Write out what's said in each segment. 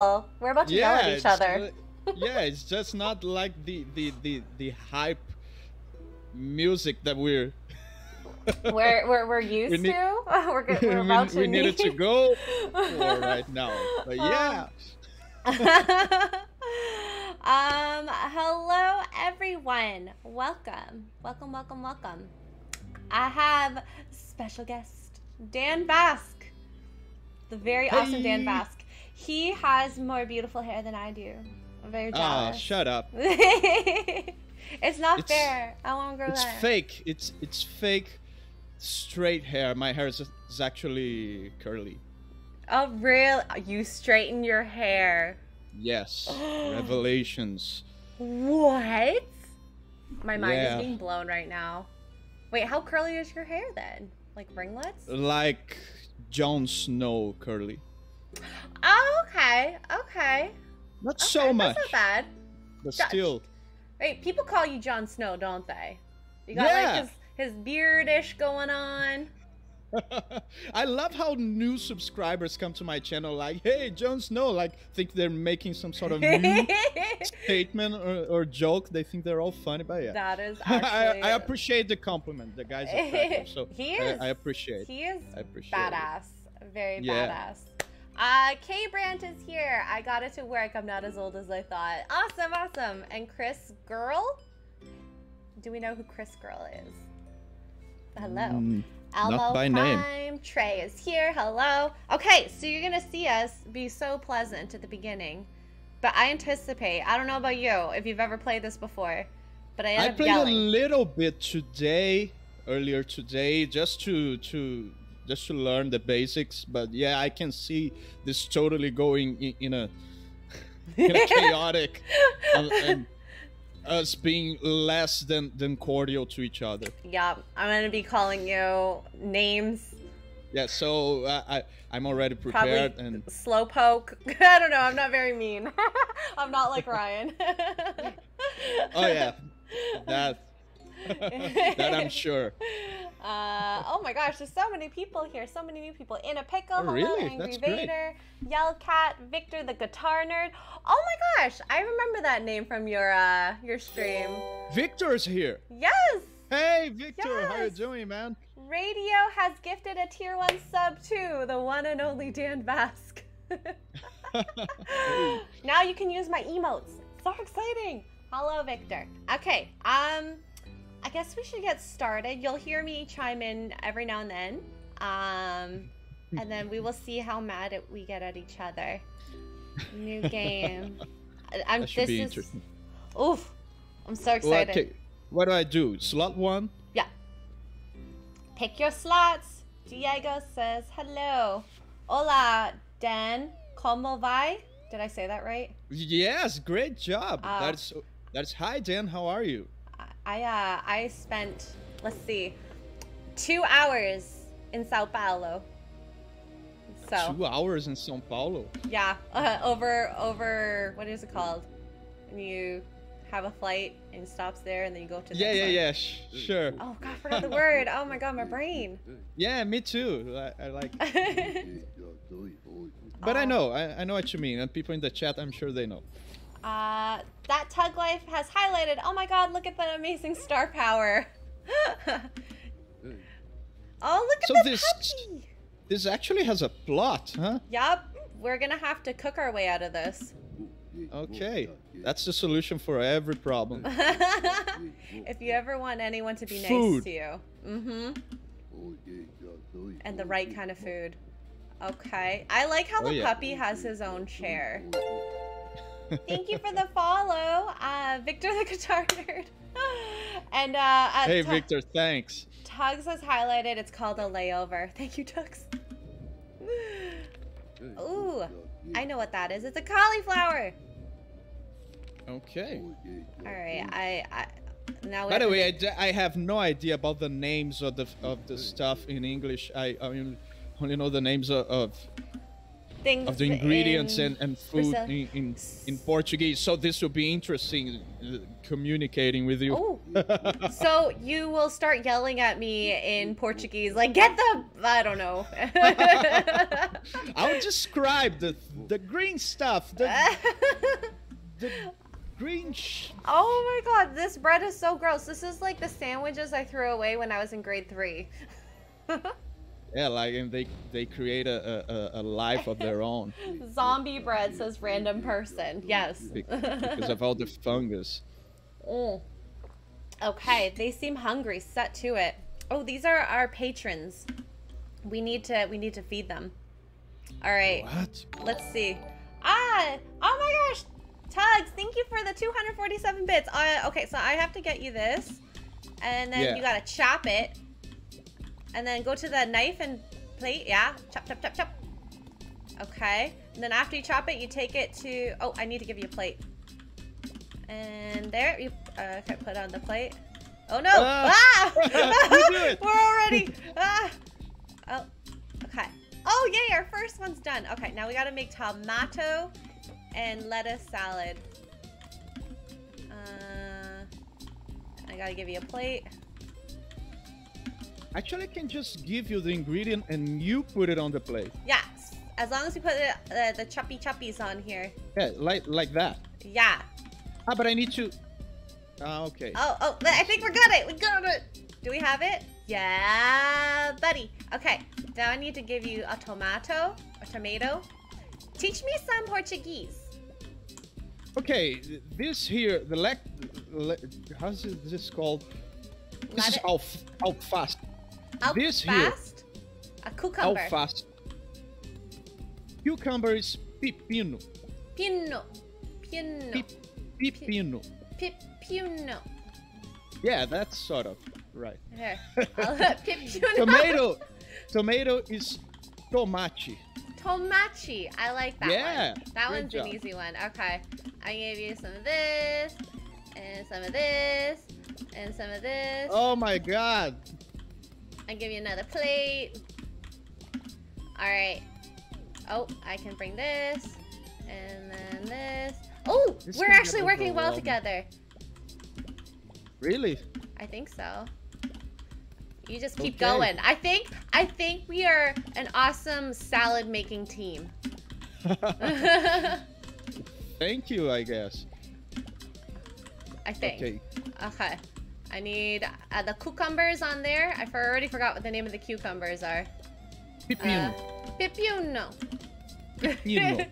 We're about to yeah, yell at each other. yeah, it's just not like the the the the hype music that we're We're, we're, we're used need- to. We're, we're we, about to we needed to go for right now. But yeah, um, hello everyone. Welcome. Welcome, welcome, welcome. I have special guest Dan Vasc. The very awesome Dan Hey. Vasc. He has more beautiful hair than I do. I'm very ah, jealous. shut up. it's not It's- fair. I won't grow It's that. fake. It's it's fake straight hair. My hair is, is actually curly. Oh, real? You straighten your hair. Yes, revelations. What? My mind Yeah. is being blown right now. Wait, how curly is your hair then? Like ringlets? Like Jon Snow curly. Oh, okay. Okay. Not okay so much, That's not bad. but Got- still. Wait, people call you Jon Snow, don't they? You got Yeah. like his, his beardish going on. I love how new subscribers come to my channel like, "Hey, Jon Snow!" Like, think they're making some sort of new statement or, or joke. They think they're all funny, but yeah, that is I. I appreciate the compliment. The guy's attractive, so He I, is. I appreciate. He is I appreciate. it. badass. Very Yeah. badass. Uh, K Brandt is here. I got it to work. I'm not as old as I thought. Awesome, awesome. And Chris Girl? Do we know who Chris Girl is? Hello. Mm, Elmo not by name. Trey is here. Hello. Okay, so you're gonna see us be so pleasant at the beginning, but I anticipate. I don't know about you if you've ever played this before, but I I played yelling. a little bit today, earlier today, just to to just to learn the basics. But yeah, I can see this totally going in, in a in a chaotic and, and us being less than than cordial to each other. yeah, I'm gonna be calling you names. Yeah, so uh, I I'm already Probably prepared and slowpoke. I don't know. I'm not very mean. I'm not like Ryan. oh yeah, that that I'm sure. Uh, oh my gosh, there's so many people here. So many new people. In a pickle. Oh, Hello, really? Angry That's great. Vader. Yellcat. Victor, the guitar nerd. Oh my gosh, I remember that name from your uh your stream. Victor's here. Yes. Hey Victor, how are you doing, man? Radio has gifted a tier one sub to the one and only Dan Vasc. now you can use my emotes. So exciting. Hello, Victor. Okay, um, I guess we should get started. You'll hear me chime in every now and then. Um, and then we will see how mad it, we get at each other. New game. I'm, That should this be is, interesting. Oof. I'm so excited. okay, what do I do? Slot one? Yeah. Pick your slots. Diego says hello. Hola, Dan. ¿Cómo va? Did I say that right? Yes, great job. Uh, that's that's hi Dan. How are you? I uh I spent let's see, two hours in Sao Paulo. So Two hours in São Paulo. yeah, uh, over over what is it called? When you have a flight and it stops there, and then you go to the Yeah, yeah, one. yeah. Sh- sure. Oh god, I forgot the word. Oh my god, my brain. Yeah, me too. I, I like, but I Oh. know, I, I know what you mean. And people in the chat, I'm sure they know. Uh, that tug life has highlighted. Oh my god, look at that amazing star power. oh, look at So the this- puppy. This actually has a plot, huh? Yup, we're gonna have to cook our way out of this. Okay, that's the solution for every problem. if you ever want anyone to be nice to you. Mm-hmm. And the right kind of food. Okay. I like how Oh, the yeah. puppy has his own chair. Thank you for the follow, uh, Victor the guitar nerd. and uh, uh Hey, Tu- Victor, thanks. Tugs has highlighted. It's called a layover. Thank you, Tugs. Ooh, I know what that is. It's a cauliflower. Okay. All right, I, I now. By the way, I, have no idea about the names of the of the stuff in English. I, I mean, only know the names of, of things of the ingredients in and, and food in, in, in Portuguese. So this will be interesting uh, communicating with you. Oh, so you will start yelling at me in Portuguese, like "Get the," I don't know. I'll describe the the green stuff, the, the green. Oh my god, this bread is so gross. This is like the sandwiches I threw away when I was in grade three. yeah, like and they they create a, a, a life of their own Zombie bread says random person. Yes. because of all the fungus. Mm. Okay, they seem hungry. Set to it. Oh, these are our patrons. We need to we need to feed them. All right. What? Let's see. Ah! Oh my gosh! Tugs, thank you for the 247 bits. Uh, okay, so I have to get you this. And then Yeah. you gotta chop it. And then go to the knife and plate. Yeah. Chop, chop, chop, chop. Okay. And then after you chop it, you take it to... Oh, I need to give you a plate. And there. You uh, okay, put it on the plate. Oh no! Ah! Ah! You. We're already... Ah! Oh, okay. Oh, yay, our first one's done. Okay, now we gotta make tomato and lettuce salad. Uh, I gotta give you a plate. Actually, I can just give you the ingredient and you put it on the plate. Yes, as long as you put the, uh, the choppy choppies on here. Yeah, like like that. Yeah. Ah, but I need to. Ah, okay. Oh, oh, I think we got it. We got it. Do we have it? Yeah, buddy. Okay, now I need to give you a tomato, a tomato. Teach me some Portuguese. Okay, this here, the lec, le, how's this called? This Let is alf, alfast. Out This here- fast. A cucumber. Alfast. Cucumber is pepino. Pino. Pino. Pip, pepino. Pipino. Yeah, that's sort of right. Here. I'll Tomato. Tomato is tomate. Tomachi. I like that Yeah, one. That one's job. an easy one. Okay. I gave you some of this, and some of this, and some of this. Oh my god. I give you another plate. All right. Oh, I can bring this, and then this. Oh, This we're actually working well together. Really? I think so. You just keep Okay. going. I think I think we are an awesome salad making team. Thank you, I guess. I think. Okay. Okay. I need uh, the cucumbers on there. I for, already forgot what the name of the cucumbers are. Pepino. Uh, pepino. Pepino.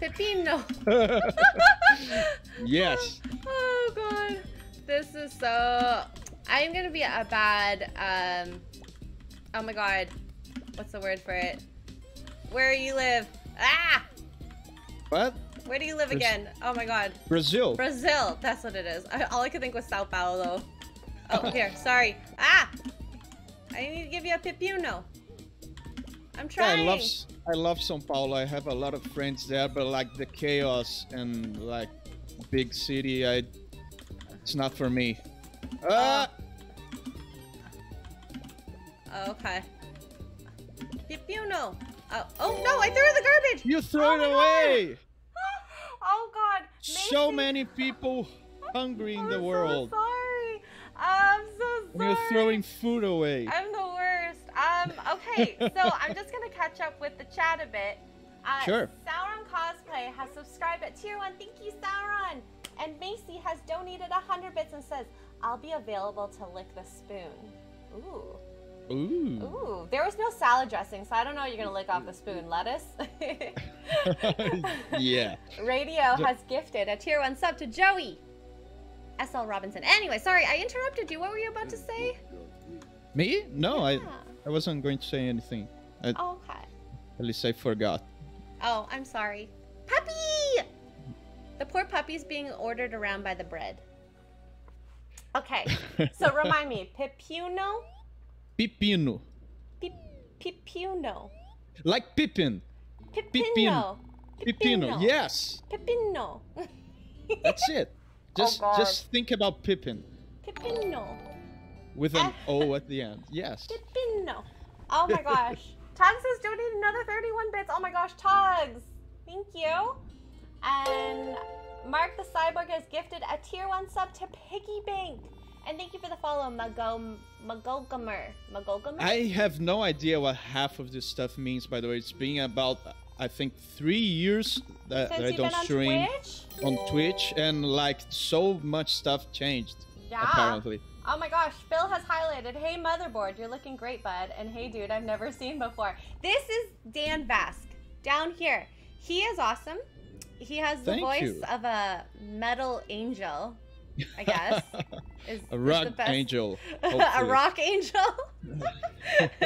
Pepino. yes. Oh god. This is so I'm gonna be a bad um oh my god. What's the word for it? Where you live? Ah! What? Where do you live Braz- again? Oh my god. Brazil. Brazil. That's what it is. I, all I could think was Sao Paulo. Oh, here. Sorry. Ah! I need to give you a pepino. I'm Yeah, I love I love São Paulo. I have a lot of friends there, but like the chaos and like big city, I it's not for me. Ah, Oh, okay. Pepino. Oh, oh no! I threw the garbage. you threw Oh it my God. away. Oh God. So many people hungry in the world. So. I'm so sorry. you're throwing food away. I'm the worst. Um. Okay. so I'm just gonna catch up with the chat a bit. Uh, Sure. Sauron cosplay has subscribed at tier one. Thank you, Sauron. And Macy has donated a hundred bits and says, "I'll be available to lick the spoon." Ooh. Ooh. Ooh. There was no salad dressing, so I don't know. You're gonna lick off the spoon. Lettuce. yeah. Radio has gifted a tier one sub to Joey. SL Robinson. Anyway, sorry, I interrupted you. What were you about to say? Me? No, I Yeah. I wasn't going to say anything. At, Oh, okay. at least I forgot. Oh, I'm sorry. Puppy! The poor puppy's being ordered around by the bread. Okay, so remind me, Pipuno? Pepino. Pip, Pipuno. Like Pippin. Pipino. Pepino. Yes. Pipino. That's it. Oh, just Oh, just think about Pippin Pipino. with an. O at the end. Yes. Pipino. Oh my gosh. Tugs has donated another 31 bits. Oh my gosh, Tugs. Thank you. And Mark the Cyborg has gifted a tier 1 sub to Piggy Bank. And thank you for the follow, Magom Magogamer. Magogamer? I have no idea what half of this stuff means, by the way. It's being about, I think, three years that, that I don't on stream Twitch? on Twitch, and like so much stuff changed, Yeah. apparently. Oh my gosh, Phil has highlighted, hey motherboard, you're looking great, bud. And hey dude, I've never seen before. This is Dan Vasc, down here. He is awesome. He has the Thank voice you. of a metal angel, I guess. Is, A rock the best- angel. a rock angel.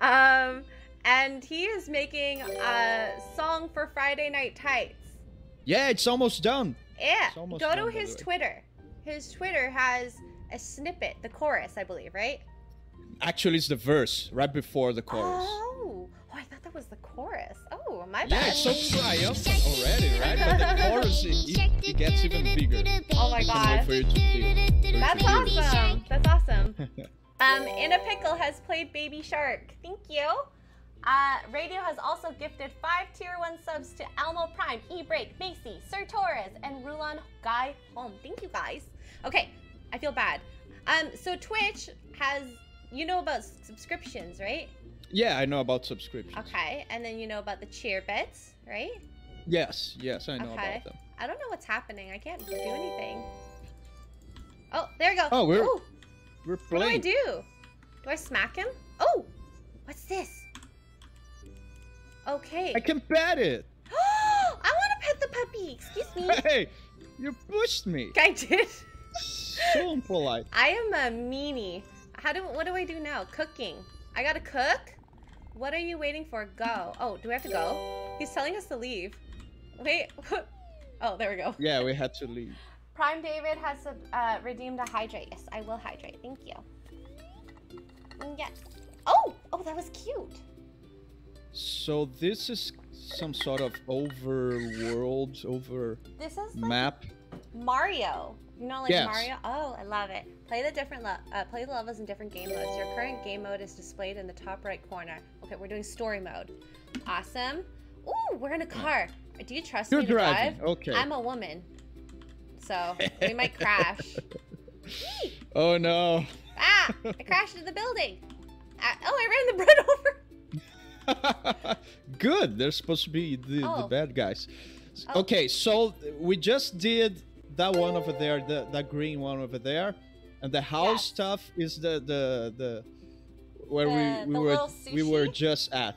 um, and he is making a song for Friday Night Tights. Yeah, it's almost done. Yeah, almost go done, to his. Twitter. His Twitter has a snippet, the chorus, I believe, right? Actually, it's the verse right before the chorus. Oh, oh, I thought that was the chorus. Oh, my Yeah, bad. it's so triumphant already, right? But the chorus, it, it, it gets even bigger. Oh my I can't gosh. for you to feel. to That's awesome. That's awesome. Um, In a Pickle has played Baby Shark. Thank you. Uh, Radio has also gifted five tier one subs to Elmo Prime, E Break, Macy, Sir Torres, and Rulon Guy Home. Thank you guys. Okay, I feel bad. Um, so Twitch has you know about subscriptions, right? Yeah, I know about subscriptions. Okay, and then you know about the cheer bits, right? Yes, yes, I know Okay. about them. I don't know what's happening. I can't do anything. Oh, there we go. Oh, we're- Ooh. We're What do I do? Do I smack him? Oh! What's this? Okay. I can pet it. I want to pet the puppy. Excuse me. Hey, you pushed me. I did. So impolite. I am a meanie. How do? What do I do now? Cooking. I gotta cook. What are you waiting for? Go. Oh, do we have to go? He's telling us to leave. Wait. oh, there we go. Yeah, we had to leave. Prime David has uh, redeemed a hydrate. Yes, I will hydrate. Thank you. Yes. Oh, oh, that was cute. So this is some sort of overworld, over This is like map. Mario. You know, like Yes. Mario. Oh, I love it. Play the different le- uh, play the levels in different game modes. Your current game mode is displayed in the top right corner. Okay, we're doing story mode. Awesome. Ooh, we're in a car. Do you trust You're me to driving. drive? Okay. I'm a woman, so we might crash. Oh no. ah! I crashed into the building. Ah, oh, I ran the bread over. Good. They're supposed to be the, the Oh. bad guys. Oh. Okay, so we just did that one over there, the that green one over there, and the house stuff is the the the where The- we we the were we were just at.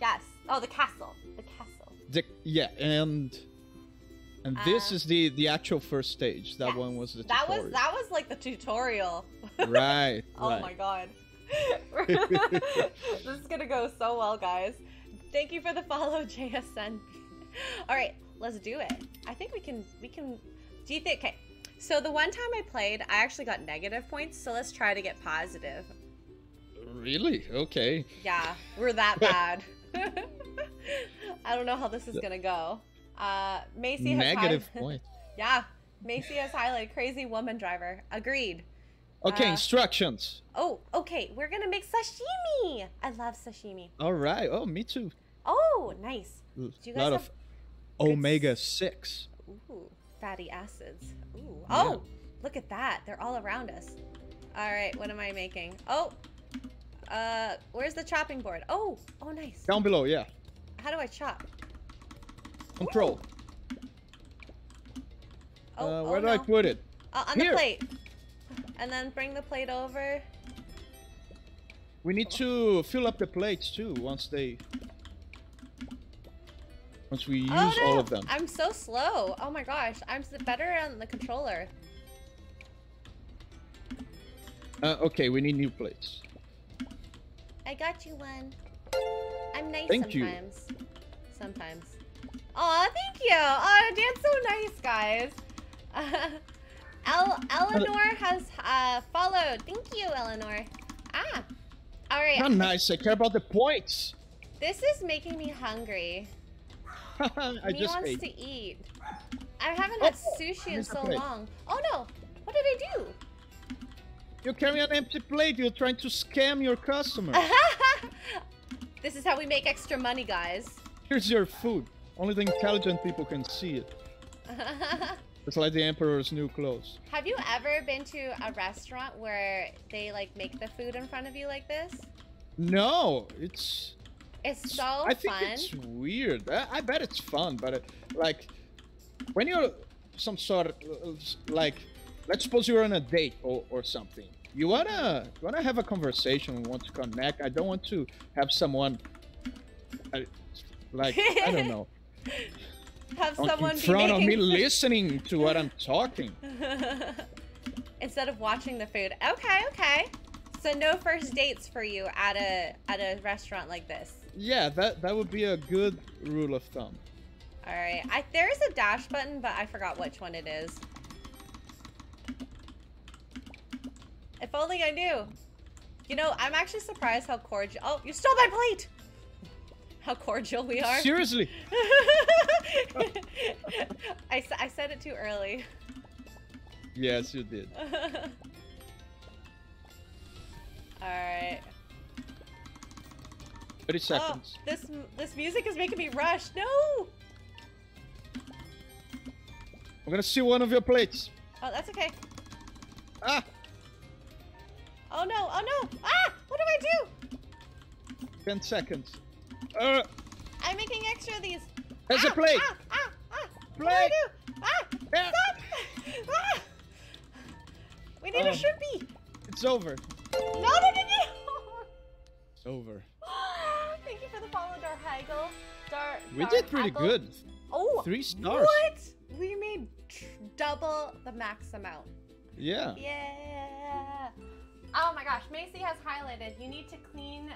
Yes. Oh, the castle. The castle. The, yeah, and and this Uh, is the the actual first stage. That Yes. one was the That was tutorial. that was like the tutorial. right. Oh right. my god. this is gonna go so well, guys. Thank you for the follow, JSN. All right, let's do it. I think we can. We can. Do you think? Okay. So the one time I played, I actually got negative points. So let's try to get positive. Really? Okay. Yeah, we're that bad. I don't know how this is gonna go. Uh, Macy has Negative hi- point. yeah, Macy has highlighted crazy woman driver. Agreed. Okay, Uh, instructions. Oh, okay. We're gonna make sashimi. I love sashimi. All right. Oh, me too. Oh, nice. A you guys lot have of omega six. Ooh, fatty acids. Ooh. Yeah. Oh, look at that. They're all around us. All right, what am I making? Oh, uh, where's the chopping board? Oh, oh, nice. Down below, yeah. How do I chop? Control. Oh, uh, oh, where do no. I put it? Uh, on Here. the plate. And then bring the plate over. We need to fill up the plates too once they once we use oh no! all of them. I'm so slow. Oh my gosh, I'm better on the controller. Uh, okay, we need new plates. I got you one. I'm nice Thank you. sometimes. Sometimes. Aw, thank you. Aw, Dan's so nice, guys. El- Eleanor has uh, followed. Thank you, Eleanor. Ah. All right. Not nice. I care about the points. This is making me hungry. I me just wants ate. to eat. I haven't Oh, had sushi in so plate. long. Oh no! What did I do? You carry an empty plate. You're trying to scam your customer. This is how we make extra money, guys. Here's your food. Only the intelligent people can see it. It's like the Emperor's new clothes. Have you ever been to a restaurant where they like make the food in front of you like this? No, it's. It's so I think fun. it's weird. I, I bet it's fun, but uh, like, when you're some sort of like, let's suppose you're on a date or, or something. You wanna you wanna have a conversation, want to connect. I don't want to have someone, uh, like I don't know, Have on- someone in be front of me listening to what I'm talking. instead of watching the food. Okay, okay. So no first dates for you at a at a restaurant like this. Yeah, that that would be a good rule of thumb. All right. I there's a dash button, but I forgot which one it is. If only I knew. You know, I'm actually surprised how cordial. Oh, you stole my plate. How cordial we are. Seriously, I said it too early. yes, you did. Alright. Thirty Oh, seconds. this this music is making me rush. No! I'm gonna see one of your plates. Oh, that's okay. Ah, Oh no, oh no! Ah! What do I do? ten seconds. Uh, I'm making extra of these. there's ah, a plate. Ah, ah, ah! What do I do? Ah! Yeah. Stop! Ah! We need a Um, shrimpy. It's over. No, no, no, no! It's over. Thank you for the follow, Dar Hagel. Dar. We Dar did pretty Hagel. good. Oh, Three stars. What? We made tr- double the max amount. Yeah. Yeah. Oh my gosh, Macy has highlighted. You need to clean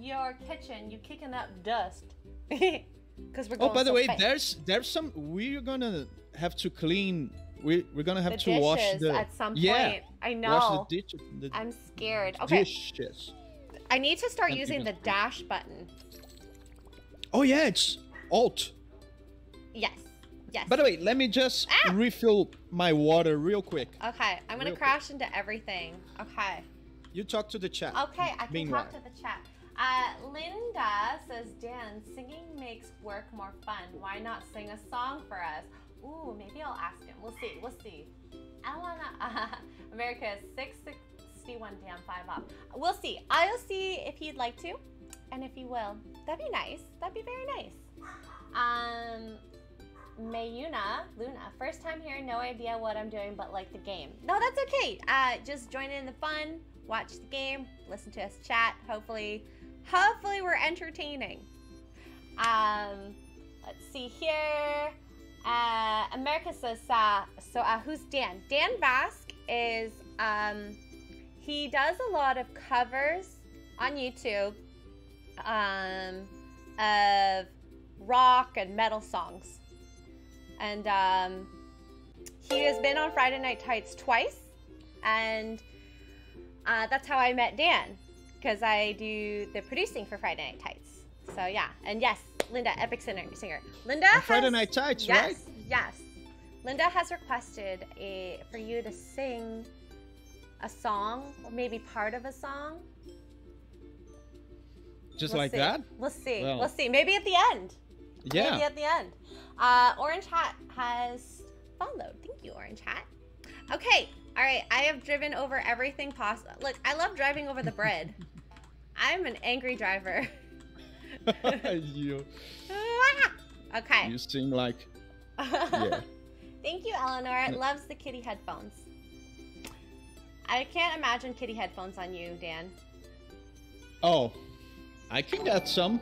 your kitchen. You kicking up dust. Because we're Oh, going by the so way, fast. there's there's some. We're gonna have to clean. We we're gonna have the to wash the. at some point. yeah, point. I Wash know. the ditch. The I'm scared. Okay, dishes. I need to start And using the even- dash button. Oh yeah, it's Alt. Yes. Yes. By the way, let me just Ah! refill my water real quick. okay, I'm gonna Real quick. crash into everything. Okay. You talk to the chat. Okay, I can Meanwhile. talk to the chat. Uh, Linda says, Dan, singing makes work more fun. Why not sing a song for us? Ooh, maybe I'll ask him. We'll see. We'll see. Wanna. Uh, America is 661 damn five up. We'll see. I'll see if he'd like to, and if he will. That'd be nice. That'd be very nice. Um, Mayuna, Luna, first time here, no idea what I'm doing, but like the game. No, that's okay. Uh, just join in the fun, watch the game, listen to us chat. Hopefully, hopefully we're entertaining. Um, let's see here. Uh, America says, uh, so uh, who's Dan? Dan Vasc is, um, he does a lot of covers on YouTube um, of rock and metal songs. And um, he has been on Friday Night Tights twice. And uh, that's how I met Dan, because I do the producing for Friday Night Tights. So yeah, and yes, Linda, epic singer. singer. Linda. On Friday has- Night Tights, yes, right? Yes. Linda has requested a for you to sing a song, or maybe part of a song. Just We'll like see. that? We'll see. Well. We'll see. Maybe at the end. Yeah. Maybe at the end. Uh, Orange Hat has followed. Thank you, Orange Hat. Okay. All right. I have driven over everything possible. Look, I love driving over the bread. I'm an angry driver. you okay. you sing like yeah. Thank you, Eleanor. Loves the kitty headphones. I can't imagine kitty headphones on you, Dan. Oh, I can get some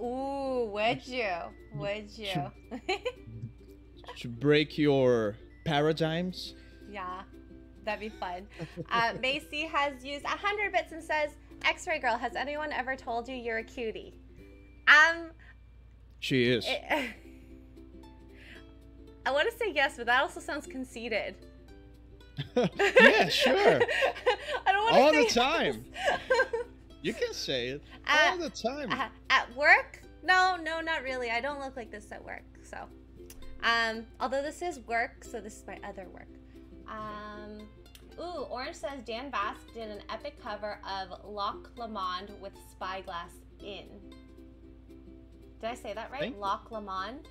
Ooh, would you? Would you? to break your paradigms. yeah, that'd be fun. Uh, Macy has used 100 bits and says, X-Ray Girl, has anyone ever told you you're a cutie? Um, She is. it- I want to say yes, but that also sounds conceited. yeah, sure. I don't want All to the time. yes. You can say it Uh, all the time. Uh, at work? No, no, not really. I don't look like this at work. So, um, although this is work, so this is my other work. Um, ooh, Orange says Dan Basque did an epic cover of Loch Lomond with Spyglass Inn. Did I say that right? Loch Lomond.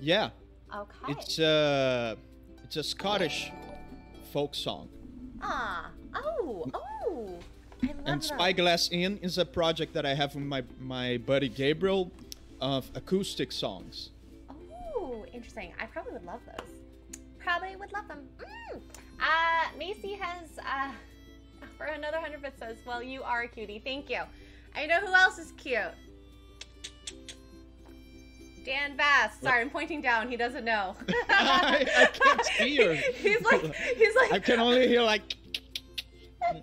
Yeah, Okay. it's uh, it's a Scottish folk song. Ah. Oh. Oh. I love And. Spyglass Inn is a project that I have with my my buddy Gabriel of acoustic songs. Oh, interesting. I probably would love those. Probably would love them. Mm. Uh, Macy has, uh, for another 100 bits says, well, you are a cutie. Thank you. I know who else is cute. Dan Vasc. Sorry, I'm pointing down. He doesn't know. I, I can't hear. he's like, he's like, I can only hear like.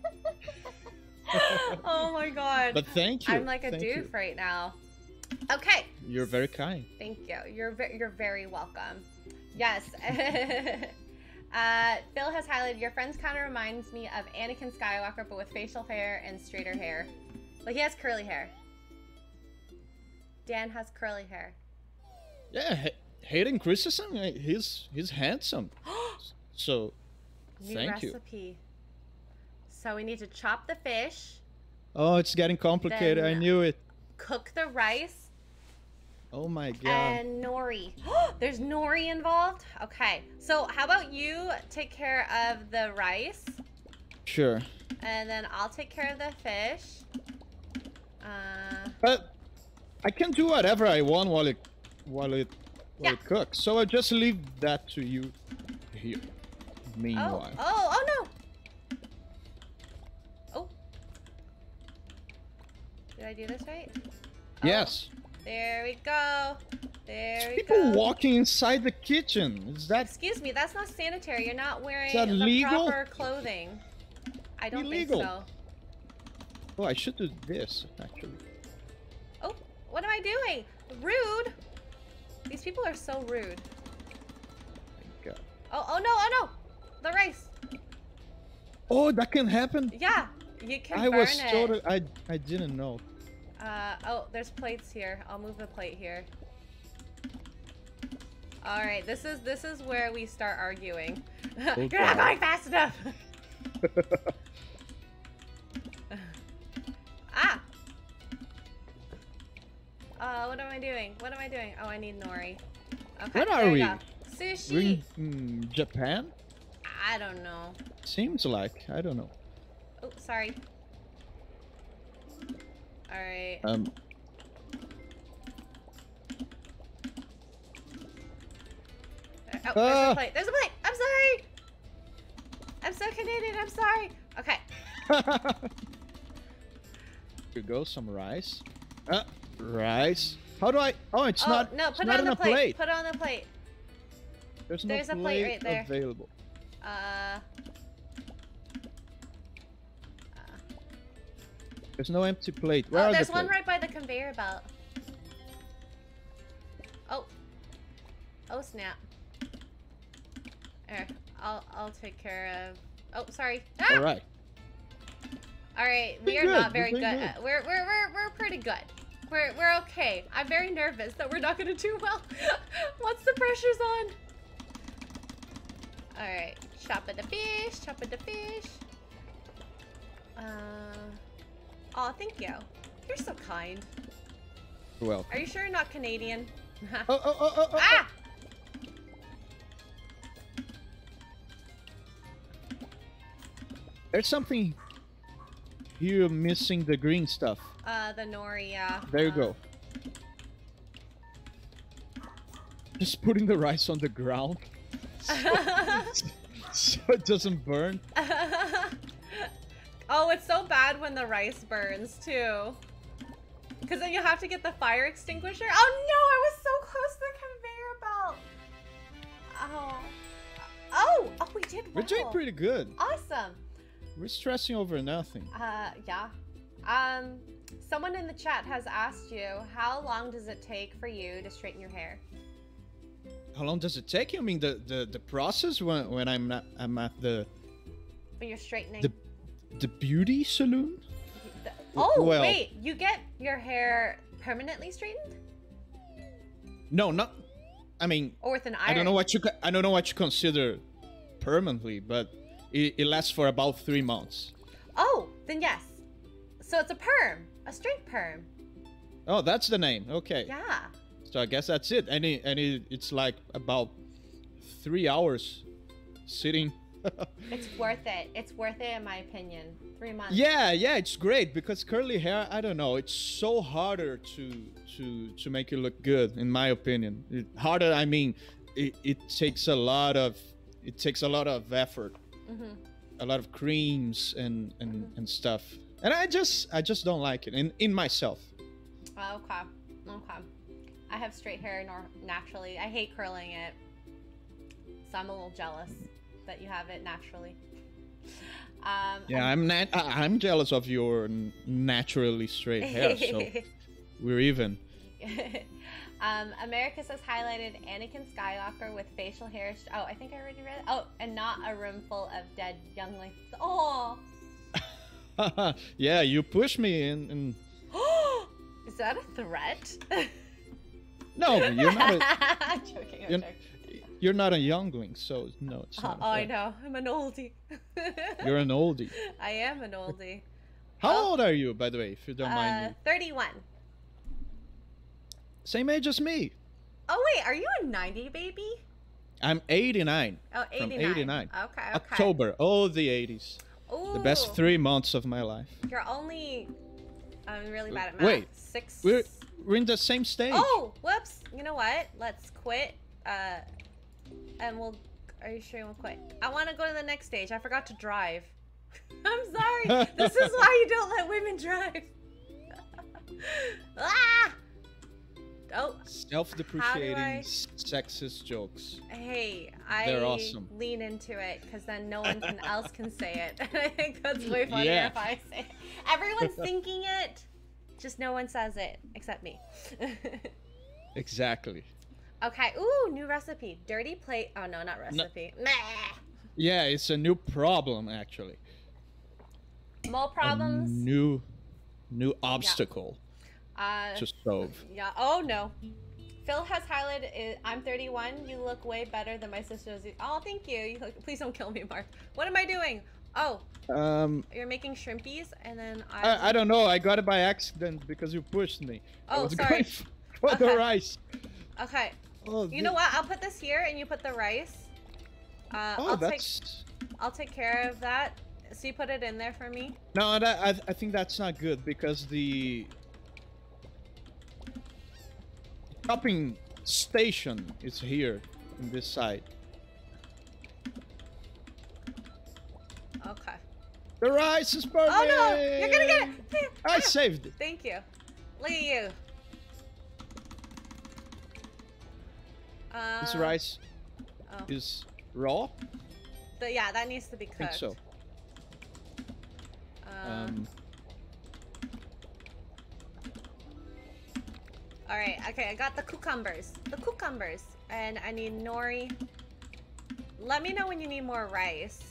oh my god. But thank you. I'm like a thank doof you. right now. Okay. You're very kind. Thank you. You're ve- you're very welcome. Yes. Uh, Phil has highlighted your friends kind of reminds me of Anakin Skywalker, but with facial hair and straighter hair. Well, he has curly hair. Dan has curly hair. Yeah, Hay- Hayden Christensen, uh, he's he's handsome. So, New thank you. recipe. So we need to chop the fish, Oh, it's getting complicated. I knew it. cook the rice, Oh my god. and nori. There's nori involved. Okay. So how about you take care of the rice? Sure. And then I'll take care of the fish. Uh, But I can do whatever I want while it while it while Yeah. it cooks. So I just leave that to you here. oh, Meanwhile. oh, oh no! Oh. Did I do this right? Oh, Yes. There we go. There we go. People go. walking inside the kitchen. Is that Excuse me, that's not sanitary. You're not wearing that the legal? proper clothing. I don't Illegal. think so. Oh, I should do this actually. Oh, what am I doing? Rude. These people are so rude. Oh, oh no, oh no! The rice. Oh, that can happen. Yeah, you can I was it. I I didn't know. Uh, oh, there's plates here. I'll move the plate here. All right, this is this is where we start arguing. You're not going fast enough. ah. Uh, what am I doing? What am I doing? Oh, I need nori. Okay. Where are we? go. Sushi. We're in mm, Japan? I don't know. Seems like. I don't know. Oh, sorry. All right. Um. Oh, there's Ah. a plate. There's a plate. I'm sorry. I'm so Canadian. I'm sorry. Okay. Here goes some rice. Uh, rice. How do I? Oh, it's oh not. no, put it not on on the plate. plate. Put it on the plate. There's no there's a plate right there. available. Uh. There's no empty plate. Where oh, there's the one plates? right by the conveyor belt. Oh. Oh snap. There. I'll I'll take care of. Oh, sorry. Ah! All right. All right, we are good, not very we're good. We're, we're we're we're pretty good. We're we're okay. I'm very nervous that we're not gonna do well. Once the pressure's on. All right, chopping the fish, chopping the fish. Uh, oh, thank you. You're so kind. Well. Are you sure you're not Canadian? Oh, oh, oh, oh, oh. ah! There's something here missing the green stuff. Uh, the nori, yeah. There you Uh, go. Just putting the rice on the ground so it doesn't burn. oh, it's so bad when the rice burns too. Because then you have to get the fire extinguisher. Oh no, I was so close to the conveyor belt. Oh. Oh, oh, we did We're doing pretty good. Awesome. We're stressing over nothing. Uh, yeah. Um, someone in the chat has asked you, how long does it take for you to straighten your hair? How long does it take? You mean the the, the process when when I'm not, I'm at the When you're straightening? The- the beauty saloon? Oh, well- wait, you get your hair permanently straightened? No, not. I mean, Or with an iron? I don't know what you I don't know what you consider permanently, but it, it lasts for about three months. Oh, then yes. So it's a perm, a straight perm. Oh, that's the name. Okay. Yeah. So I guess that's it. And it, and it, it's like about three hours sitting. It's worth it. It's worth it in my opinion. Three months. yeah, yeah, it's great because curly hair. I don't know. It's so harder to to to make it look good, in my opinion. It, harder. I mean, it, it takes a lot of it takes a lot of effort, hmm a lot of creams and and and stuff. And I just I just don't like it in in myself. Oh, okay. Okay. I have straight hair nor- naturally. I hate curling it. So I'm a little jealous that you have it naturally. Um, Yeah, I'm nat- I'm jealous of your naturally straight hair. So we're even. um, America says highlighted Anakin Skywalker with facial hair. sh- oh, I think I already read it. Oh, and not a room full of dead younglings. Oh, yeah, you push me in. and is that a threat? no, you're not. A, I'm joking. I'm you're, joking. You're not a youngling, so no, it's not. oh, I know. I'm an oldie. You're an oldie. I am an oldie. How Oh. old are you, by the way, if you don't Uh, mind me? 31. Same age as me. Oh, wait. Are you a 90 baby? I'm 89. Oh, From 89. 89. Okay, okay. October, oh the 80s. The best three months of my life. You're only. I'm really bad at math. Wait, Six. We're we're in the same stage. Oh, whoops. You know what? Let's quit. Uh, and we'll. Are you sure you won't quit? I want to go to the next stage. I forgot to drive. I'm sorry. this is why you don't let women drive. ah! Oh, Self-depreciating, I- sexist jokes. hey, I They're awesome. lean into it because then no one can, else can say it. And I think that's way funnier Yeah. if I say it. Everyone's thinking it, just no one says it except me. Exactly. Okay, ooh, new recipe. Dirty plate. Oh, no, not recipe. Meh. Yeah, it's a new problem actually. More A problems. new, new obstacle Uh, to solve. yeah. Oh, no. Phil has highlighted. i- I'm 31. You look way better than my sister. Oh, thank you. you look, please don't kill me, Mark. What am I doing? Oh, Um, you're making shrimpies, and then I. I, I don't know. I got it by accident because you pushed me. I Oh, was sorry. going for the rice. Okay. Oh, You know what? I'll put this here, and you put the rice. Uh, Oh, I'll take that's I'll take care of that. So you put it in there for me. no. That, I I think that's not good because the chopping station is here in this side. Okay. The rice is perfect. Oh no! You're gonna get it. I Ah, saved it. Thank you. Look at you. Uh, This rice oh. is raw. The, yeah, that needs to be I cooked. think so. Uh, Um, all right. Okay, I got the cucumbers. The cucumbers, and I need nori. Let me know when you need more rice.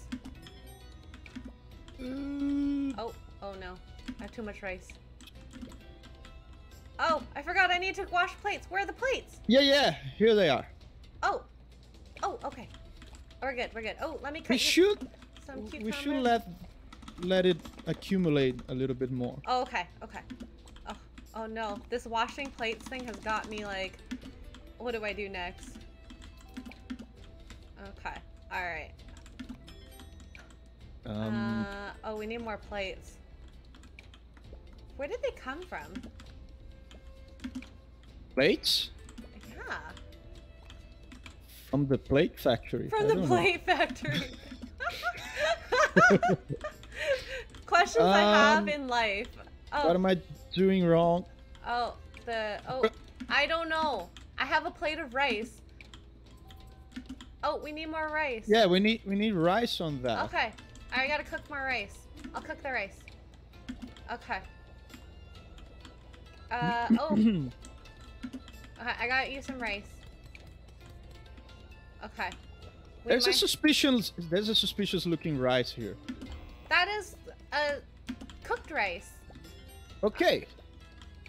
mm, Oh, oh no. I have too much rice. Oh, I forgot I need to wash plates. Where are the plates? yeah, yeah. Here they are. We're good, we're good. Oh, let me cut We should some we should let let it accumulate a little bit more. Oh, okay, okay. Oh, oh no. This washing plates thing has got me like, what do I do next? Okay, alright. Um, uh, oh, we need more plates. Where did they come from? plates. From the plate factory. From I the don't know. plate factory. Questions I have Um, in life. What Oh, am I doing wrong? oh, the oh, I don't know. I have a plate of rice. Oh, we need more rice. Yeah, we need we need rice on that. Okay, I gotta cook more rice. I'll cook the rice. Okay. Uh oh, okay, I got you some rice. Okay. We there's a suspicious there's a suspicious looking rice here. That is a cooked rice. Okay.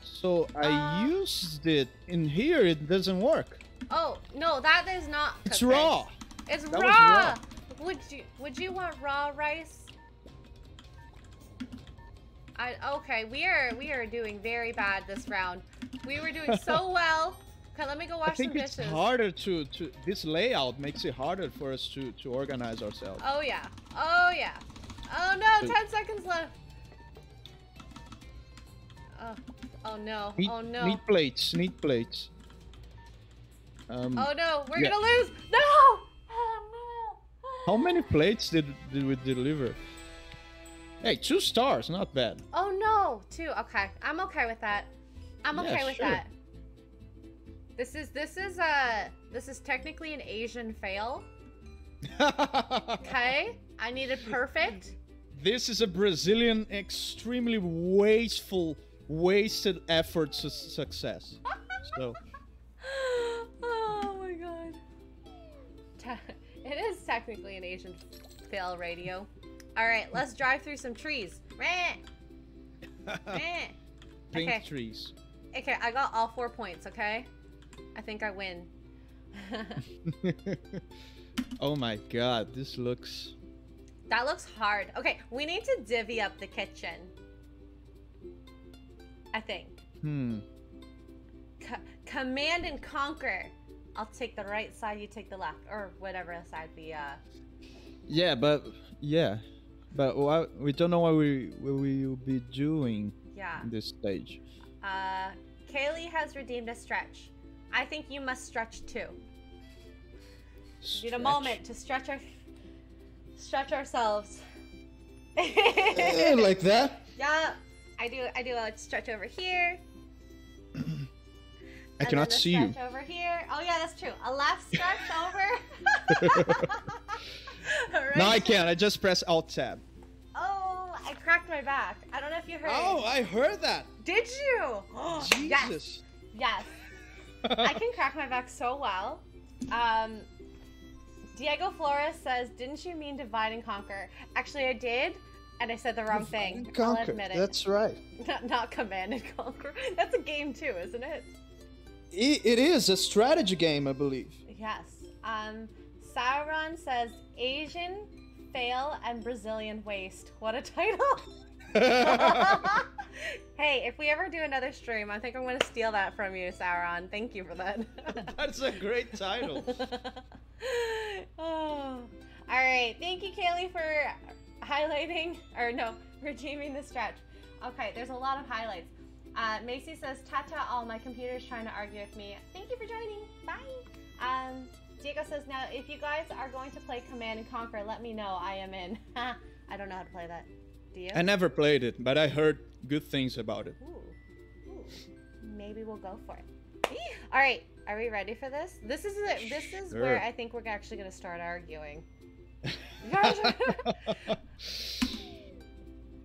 So I Uh, used it in here. It doesn't work. Oh no, that is not. It's raw. rice. It's That raw. raw. Would you Would you want raw rice? I okay. We are we are doing very bad this round. We were doing so well. Okay, let me go wash I think some it's dishes. harder to to this layout makes it harder for us to to organize ourselves. Oh yeah. Oh yeah. Oh no. 10 seconds left. Oh, oh no. Need, oh no. Need plates. Need plates. Um, oh no, we're yeah. gonna lose. No! Oh no. How many plates did did we deliver? Hey, two stars, not bad. Oh no, two. Okay, I'm okay with that. I'm Yeah, okay with sure. that. This is this is a this is technically an Asian fail. Okay, I need needed perfect. this is a Brazilian extremely wasteful, wasted effort success. So oh my god. Te- it is technically an Asian fail radio. All right, let's drive through some trees. Pink Okay. trees. Okay, I got all four points. Okay, I think I win. oh my god, this looks. That looks hard. Okay, we need to divvy up the kitchen. I think. Hmm. C- command and conquer. I'll take the right side, you take the left, or whatever side we uh. Yeah, but yeah, but what, we don't know what we what we will be doing Yeah. in this stage. Uh, Kaylee has redeemed a stretch. I think you must stretch too. Need a moment to stretch our stretch ourselves. Eh, like that. yeah, I do. I do a stretch over here. I and cannot see you. over here. Oh yeah, that's true. A left stretch over. Right No, I can't. I just press Alt Tab. Oh, I cracked my back. I don't know if you heard. Oh, I heard that. Did you? Yes. Jesus. Yes. I can crack my back so well. Um, Diego Flores says, "Didn't you mean divide and conquer?" Actually, I did, and I said the wrong thing. I'll admit it. That's right. Not, not command and conquer. That's a game too, isn't it? It is a strategy game, I believe. Yes. Um, Sauron says, "Asian fail and Brazilian waste." What a title! hey, if we ever do another stream, I think I'm going to steal that from you, Sauron. Thank you for that. That's a great title. oh. All right. Thank you, Kaylee, for highlighting, or no, redeeming the stretch. Okay, there's a lot of highlights. Uh, Macy says, Tata, all my computer's trying to argue with me. Thank you for joining. Bye. Um, Diego says, now, if you guys are going to play Command and Conquer, let me know. I am in. I don't know how to play that. I never played it, but I heard good things about it. Ooh. Ooh. Maybe we'll go for it. All right. Are we ready for this? This is it. This is where I think we're actually going to start arguing. Let's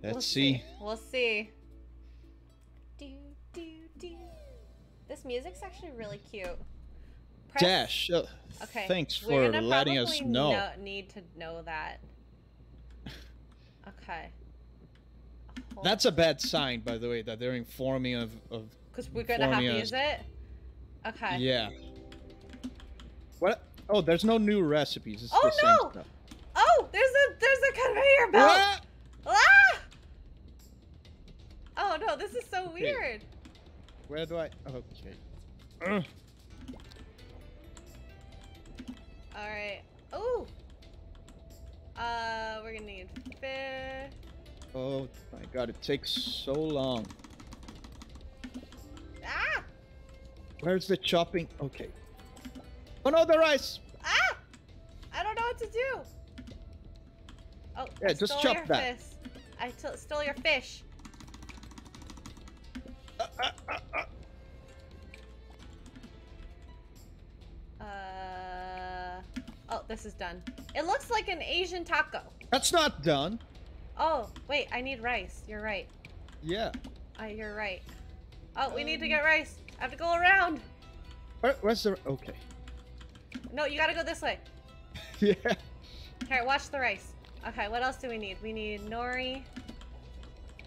We'll see. We'll see. Do, do, do. This music's actually really cute. Press- Dash. uh, Okay. Thanks we're for letting us know. no- need to know that. Okay. That's a bad sign, by the way, that they're informing of. of because we're gonna have to use us. it. Okay. Yeah. What? Oh, there's no new recipes. It's Oh, the same no! stuff. Oh, there's a there's a conveyor belt. What? Ah! Oh no, this is so weird. Where do I? Okay. Ugh. All right. Oh. Uh, we're gonna need fish. Oh my god, it takes so long. Ah! Where's the chopping? Okay. Oh no, the rice! Ah! I don't know what to do. Oh, Yeah, I just chop that. Fish. I stole your fish. Uh, uh, uh, uh. Uh. Oh, this is done. It looks like an Asian taco. That's not done. Oh, wait, I need rice. You're right. Yeah. Uh, you're right. Oh, we need to Um, get rice. I have to go around. Where, where's the? Okay. No, you gotta go this way. yeah. Here, watch the rice. Okay, what else do we need? We need nori.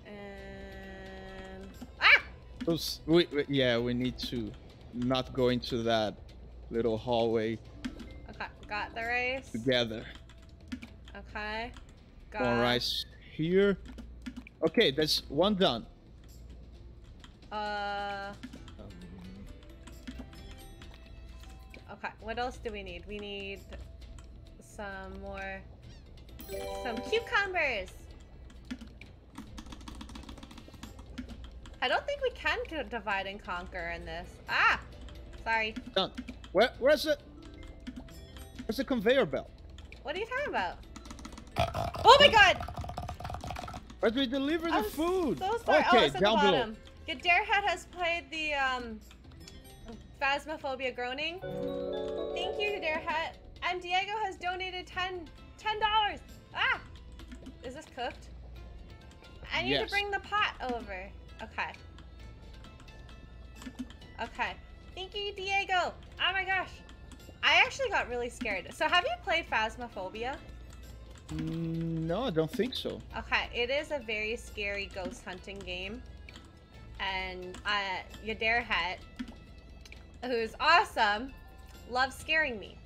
And ah! Those. We, we, yeah, we need to not go into that little hallway Okay, got the rice. together. Okay. Got One rice here. Okay, that's one done. Uh, Um, Okay, what else do we need? We need some more, some cucumbers. I don't think we can divide and conquer in this. Ah, sorry. Done. Where, where's it? Where's the conveyor belt? What are you talking about? Oh my god! Do we deliver the food? So sorry. oh, Okay, it's at down the below. bottom. Gadairhead has played the um, Phasmophobia Groaning. Thank you, Gadairhead. And Diego has donated 10 $10. Ah! Is this cooked? I need to bring the pot over. Okay. Okay. Thank you, Diego. Oh my gosh. I actually got really scared. So have you played Phasmophobia? Mm, no, I don't think so. Okay, it is a very scary ghost hunting game. And uh, Yadair Hat, who's awesome, loves scaring me.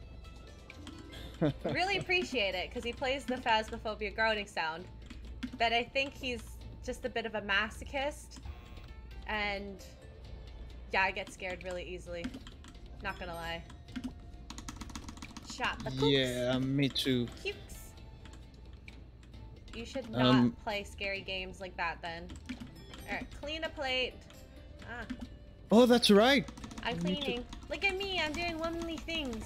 Really appreciate it because he plays the Phasmophobia groaning sound. But I think he's just a bit of a masochist. And yeah, I get scared really easily. Not gonna lie. Shot the yeah, me too. Cukes. You should not Um, play scary games like that then. Alright, clean a plate. Ah, Oh, that's right. I'm cleaning. Look at me, I'm doing womanly things.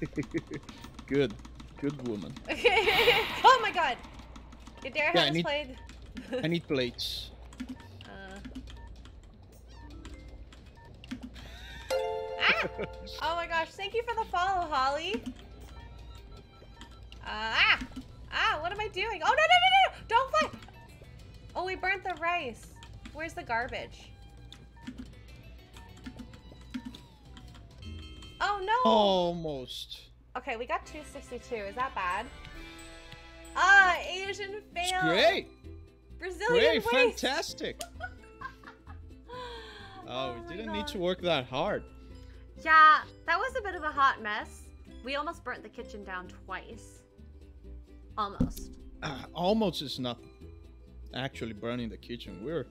Good. Good woman. oh my god! Your dare Yeah, I has need- played. I need plates. Uh. Ah! Oh my gosh, thank you for the follow, Holly. Uh, ah! Ah, what am I doing? Oh, no, no, no, no! Don't fly! Oh, we burnt the rice. Where's the garbage? Oh, no! Almost. Okay, we got 262. Is that bad? Ah, Asian It's fail! great. Brazilian Great. waste! Fantastic. Oh, my we didn't need to work that hard. Yeah, that was a bit of a hot mess. We almost burnt the kitchen down twice. Almost. Ah, almost is not actually burning the kitchen. We're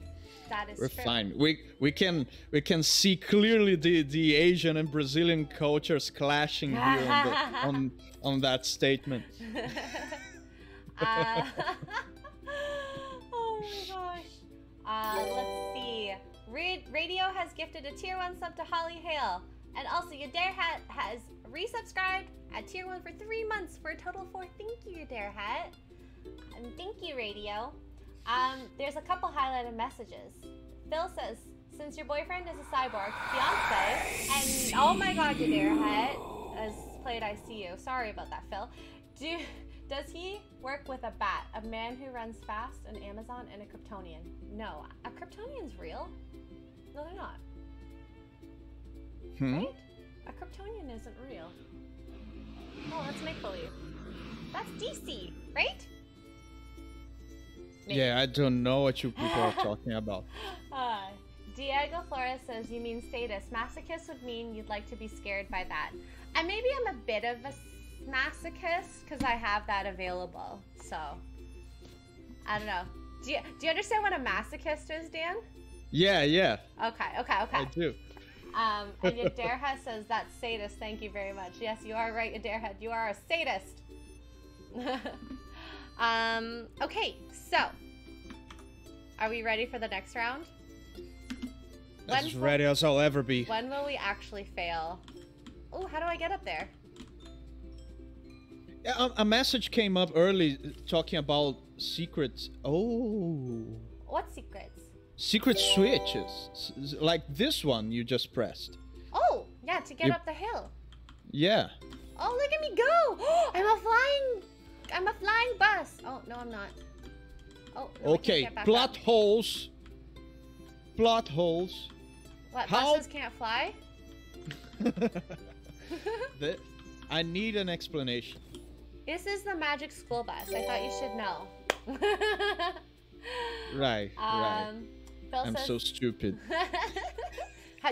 That is we're true. fine. We we can we can see clearly the the Asian and Brazilian cultures clashing here on, the, on on that statement. uh, oh my gosh. Uh, let's see. Ra- Radio has gifted a tier 1 sub to Holly Hale. And also, Yadair Hat has resubscribed at tier 1 for three months for a total of four. Thank you, Yadair Hat. And thank you, Radio. Um, there's a couple highlighted messages. Phil says, since your boyfriend is a cyborg fiance, and oh my god, Yadair Hat has played ICU. Sorry about that, Phil. Do does he work with a bat, a man who runs fast, an Amazon, and a Kryptonian? No, a Kryptonian's real. No, they're not. Hmm? Right? A Kryptonian isn't real. Oh, that's make believe. That's DC, right? Maybe. Yeah, I don't know what you people are talking about. Uh, Diego Flores says, You mean sadist. Masochist would mean you'd like to be scared by that. And maybe I'm a bit of a masochist because I have that available. So, I don't know. Do you, do you understand what a masochist is, Dan? Yeah, yeah, Okay, okay, okay. I do. Um, and Yaderha says, That's sadist. Thank you very much. Yes, you are right, Yaderha. You are a sadist. um, okay, so. Are we ready for the next round? When As will- ready as I'll ever be. When will we actually fail? Oh, how do I get up there? Yeah, a, a message came up early talking about secrets. Oh, What secrets? Secret switches, like this one you just pressed. Oh, yeah, to get You- up the hill. Yeah. Oh, look at me go! I'm a flying, I'm a flying bus. Oh no, I'm not. Oh. no, Okay. Plot up. holes. Plot holes. What? How- Buses can't fly? The- I need an explanation. This is the magic school bus. I thought you should know. Right. right. Um, Phil I'm says. so stupid.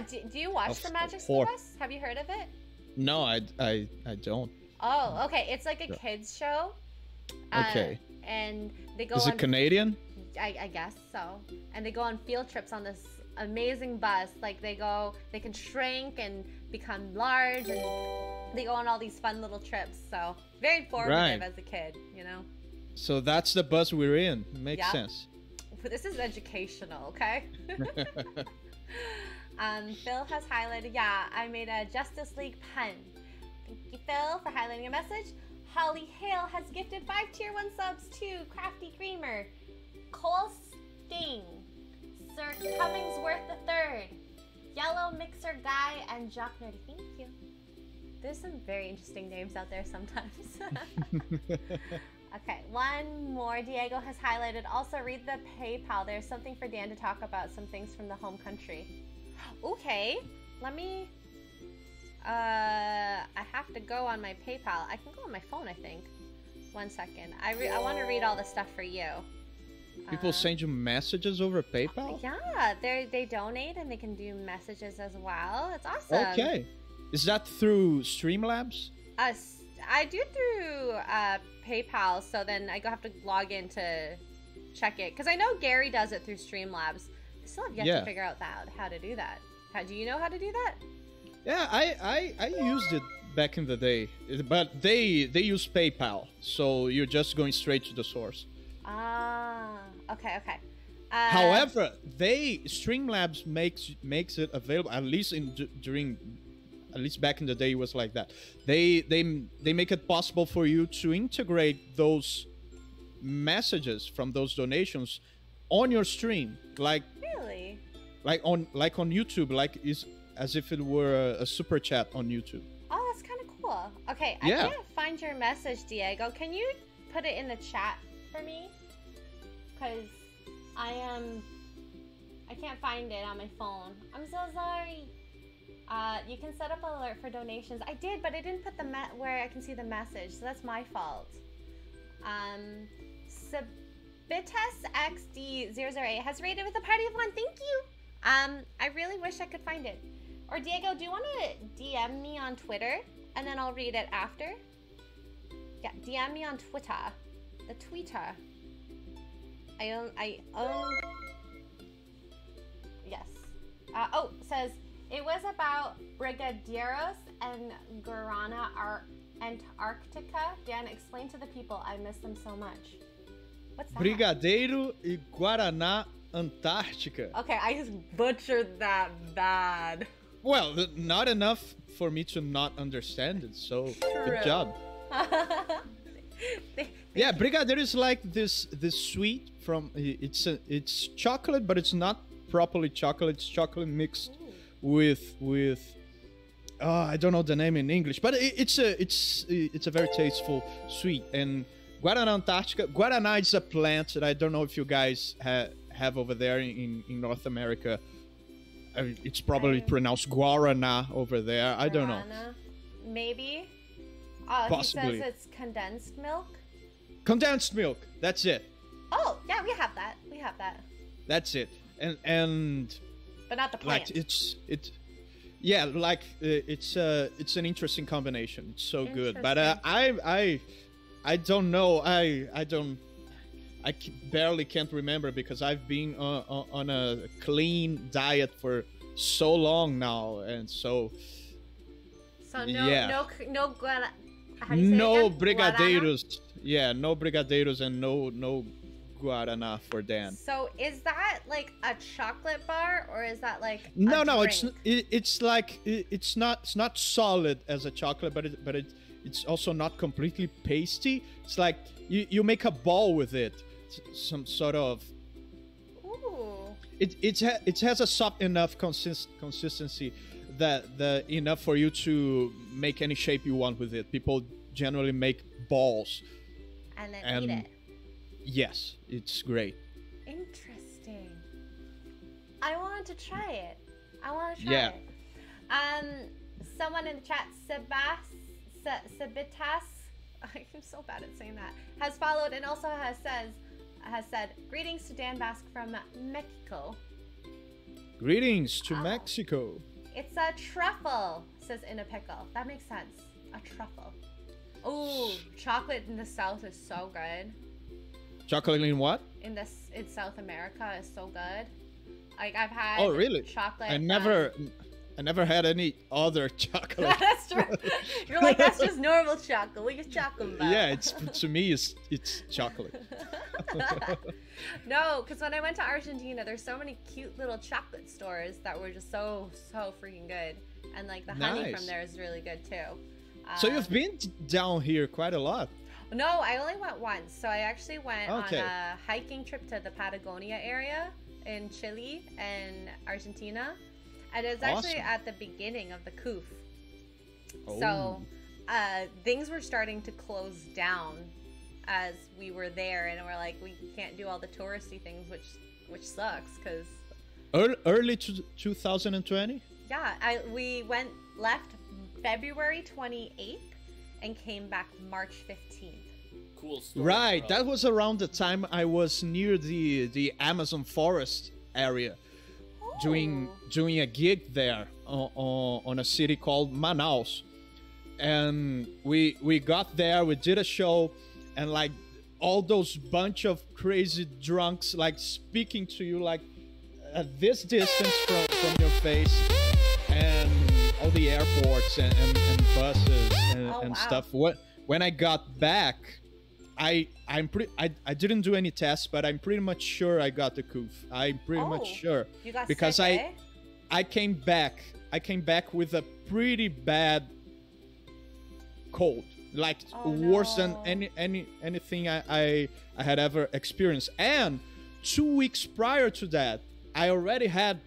Do, do you watch Of the magic school bus? Have you heard of it? No, I, I, I don't. Oh, okay. It's like a kids show. Uh, Okay. and they go Is on it Canadian? I, I guess so. And they go on field trips on this amazing bus. Like they go, they can shrink and become large, and they go on all these fun little trips. So very informative Right. as a kid, you know. So that's the bus we're in. Makes Yep. sense. But this is educational, okay? um, Phil has highlighted, yeah, I made a Justice League pen. Thank you, Phil, for highlighting a message. Holly Hale has gifted five tier one subs to Crafty Creamer, Cole Sting, Sir Cummingsworth III, Yellow Mixer Guy, and Jock Nerdy. Thank you. There's some very interesting names out there sometimes. Okay, one more. Diego has highlighted. Also, read the PayPal. There's something for Dan to talk about. Some things from the home country. Okay, let me. Uh, I have to go on my PayPal. I can go on my phone. I think. One second. I re- I want to read all the stuff for you. People Uh, send you messages over PayPal? Yeah, they they donate and they can do messages as well. It's awesome. Okay. Is that through Streamlabs? Us. I do through uh, PayPal, so then I go have to log in to check it because I know Gary does it through Streamlabs. I still have yet Yeah. to figure out that how to do that. How do you know how to do that? Yeah, I, I I used it back in the day, but they they use PayPal, so you're just going straight to the source. Ah, okay, okay. Uh, However, they Streamlabs makes makes it available at least in d- during at least back in the day it was like that. They they they make it possible for you to integrate those messages from those donations on your stream, like really, like on like on YouTube, like is as if it were a, a super chat on YouTube. oh, that's kind of cool. Okay, Yeah. I can't find your message, Diego. Can you put it in the chat for me? Because I am. I can't find it on my phone. I'm so sorry. Uh, you can set up an alert for donations. I did, but I didn't put the me- where I can see the message, so that's my fault. Um, XD008 has rated with a party of one. Thank you. Um, I really wish I could find it. Or Diego, do you want to DM me on Twitter and then I'll read it after? Yeah, DM me on Twitter. The Twitter. I own. I own. Yes. Uh, oh, says it was about Brigadeiros and Guarana Ar- Antarctica. Dan, explain to the people. I miss them so much. What's that? Brigadeiro e Guaraná Antártica. Okay, I just butchered that bad. Well, not enough for me to not understand it. So True. good job. Yeah, Brigadeiro is like this this sweet from it's a, it's chocolate, but it's not properly chocolate. It's chocolate mixed with with oh, I don't know the name in English, but it, it's a it's it's a very tasteful sweet. And Guaraná Antártica, Guaraná is a plant that I don't know if you guys ha- have over there in in North America. I mean, it's probably I- pronounced Guarana over there. I don't know. Guarana, Maybe. Uh, Possibly. He says it's condensed milk. Condensed milk. That's it. Oh, yeah, we have that. We have that. That's it. And and But not the like it's it's yeah like uh, it's uh it's an interesting combination. It's so good. But uh, i i i don't know. I i don't I barely can't remember because i've been uh, on, on a clean diet for so long now. And so so no, yeah. no, no guana. How do you say it no? Brigadeiros. Yeah no brigadeiros and no no guarana for dan. So is that like a chocolate bar or is that like no no it's it, it's like it, it's not it's not solid as a chocolate but it but it it's also not completely pasty. It's like you, you make a ball with it S- some sort of. Ooh. it it, ha- it has a soft enough consist- consistency that the enough for you to make any shape you want with it. People generally make balls And then And- eat it. Yes it's great Interesting. I wanted to try it. I want to try Yeah. it. Um, someone in the chat, Sebas, Se- Sebitas, I'm so bad at saying that, has followed and also has says has said greetings to Dan Vasc from Mexico. greetings to Oh. mexico It's a truffle, says in a pickle. That makes sense. A truffle. Oh, chocolate in the South is so good. Chocolate in what in this in South America is so good. Like I've had Oh, really? chocolate. I never, I never had any other chocolate. that's true. You're like that's just normal chocolate. What are you talking about? yeah, it's to me, it's it's chocolate. no, because when I went to Argentina, there's so many cute little chocolate stores that were just so so freaking good, and like the honey Nice. from there is really good too. So Um, you've been down here quite a lot. No, I only went once. So I actually went Okay. on a hiking trip to the Patagonia area in Chile and Argentina. And it was actually at the beginning of the COOF. Oh. So uh, things were starting to close down as we were there. And we're like, we can't do all the touristy things, which which sucks because, early, early to 2020. yeah, I, we went, left February 28th and came back March 15th. Cool story. Right, bro. that was around the time I was near the the Amazon forest area, doing Oh. doing a gig there on, on, on a city called Manaus, and we we got there, we did a show, and like all those bunch of crazy drunks like speaking to you like at this distance from, from your face, and all the airports and, and, and buses oh, and, Oh, and wow. stuff. What when I got back, I I'm pretty I, I didn't do any tests, but I'm pretty much sure I got the coof. I'm pretty much Oh. sure. You got Because sick, I- eh? I came back. I came back with a pretty bad cold, like Oh, worse than any any anything I, I I had ever experienced. And two weeks prior to that, I already had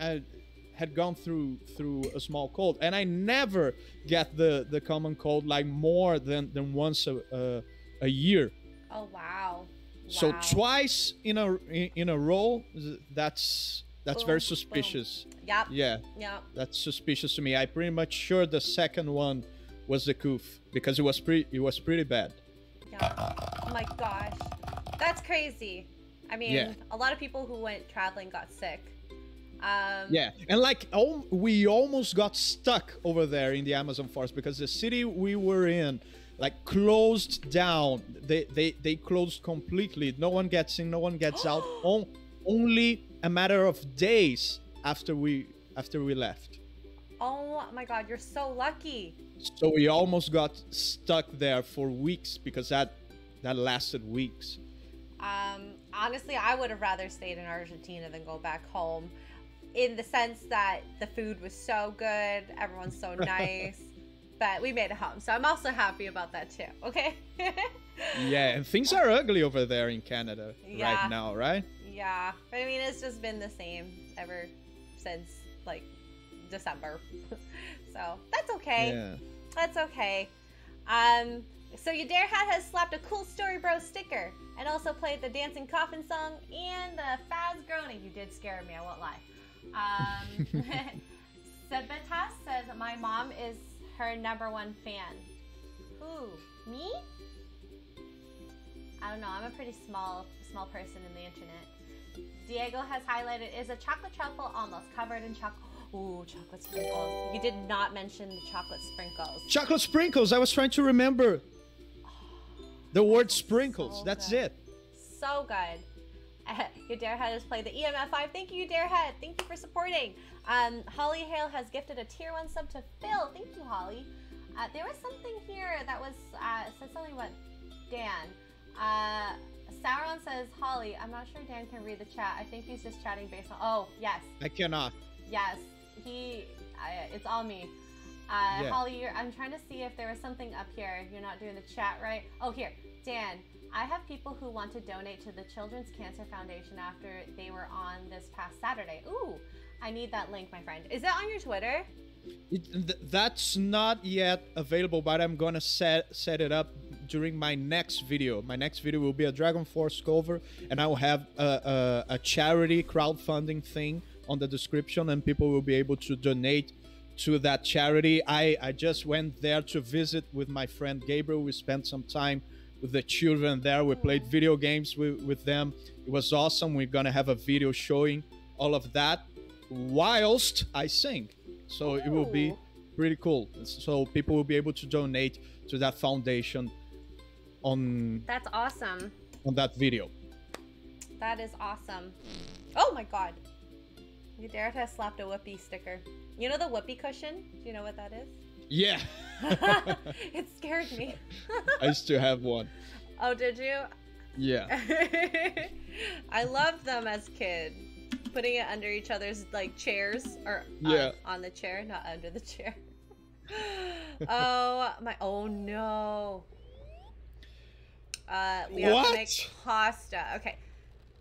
I had gone through through a small cold, and I never get the the common cold like more than than once a a, a year. Oh wow. So Wow. twice in a in, in a row, that's that's Boom, very boom. suspicious. Yep. Yeah, Yep. that's suspicious to me. I pretty much sure the second one was the coof because it was pretty it was pretty bad. Yeah. Oh my gosh. That's crazy. I mean, Yeah. a lot of people who went traveling got sick. Um, Yeah, and like we almost got stuck over there in the Amazon forest because the city we were in like closed down. They they they closed completely. No one gets in, no one gets out. On, only a matter of days after we after we left. Oh my god, you're so lucky. So we almost got stuck there for weeks because that that lasted weeks. Um, honestly, I would have rather stayed in Argentina than go back home. In the sense that the food was so good, everyone's so nice. But we made it home, so I'm also happy about that too. Okay. Yeah, and things are ugly over there in Canada Yeah. right now, right? Yeah, but I mean, it's just been the same ever since like December. so that's okay. Yeah. That's okay. Um, so your dare hat has slapped a cool story bro sticker and also played the dancing coffin song and the Faz groaning. You did scare me, I won't lie. Um, Sebetas says my mom is her number one fan. Who? Me? I don't know. I'm a pretty small, small person in the internet. Diego has highlighted is a chocolate truffle almost covered in chocolate. Ooh, chocolate sprinkles. You did not mention the chocolate sprinkles. Chocolate sprinkles. I was trying to remember the word sprinkles. so That's good. it. So good. your Darehead has played the E EMF5. Thank you, Darehead. Thank you for supporting. Um, Holly Hale has gifted a tier one sub to Phil. Thank you, Holly. Uh, there was something here that was uh, said something about Dan. Uh, Sauron says Holly. I'm not sure Dan can read the chat. I think he's just chatting based on. Oh yes, I cannot. yes. He. I, it's all me. Uh, Yeah. Holly, you're, I'm trying to see if there was something up here. You're not doing the chat right. Oh, here, Dan. I have people who want to donate to the Children's Cancer Foundation after they were on this past Saturday. Ooh, I need that link, my friend. Is it on your Twitter? It, th- that's not yet available, but I'm gonna set set it up during my next video. My next video will be a DragonForce cover, and I will have a, a, a charity crowdfunding thing on the description, and people will be able to donate to that charity. I, I just went there to visit with my friend Gabriel. We spent some time with the children there. We played video games with, with them. It was awesome. We're gonna have a video showing all of that whilst I sing. So it will be oh. pretty cool. So people will be able to donate to that foundation on That's awesome. on that video. That is awesome. Oh my god. Darita slapped a whoopee sticker. You know the whoopee cushion? Do you know what that is? Yeah. it scared me. I used to have one. oh, did you? Yeah. I loved them as kid. Putting it under each other's like chairs or Yeah. on, the chair, not under the chair. oh my! Oh no! Uh, we have to make What? pasta. Okay,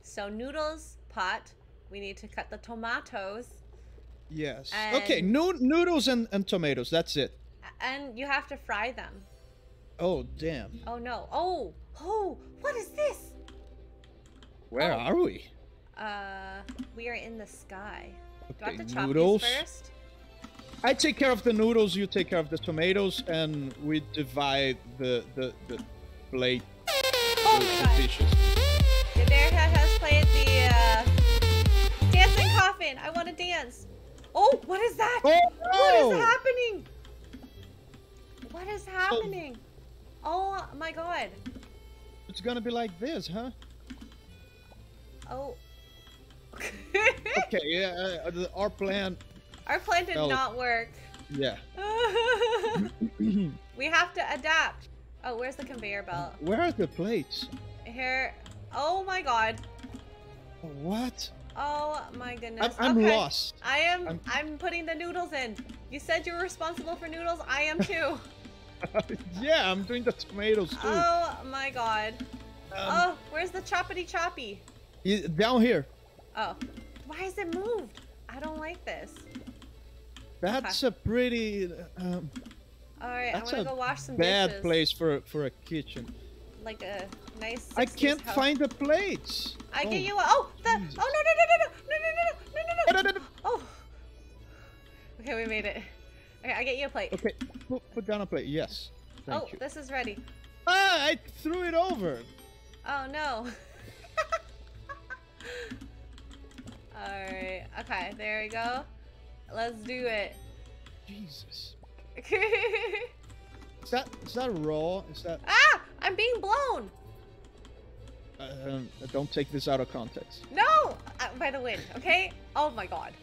so noodles pot. We need to cut the tomatoes, Yes. Okay, noo- noodles and, and tomatoes. That's it. and you have to fry them. Oh, damn. Oh no! Oh oh! What is this? Where Oh. are we? Uh, we are in the sky. Do I Okay, have to chop noodles. these first? I take care of the noodles, you take care of the tomatoes, and we divide the the, the plate, Oh the, my the dishes. Yadera has played the uh, dancing coffin. I want to dance. Oh, what is that? Oh What is happening? What is happening? Oh my god. It's gonna be like this, huh? Oh. Okay, yeah. Uh, our plan. Our plan did Oh. not work. Yeah. we have to adapt. Oh, where's the conveyor belt? Where are the plates? Here. Oh my god. What? Oh my I'm, goodness. I'm okay. lost. I am I'm- I'm putting the noodles in. You said you were responsible for noodles. I am too. yeah, I'm doing the tomatoes too. oh my god. Um, oh, where's the choppity choppy? down here. Oh. Why is it moved? I don't like this. That's a pretty um, Alright, I'm gonna go wash some bad dishes. place for for a kitchen. Like a nice. I can't house. find the plates. I oh. get you. A, oh, the. Oh no Jesus. no no no no no no no no no no No, no. no, no, no. Oh. Okay, we made it. Okay, I get you a plate. Okay, put, put down a plate. Yes. Thank oh, you. this is ready. Ah, I threw it over. Oh no. Alright. Okay, there we go. Let's do it. Jesus. Is that is that raw? Is that? ah! I'm being blown! Um, don't take this out of context. No! Uh, by the wind, okay? Oh my god.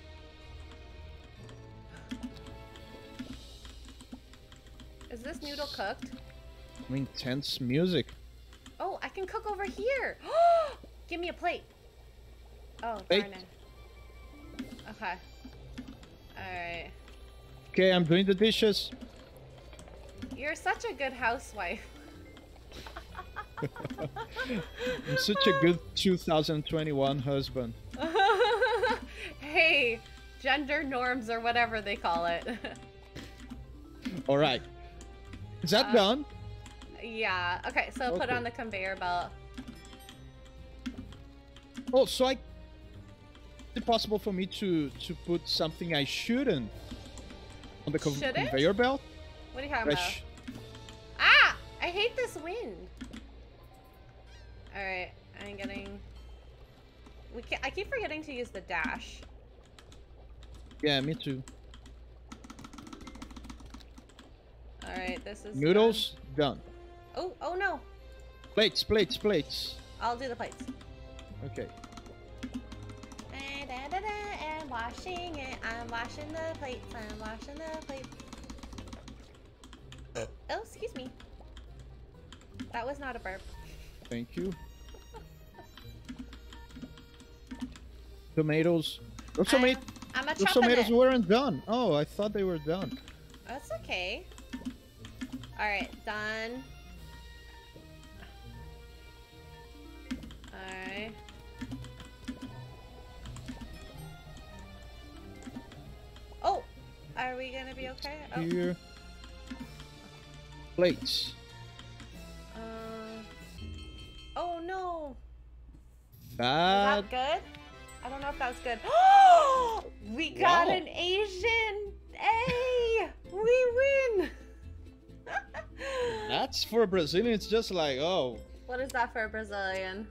Is this noodle cooked? I mean, tense music. Oh, I can cook over here. Give me a plate. Oh, Plate? darn it. Okay. Alright. Okay, I'm doing the dishes. You're such a good housewife. I'm such a good 2021 husband. hey, gender norms or whatever they call it. All right. Is that Uh, done? yeah. Okay, so put Okay. on the conveyor belt. Oh, so I. Is it possible for me to to put something I shouldn't on the co- Shouldn't? conveyor belt? What are you talking Fresh. about? Ah! I hate this wind. Alright, I'm getting. We can I keep forgetting to use the dash. Yeah, me too. Alright, this is. Noodles done. done. Oh, oh no. Plates, plates, plates. I'll do the plates. Okay. And, da, da, da, and washing it. I'm washing the plates. I'm washing the plates. Oh, excuse me. That was not a burp. Thank you. Tomatoes. Those, toma- those tomatoes it. weren't done. Oh, I thought they were done. That's okay. Alright, done. Alright. Oh! Are we gonna be okay? Oh, Here. Plates. uh, oh no! That good? I don't know if that was good. we got Wow. an Asian A! We win! That's for a Brazilian. It's just like, oh, what is that for a Brazilian?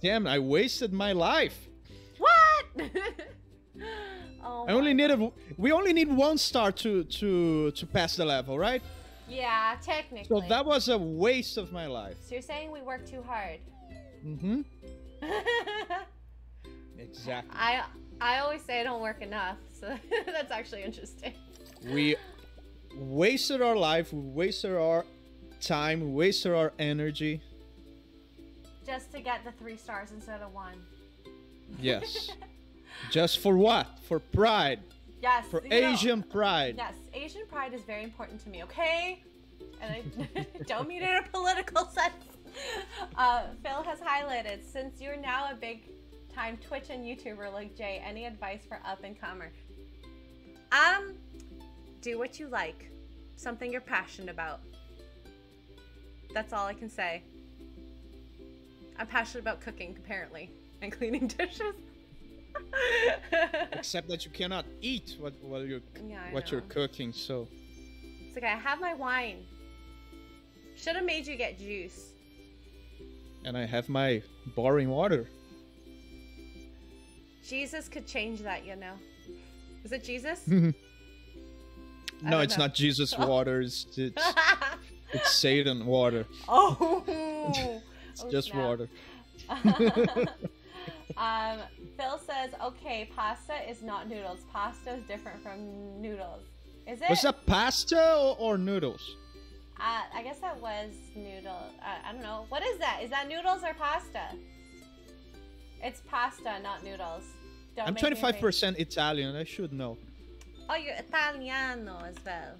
damn! I wasted my life. What? oh I only my- needed. We only need one star to to to pass the level, right? Yeah, technically. So that was a waste of my life. So you're saying we work too hard? Mm-hmm. Exactly. I I always say I don't work enough, so that's actually interesting. We wasted our life, we wasted our time, we wasted our energy. Just to get the three stars instead of one. Yes. Just for what? For pride. Yes. For you know- Asian pride. Yes, Asian pride is very important to me, okay? And I don't mean it in a political sense. Uh, Phil has highlighted since you're now a big time Twitch and YouTuber like Jay, any advice for up and comer? Um, do what you like, something you're passionate about. That's all I can say. I'm passionate about cooking, apparently, and cleaning dishes. Except that you cannot eat what while you're Yeah, what you're cooking, so It's okay, I have my wine. Should have made you get juice. and I have my boring water. Jesus could change that, you know. Is it Jesus? no, it's know. not Jesus water, it's it's, it's Satan water. oh, It's Oh, just snap. water. Um, Phil says, okay, pasta is not noodles. Pasta is different from noodles. Is it? Was that pasta or, or noodles? Uh, I guess that was noodle. Uh, I don't know. What is that? Is that noodles or pasta? It's pasta, not noodles. Don't I'm make me think- 25% Italian, I should know. Oh, you're Italiano as well.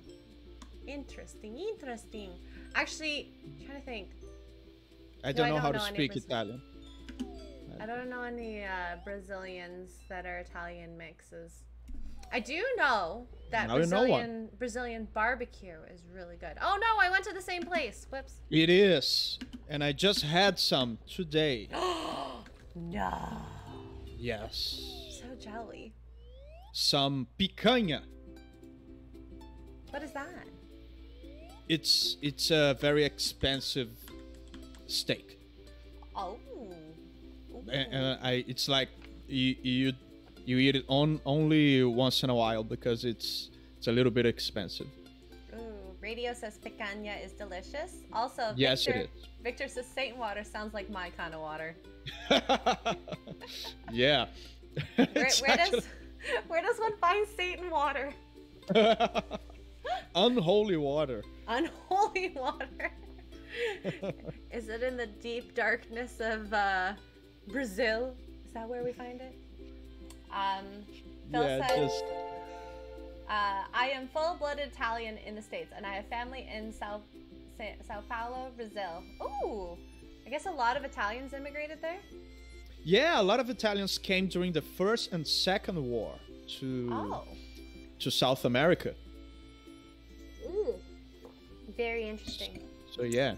Interesting, interesting. Actually, I'm trying to think. I don't I know don't how to know any speak Italian. I don't know any uh, Brazilians that are Italian mixes. I do know that Now you know. Brazilian Brazilian barbecue is really good. Oh no, I went to the same place. Whoops. It is. And I just had some today. no. Yes. So jelly. Some picanha. What is that? It's it's a very expensive steak. Oh. And, and I it's like you you you eat it on only once in a while because it's it's a little bit expensive. Ooh, Radio says picanha is delicious. Also, Yes, Victor, it Victor says Saint water sounds like my kind of water. yeah. Where, where actually- does where does one find Satan water? Unholy water. Unholy water. Is it in the deep darkness of uh, Brazil? Is that where we find it? Um, Phil yeah, says, just uh, I am full-blooded Italian in the States, and I have family in Sao, Sao Paulo, Brazil. Ooh, I guess a lot of Italians immigrated there. yeah, a lot of Italians came during the first and second war to Oh, to South America. ooh, very interesting. So yeah.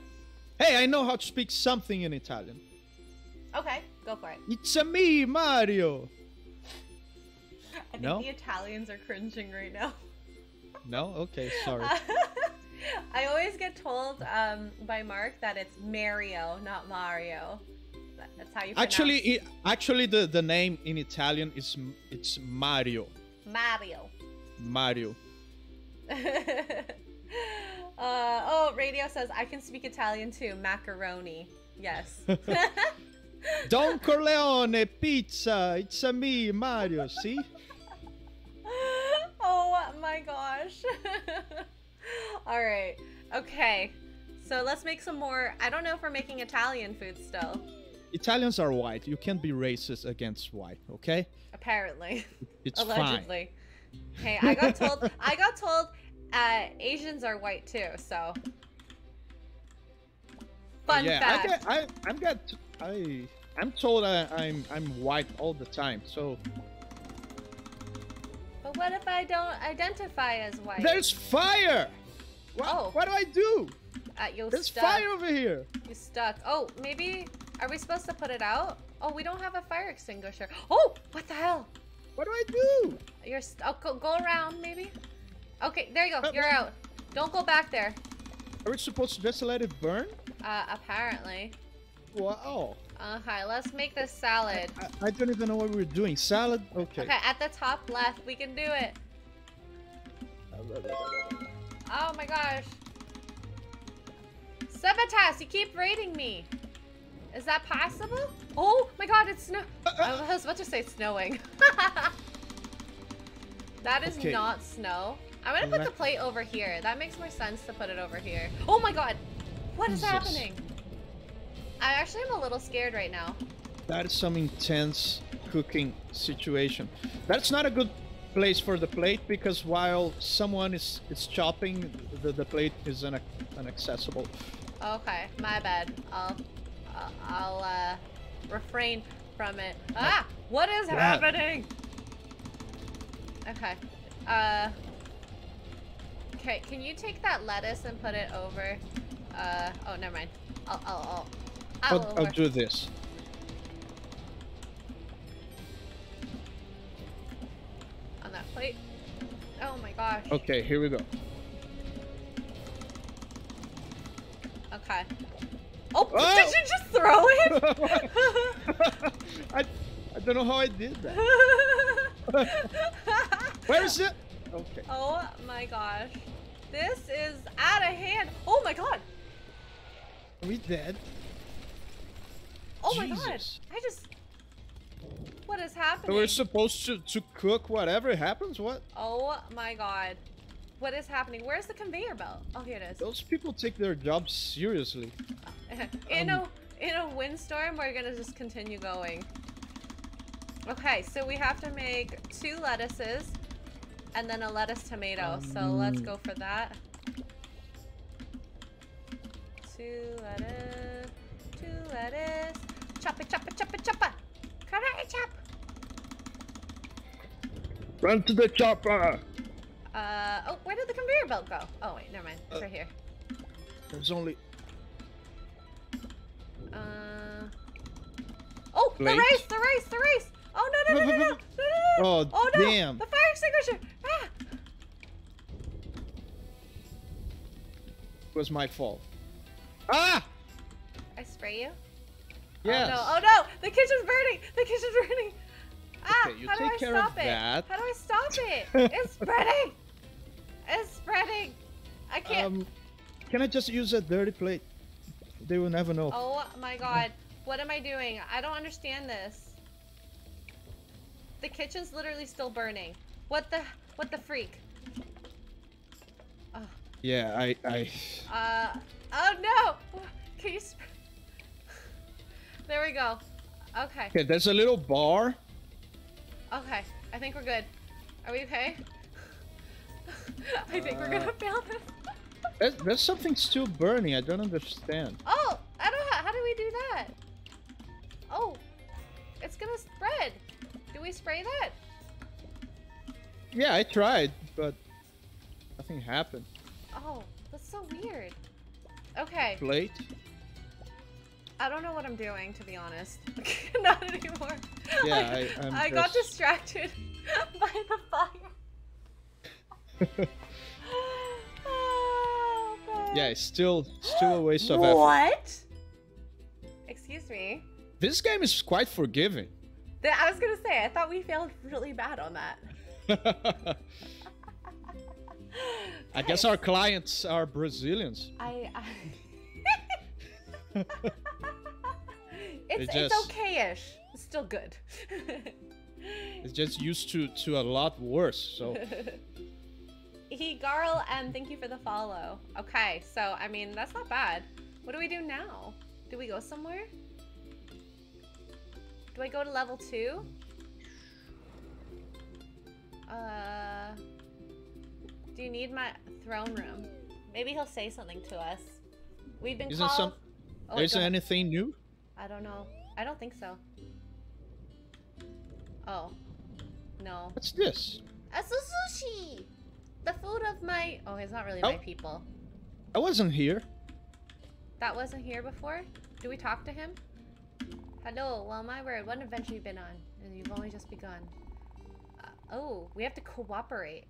Hey, I know how to speak something in Italian. Okay, go for it. It's a me, Mario. I think No? the Italians are cringing right now. No, okay, sorry. I always get told um, by Mark that it's Mario, not Mario. That's how you pronounce Actually, it, actually, the, the name in Italian is it's Mario. Mario. Mario. uh, oh, radio says I can speak Italian too. Macaroni. Yes. Don Corleone pizza. It's a me, Mario. See? oh my gosh. All right. Okay. So let's make some more. I don't know if we're making Italian food still. Italians are white. You can't be racist against white. Okay? Apparently. It's fine. Allegedly. Hey, I got told. I got told uh, Asians are white too. So. Fun yeah, fact. I get, I, I'm got, I, I'm told I, I'm, I'm white all the time. So But what if I don't identify as white? there's fire. What, Oh. what do I do? uh, you There's stuck. fire over here. You're stuck. Oh, maybe. Are we supposed to put it out? Oh, we don't have a fire extinguisher. Oh, what the hell? What do I do? You're. St- oh, go, go around maybe. Okay, there you go. Uh, You're out. Don't go back there. Are we supposed to just let it burn? Uh, apparently. Wow. Okay, let's make this salad. I, I don't even know what we're doing. Salad? Okay. Okay, at the top left, we can do it. Oh my gosh. Sabotage, you keep raiding me. Is that possible? Oh my god, it's snow. Uh, uh. I was about to say snowing. that is Okay. not snow. I'm gonna put the plate over here. That makes more sense to put it over here. Oh my god! What is Jesus. happening? I actually am a little scared right now. That is some intense cooking situation. That's not a good place for the plate because while someone is is chopping, the, the plate is inaccessible. Okay, my bad. I'll, uh, I'll uh, refrain from it. Ah, what is Yeah. happening? Okay. Uh. Okay, can you take that lettuce and put it over? Uh. Oh, never mind. I'll. I'll. I'll, I'll, I'll, do this. on that plate. Oh my gosh. Okay, here we go. Okay. Oh, Oh! did you just throw it? I, I don't know how I did that. Where is it? Okay. oh my gosh. This is out of hand. Oh my god. Are we dead? Oh my god. I just. What is happening? we're supposed to, to cook whatever happens? What? Oh my god. What is happening? Where's the conveyor belt? Oh, here it is. Those people take their jobs seriously. in Um, a in a windstorm, we're gonna just continue going. Okay, so we have to make two lettuces and then a lettuce tomato. so let's Um, go for that. Two lettuce, two lettuce. Chop it, chop it, chop it, chop it. Karate chop. Run to the chopper! Uh oh, where did the conveyor belt go? Oh wait, never mind. It's Uh, right here. There's only. Uh. Oh, the race, the race, the race! Oh no no no no no no no no! no. Oh, Oh no! damn. The fire extinguisher! Ah! It was my fault. Ah! I spray you? Yes. Oh no! Oh no! The kitchen's burning! The kitchen's burning! Ah! Okay, you how do I care of stop it? that. How do I stop it? it's spreading! It's spreading! I can't. Um, can I just use a dirty plate? They will never know. oh my god! What am I doing? I don't understand this. The kitchen's literally still burning. What the? What the freak? Oh. Yeah, I, I. Uh, oh no! Can you? There we go. Okay. Okay, there's a little bar. Okay. I think we're good. Are we okay? I think we're gonna Uh, fail this. There's, there's something still burning. I don't understand. Oh, I don't. How, how do we do that? Oh, it's gonna spread. Do we spray that? Yeah, I tried, but nothing happened. Oh, that's so weird. Okay, Plate. I don't know what I'm doing to be honest. Not anymore. Yeah, I, I- got distracted by the fire. Oh, yeah, it's still still a waste of effort. What? Excuse me. This game is quite forgiving. I was gonna say, I thought we failed really bad on that. I guess our clients are Brazilians. I. I... it's it's just- okay-ish. It's still good. It's just used to to a lot worse. So he Garl and thank you for the follow. Okay, so I mean that's not bad. What do we do now? Do we go somewhere? Do I go to level two? Uh, do you need my throne room? Maybe he'll say something to us. We've been Isn't called. some- Oh, there isn't go- anything new. I don't know. I don't think so. Oh, no. What's this? A sushi! The food of my. Oh, it's not really my Oh. people. I wasn't here. That wasn't here before? Do we talk to him? Hello, well, my word, what adventure you been on? And you've only just begun. Uh, oh, we have to cooperate.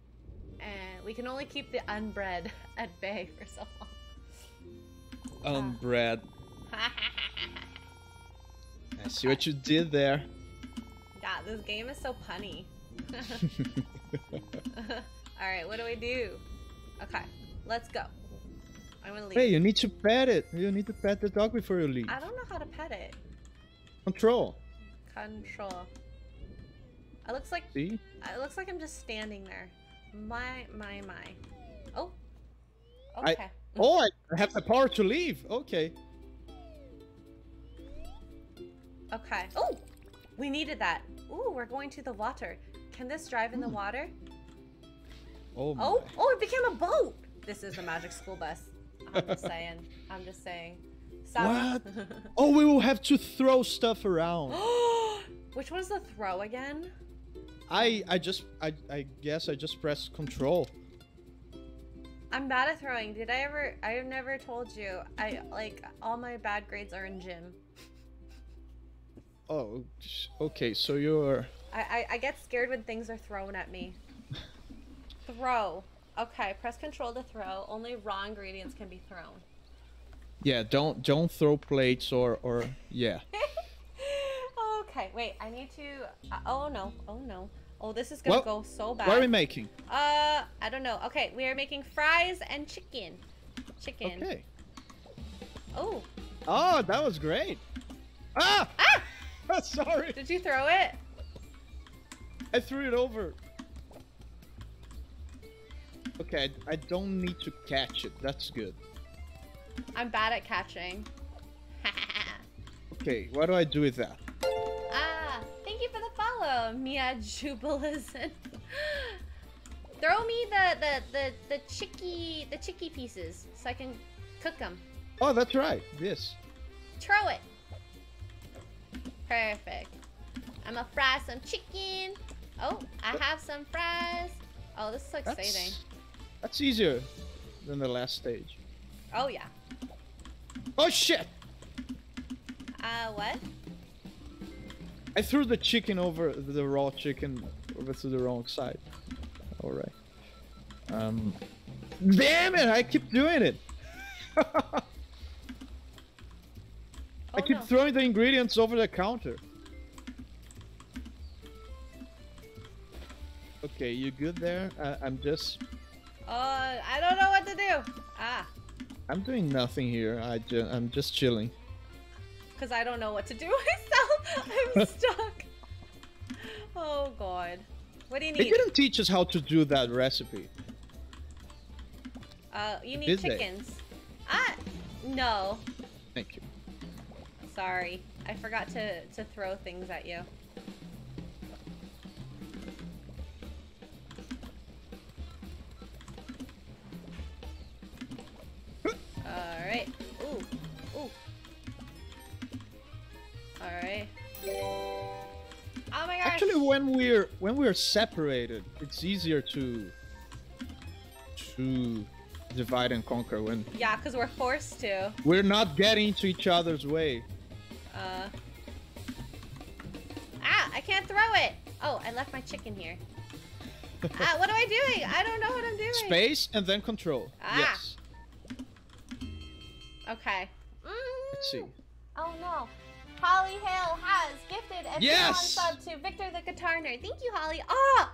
And we can only keep the unbred at bay for so long. Brad. I see what you did there. yeah, this game is so punny. Alright, what do we do? Okay, let's go. I'm gonna leave. Hey, you need to pet it. You need to pet the dog before you leave. I don't know how to pet it. Control. Control. It looks like See? it looks like I'm just standing there. My my my. Oh. I- Okay. Oh, I I have the power to leave. Okay. Okay. Oh, we needed that. Ooh, we're going to the water. Can this drive in the water? Oh, oh my. Oh, oh, it became a boat. This is the magic school bus. I'm just saying. I'm just saying. Stop. Oh, we will have to throw stuff around. Which one's the throw again? I I just I I guess I just pressed control. I'm bad at throwing. Did I ever? I've never told you. I like all my bad grades are in gym. Oh, okay. So you're I, I, I get scared when things are thrown at me. throw. Okay, press control to throw. Only raw ingredients can be thrown. yeah. Don't don't throw plates or or yeah. okay, wait. I need to. Uh, oh no. Oh no. Oh, this is gonna Well, go so bad. What are we making? Uh, I don't know. Okay, we are making fries and chicken. Chicken. Okay. Oh, Oh, that was great. Ah! Ah! Sorry, did you throw it? I threw it over. Okay, I, I don't need to catch it. That's good. I'm bad at catching. Okay, what do I do with that? ah, thank you for the follow, Mia Jubilison. Throw me the the the the chicky the chicky pieces so I can cook them. Oh, that's right. This. Throw it. Perfect. I'm gonna fry some chicken. Oh, I have some fries. Oh, this is so exciting. That's, that's easier than the last stage. Oh yeah. Oh shit! Uh, what? I threw the chicken over the raw chicken over to the wrong side. All right. Um. Damn it! I keep doing it. I Oh, keep no. throwing the ingredients over the counter. Okay, you good there? I, I'm just. Uh, I don't know what to do. Ah, I'm doing nothing here. I ju- I'm just chilling. because I don't know what to do myself. I'm stuck. Oh god. What do you need? They didn't teach us how to do that recipe. Uh, you need Did they? chickens. Ah, no. Thank you. Sorry, I forgot to to throw things at you. All right. Ooh, ooh. All right. Oh my gosh. Actually, when we're when we're separated, it's easier to to divide and conquer. When yeah, because we're forced to. we're not getting into each other's way. Uh. Ah, I can't throw it. Oh, I left my chicken here. ah, what am I doing? I don't know what I'm doing. Space and then control. Ah. Yes. Okay. Let's see. Mm. Oh no. Holly Hale has gifted a Yes! sub to Victor the Guitar Nerd. Thank you, Holly. Oh!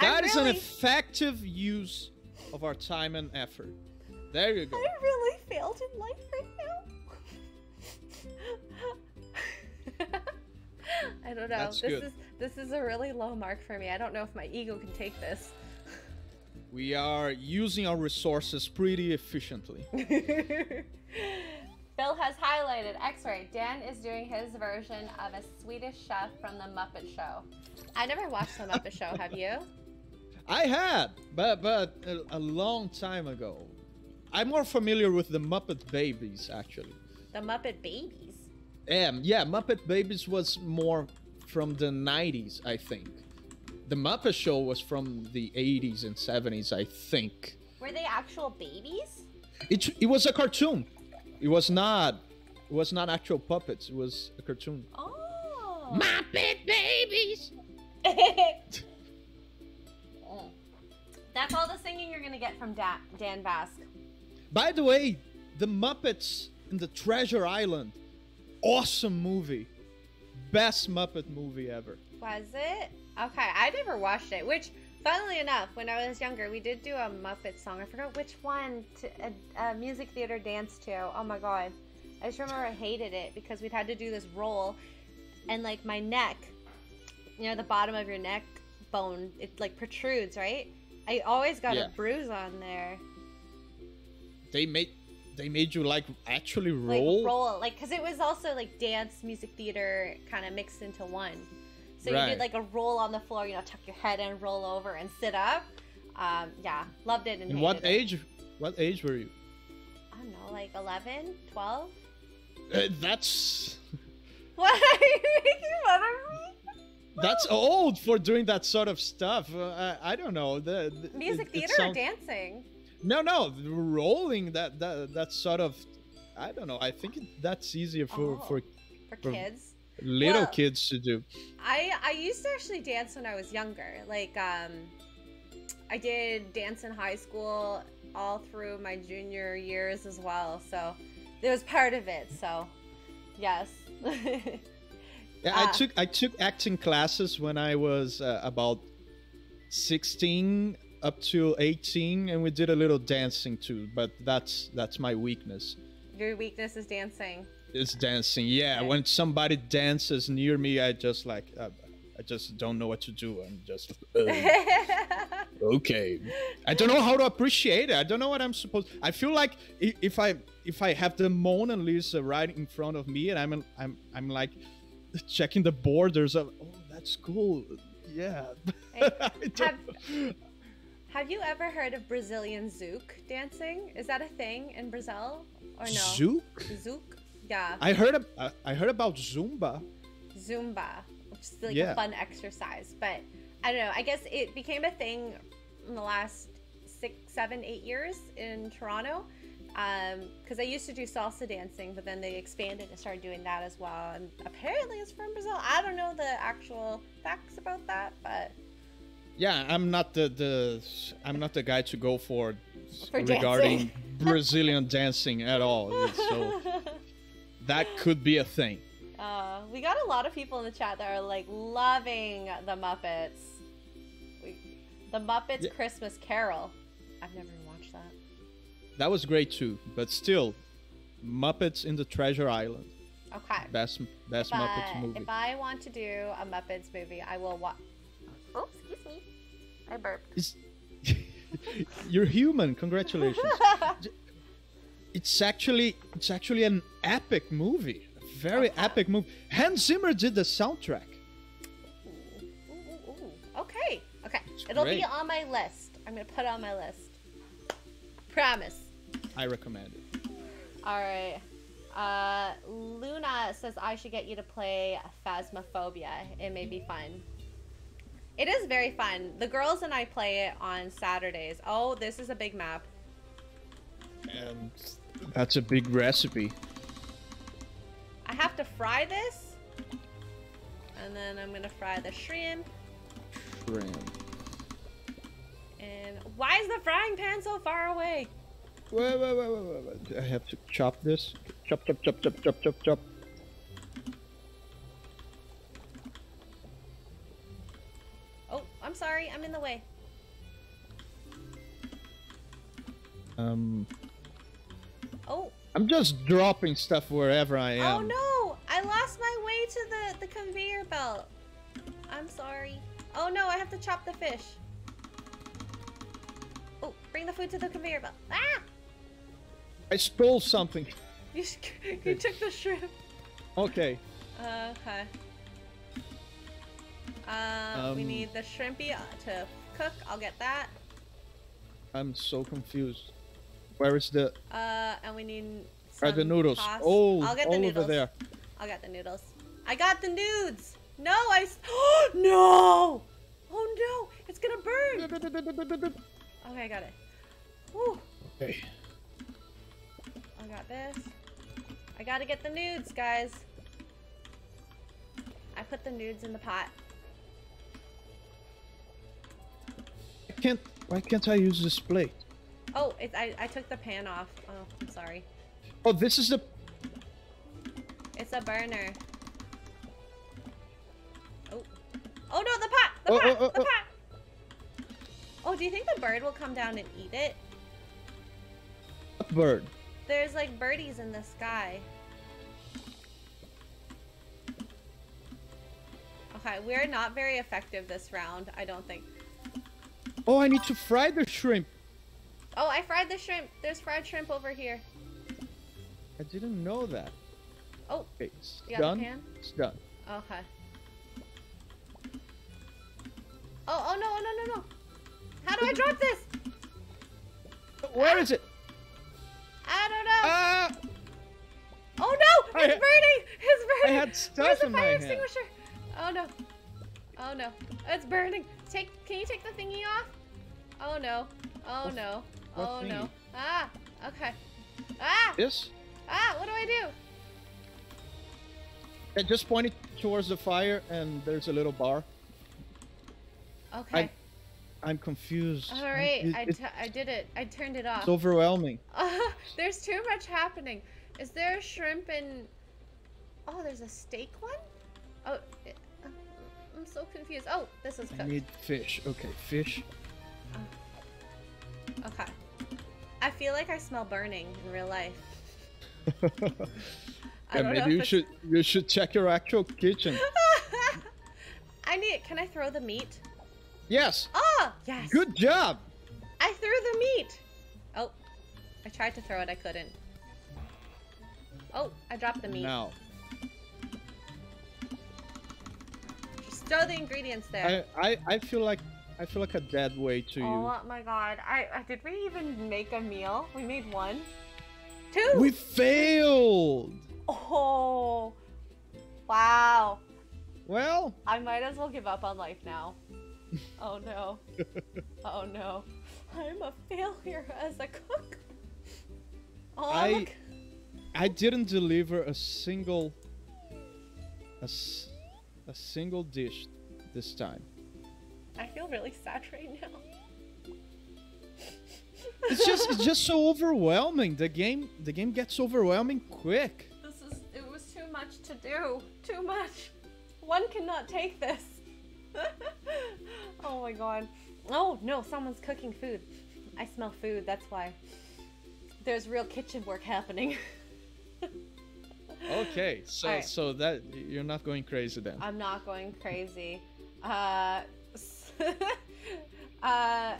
That is really, an effective use of our time and effort. There you go. I really failed in life I don't know. That's this good. is this is a really low mark for me. I don't know if my ego can take this. We are using our resources pretty efficiently. Bill has highlighted X-ray. Dan is doing his version of a Swedish chef from the Muppet Show. I never watched the Muppet Show. Have you? I had, but but a, a long time ago. I'm more familiar with the Muppet Babies actually. The Muppet Babies. Um, yeah, Muppet Babies was more from the 90s, I think. The Muppet Show was from the 80s and 70s, I think. Were they actual babies? It, it was a cartoon. It was not. It was not actual puppets. It was a cartoon. Oh. Muppet Babies. That's all the singing you're gonna get from da- Dan Vasc. By the way, the Muppets in the Treasure Island, awesome movie, best Muppet movie ever. Was it? Okay, I never watched it. Which Funnily enough, when I was younger, we did do a Muppet song. I forgot which one. To, a, a music theater dance to. Oh my god. I just remember I hated it because we'd had to do this roll, and like my neck, you know, the bottom of your neck bone, it like protrudes, right? I always got Yeah. a bruise on there. They made they made you like actually Like roll. roll, like because it was also like dance, music theater, kind of mixed into one. So you did like a roll on the floor, you know, tuck your head and roll over and sit up. Um, yeah, loved it and In what it. age? What age were you? I don't know, like 11, 12? Uh, that's What are you making fun of me? that's old for doing that sort of stuff. Uh, I, I don't know. The, the Music it- it theater or dancing? No, no, rolling that that that sort of. I don't know. I think that's easier for Oh. for For For- kids? little Well- kids to do. I I used to actually dance when I was younger. Like um I did dance in high school all through my junior years as well. So it was part of it. So yes. Yeah, Ah. I took I took acting classes when I was uh, about sixteen up to eighteen, and we did a little dancing too. But that's that's my weakness. Your weakness is dancing. It's dancing. Yeah, Okay. when somebody dances near me, I just like uh, I just don't know what to do. I'm just uh, okay. I don't know how to appreciate it. I don't know what I'm supposed. I feel like if I if I have the Mona Lisa right in front of me and I'm I'm I'm like checking the borders of oh that's cool. Yeah. I don't- Have you ever heard of Brazilian zouk dancing? Is that a thing in Brazil or no? Zouk? Zouk? Yeah. I heard ab- uh, I heard about Zumba. Zumba, which is like Yeah. a fun exercise. But I don't know. I guess it became a thing in the last six, seven, eight years in Toronto. Because I used to do salsa dancing, but then they expanded and started doing that as well. And apparently it's from Brazil. I don't know the actual facts about that, but Yeah, I'm not the, the I'm not the guy to go for, For regarding dancing. Brazilian dancing at all. So that could be a thing. uh, we got a lot of people in the chat that are like loving the Muppets. We, the Muppets Yeah. Christmas Carol. I've never even watched that. That was great too, but still, Muppets in the Treasure Island, Okay. best best if Muppets I, movie. If I want to do a Muppets movie, I will watch. I burped. You're human. Congratulations. it's actually it's actually an epic movie, a very Okay. epic movie. Hans Zimmer did the soundtrack. Ooh, ooh, ooh. Okay. Okay. It's It'll be on my list. I'm gonna put it on my list. Promise. I recommend it. All right. Uh, Luna says I should get you to play Phasmophobia. It may be fun. It is very fun. The girls and I play it on Saturdays. Oh, this is a big map. And that's a big recipe. I have to fry this. And then I'm gonna fry the shrimp. Shrimp. And why is the frying pan so far away? Wait, wait, wait, wait, wait. I have to chop this. Chop, chop, chop, chop, chop, chop, chop. I'm sorry. I'm in the way. Um, Oh, I'm just dropping stuff wherever I am. oh no! I lost my way to the the conveyor belt. I'm sorry. Oh no! I have to chop the fish. Oh, bring the food to the conveyor belt. Ah! I stole something. You, you took the shrimp. Okay. Uh, okay. Uh, we Um, need the shrimpy uh, to cook. I'll get that. I'm so confused. Where is the Uh, and we need. are the noodles? pasta. Oh, I'll get all the over noodles. there. I'll get the noodles. I got the nudes. No, I. s- no! Oh no! It's gonna burn. Okay, I got it. Whew. Okay. I got this. I gotta get the nudes, guys. I put the nudes in the pot. Can't. Why can't I use this plate? Oh, it, I, I took the pan off. Oh, I'm sorry. Oh, this is the. It's a burner. Oh. Oh no, the pot! The Oh, pot! oh, oh, the oh. pot! Oh, do you think the bird will come down and eat it? Bird. There's like birdies in the sky. Okay, we're not very effective this round, I don't think. Oh, I need to fry the shrimp. Oh, I fried the shrimp. There's fried shrimp over here. I didn't know that. Oh, Okay, it's you done. It's done. Okay. Oh, oh no, no, no, no. How do I drop this? Where is it? I don't know. Ah! oh no, it's ha- burning. It's I burning. had stuff Where's the fire extinguisher? Oh no. Oh no. It's burning. Take can you take the thingy off? Oh no. Oh no. Oh no. Ah, okay. Ah! This? Ah, what do I do? I just it towards the fire, and there's a little bar. Okay. I'm confused. All right, it- I, it- did it. I turned it off. it's overwhelming. there's too much happening. Is there a shrimp and... Oh, there's a steak one? Oh, uh, I'm so confused. Oh, this is I need fish. Okay, fish. Uh, okay. I feel like I smell burning in real life. I yeah, maybe you it's- should you should check your actual kitchen. I need. Can I throw the meat? yes. Oh, yes. Good job. I threw the meat. Oh, I tried to throw it. I couldn't. Oh, I dropped the meat. Now, throw the ingredients there. I, I I feel like I feel like a dead weight to you. Oh my god! I, I did we even make a meal? We made one, two. We failed. Oh, wow! Well, I might as well give up on life now. Oh no! Oh no! I'm a failure as a cook. Oh, I- look. I didn't deliver a single a, a single dish this time. I feel really sad right now. It's just it's just so overwhelming. The game the game gets overwhelming quick. This is. It was too much to do. Too much. One cannot take this. oh my god. Oh no, someone's cooking food. I smell food, that's why. There's real kitchen work happening. Okay, so Alright. so that you're not going crazy then. I'm not going crazy. Uh, uh,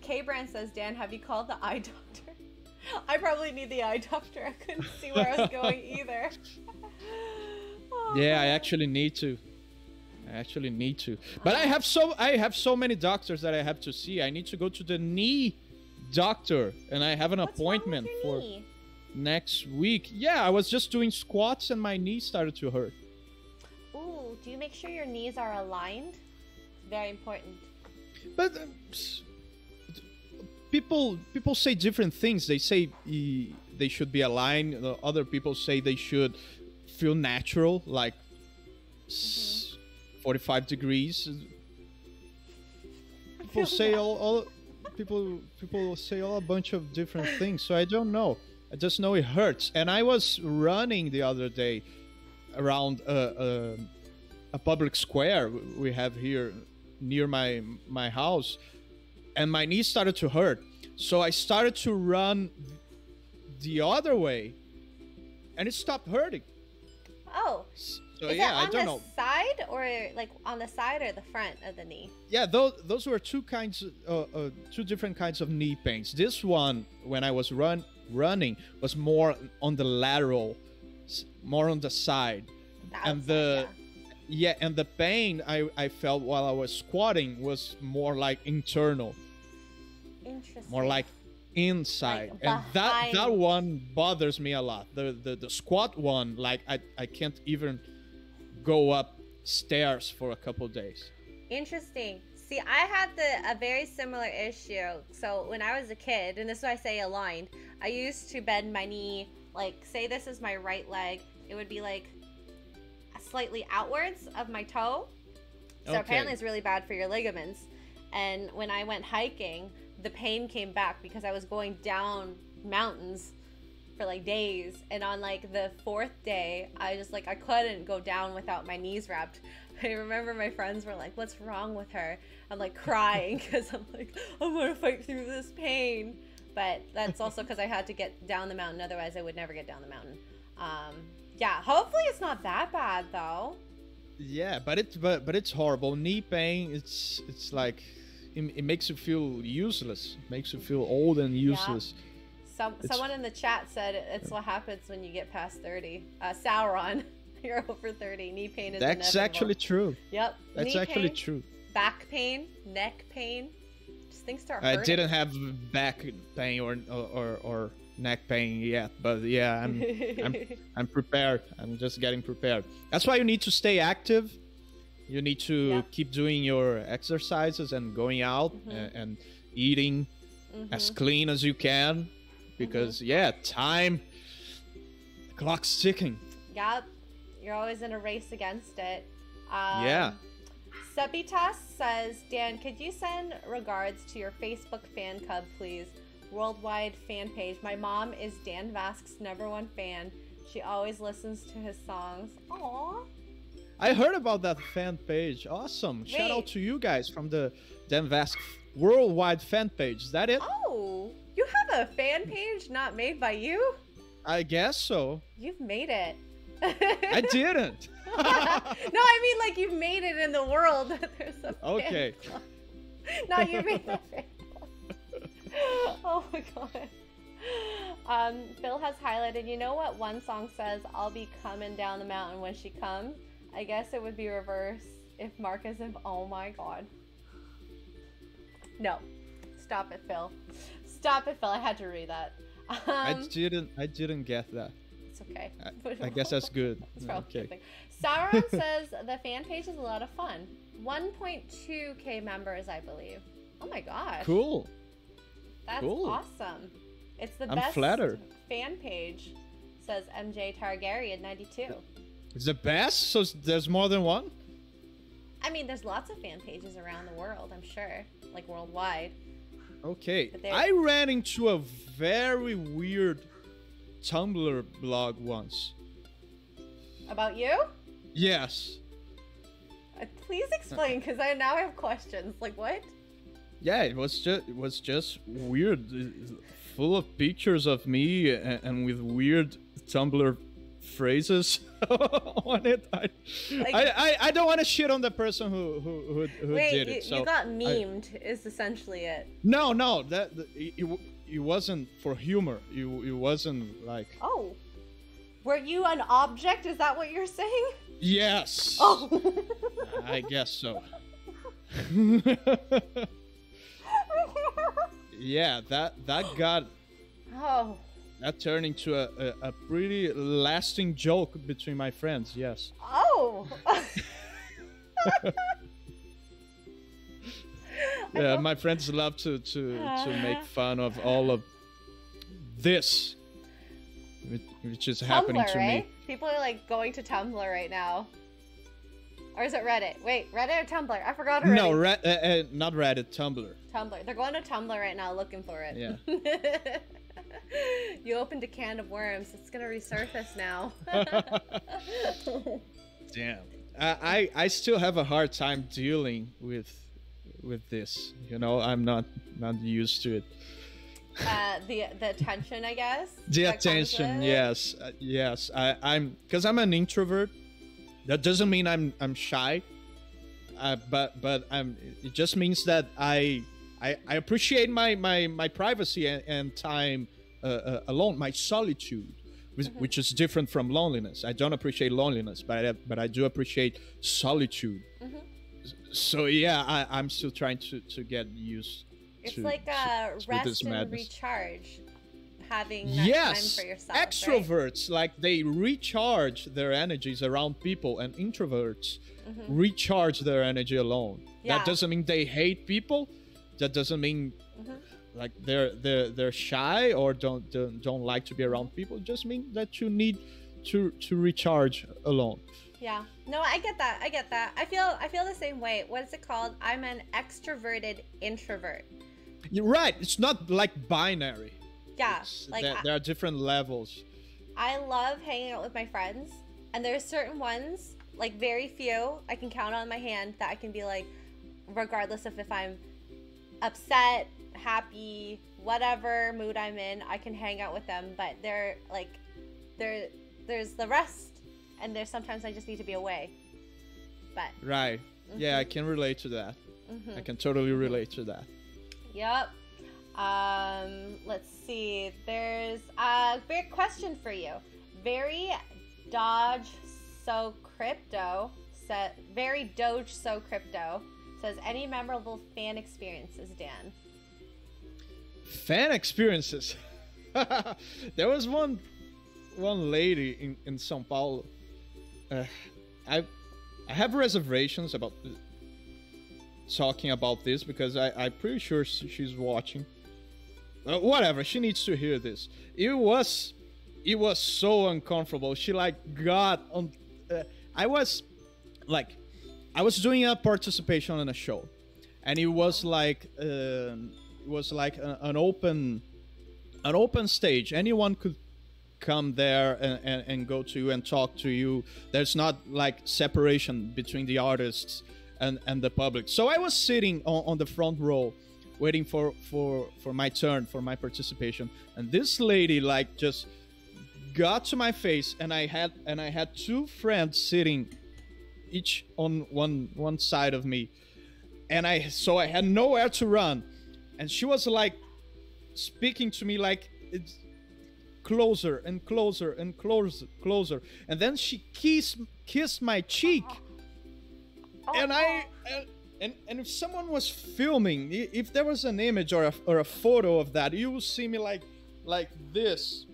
K Brand says, Dan, have you called the eye doctor? I probably need the eye doctor. I couldn't see where I was going either. Oh, Yeah, I actually need to. I actually need to. But I have so I have so many doctors that I have to see. I need to go to the knee doctor and I have an What's appointment for knee? Next week. Yeah, I was just doing squats and my knee started to hurt. Ooh, do you make sure your knees are aligned? Very important. But uh, people people say different things. They say e- they should be aligned. Other people say they should feel natural, like s 45 degrees. People say all, all people people say all a bunch of different things. So I don't know. I just know it hurts. And I was running the other day around a, a, a public square we have here near my my house, and my knee started to hurt. So I started to run the other way, and it stopped hurting. Oh, So is yeah, I on don't the know. side or like on the side or the front of the knee? Yeah, those those were two kinds, uh, uh, two different kinds of knee pains. This one, when I was run running, was more on the lateral, more on the side. The And the- yeah. Yeah, and the pain I, I felt while I was squatting was more like internal, Interesting. more like inside, Like and that that one bothers me a lot. The the, the squat one, like I, I can't even go up stairs for a couple days. Interesting. See, I had the a very similar issue. So when I was a kid, and this is why I say aligned, I used to bend my knee like say this is my right leg, it would be like slightly outwards of my toe. So Okay. apparently it's really bad for your ligaments. And when I went hiking, the pain came back because I was going down mountains for like days. And on like the fourth day, I just like I couldn't go down without my knees wrapped. I remember my friends were like, "What's wrong with her?" I'm like crying because I'm like, "I'm gonna fight through this pain." But that's also because I had to get down the mountain. Otherwise, I would never get down the mountain. Um, yeah. Hopefully, it's not that bad though. Yeah, but it's but but it's horrible. Knee pain. It's it's like it, it makes you feel useless. It makes you feel old and useless. Some someone in the chat said it's what happens when you get past thirty. Uh, Sauron, you're over thirty. Knee pain is. That's inevitable. actually true. Yep. That's knee actually pain, true. Back pain, neck pain. Just things start hurting. I didn't have back pain or or or neck pain yet, but yeah, I'm I'm I'm prepared. I'm just getting prepared. That's why you need to stay active. You need to Yeah. keep doing your exercises and going out Mhm. and, and eating as Mhm. clean as you can because yeah, time the clock's ticking. Yep. You're always in a race against it. Um, Yeah. Sebitas says, Dan, could you send regards to your Facebook fan club, please? Worldwide fan page. My mom is Dan Vasc's number one fan. She always listens to his songs. Aww. I heard about that fan page. Awesome. Shout out to you guys from the Dan Vask worldwide fan page. Is that it? Oh, you have a fan page not made by you? I guess so. You've made it. I didn't. no, I mean like you've made it in the world. that There's a Okay. club. no, you made the fan club. Oh my god. Um, Phil has highlighted. You know what one song says? "I'll be coming down the mountain when she comes." I guess it would be reverse if Marcus if. Oh my god. No, stop it, Phil. Stop it, Phil. I had to read that. I Um, didn't. I didn't get that. it's okay. I, I guess that's good. That's probably Okay. Sauron says the fan page is a lot of fun. 1.2k members, I believe. Oh my gosh. Cool. That's cool. awesome. It's the I'm best flattered. fan page, says MJ Targaryen 92. It's the best. So there's more than one. I mean, there's lots of fan pages around the world, I'm sure, like worldwide. Okay. I ran into a very weird Tumblr blog once. About you? Yes. Uh, please explain, because I now have questions. Like, what? Yeah, it was just it was just weird, full of pictures of me and, and with weird Tumblr phrases on it. I, Like- I, I, I don't want to shit on the person who who who, who Wait, did you, it. So you got memed, is essentially it. no, no, that, it, it wasn't for humor. It, it wasn't like Oh. Were you an object? Is that what you're saying? yes. Oh. I guess so. yeah, that that got oh. That turned into a, a, a pretty lasting joke between my friends. Yes. Oh. Yeah, my friends love to to to make fun of all of this, which, is happening Tumblr, to right? me. People are like going to Tumblr right now. Or is it Reddit? Wait, Reddit or Tumblr? I forgot already. No, Re- uh, uh, not Reddit, Tumblr. Tumblr. They're going to Tumblr right now looking for it. Yeah. you opened a can of worms. It's gonna resurface now. Damn. I, I I still have a hard time dealing with with this. You know, I'm not not used to it. uh, the the attention, I guess. The attention, yes, uh, yes. I, I'm because I'm an introvert. That doesn't mean I'm I'm shy. Uh, but but I'm. It just means that I I, I appreciate my my my privacy and, and time uh, uh, alone, my solitude, which, Mm-hmm. which is different from loneliness. I don't appreciate loneliness, but I, but I do appreciate solitude. Mhm. So yeah, I, I'm still trying to to get used. It's to, like to- uh, with rest and recharge, having that yes time for yourself. right? extroverts like they recharge their energies around people and introverts Mhm. recharge their energy alone Yeah. that doesn't mean they hate people that doesn't mean Mhm. Like they're they're they're shy or don't don't, don't like to be around people It just mean that you need to to recharge alone Yeah. No, I get that. I get that. I feel I feel the same way. What is it called? I'm an extroverted introvert. you're right it's not like binary Yeah, It's- like there, I- there are different levels. I love hanging out with my friends, and there's certain ones, like very few, I can count on my hand that I can be like, regardless of if I'm upset, happy, whatever mood I'm in, I can hang out with them. But they're like, there, there's the rest, and there's sometimes I just need to be away. But Right. Yeah, I can relate to that. mhm. I can totally relate to that. Yep. Um, let's see. There's a big question for you. Very Dodge so crypto said very Doge so crypto says any memorable fan experiences, Dan. Fan experiences. there was one one lady in, in São Paulo. Uh, I I have reservations about talking about this because I, I'm pretty sure she's watching. Uh, whatever, she needs to hear this. It was it was so uncomfortable. She like got on. Uh, I was like, I was doing a participation on a show, and it was like um, was like a, an open an open stage. Anyone could come there and, and, and go to you and talk to you. There's not like separation between the artists and, and the public. So I was sitting on, on the front row waiting for, for, for my turn, for my participation. And this lady like just got to my face and I had and I had two friends sitting each on one one side of me. And I so I had nowhere to run. And she was like speaking to me like it's closer and closer and closer closer and then she kissed kissed my cheek and i and, and and if someone was filming if there was an image or a, or a photo of that you will see me like like this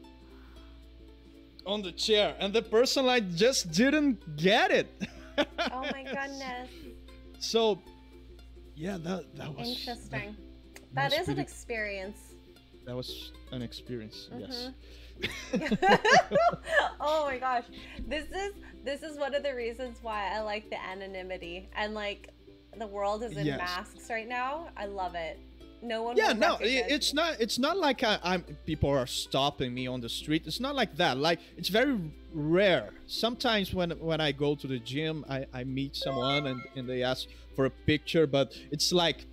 on the chair and the person like just didn't get it Oh my goodness. so yeah that that was Interesting. That That an experience. that was an experience yes mm-hmm. oh my gosh. This is this is one of the reasons why I like the anonymity and like the world is in Yes. masks right now. I love it. No one yeah no it, it's not it's not like I, i'm people are stopping me on the street it's not like that like it's very rare sometimes when when i go to the gym i i meet someone and, and they ask for a picture but it's like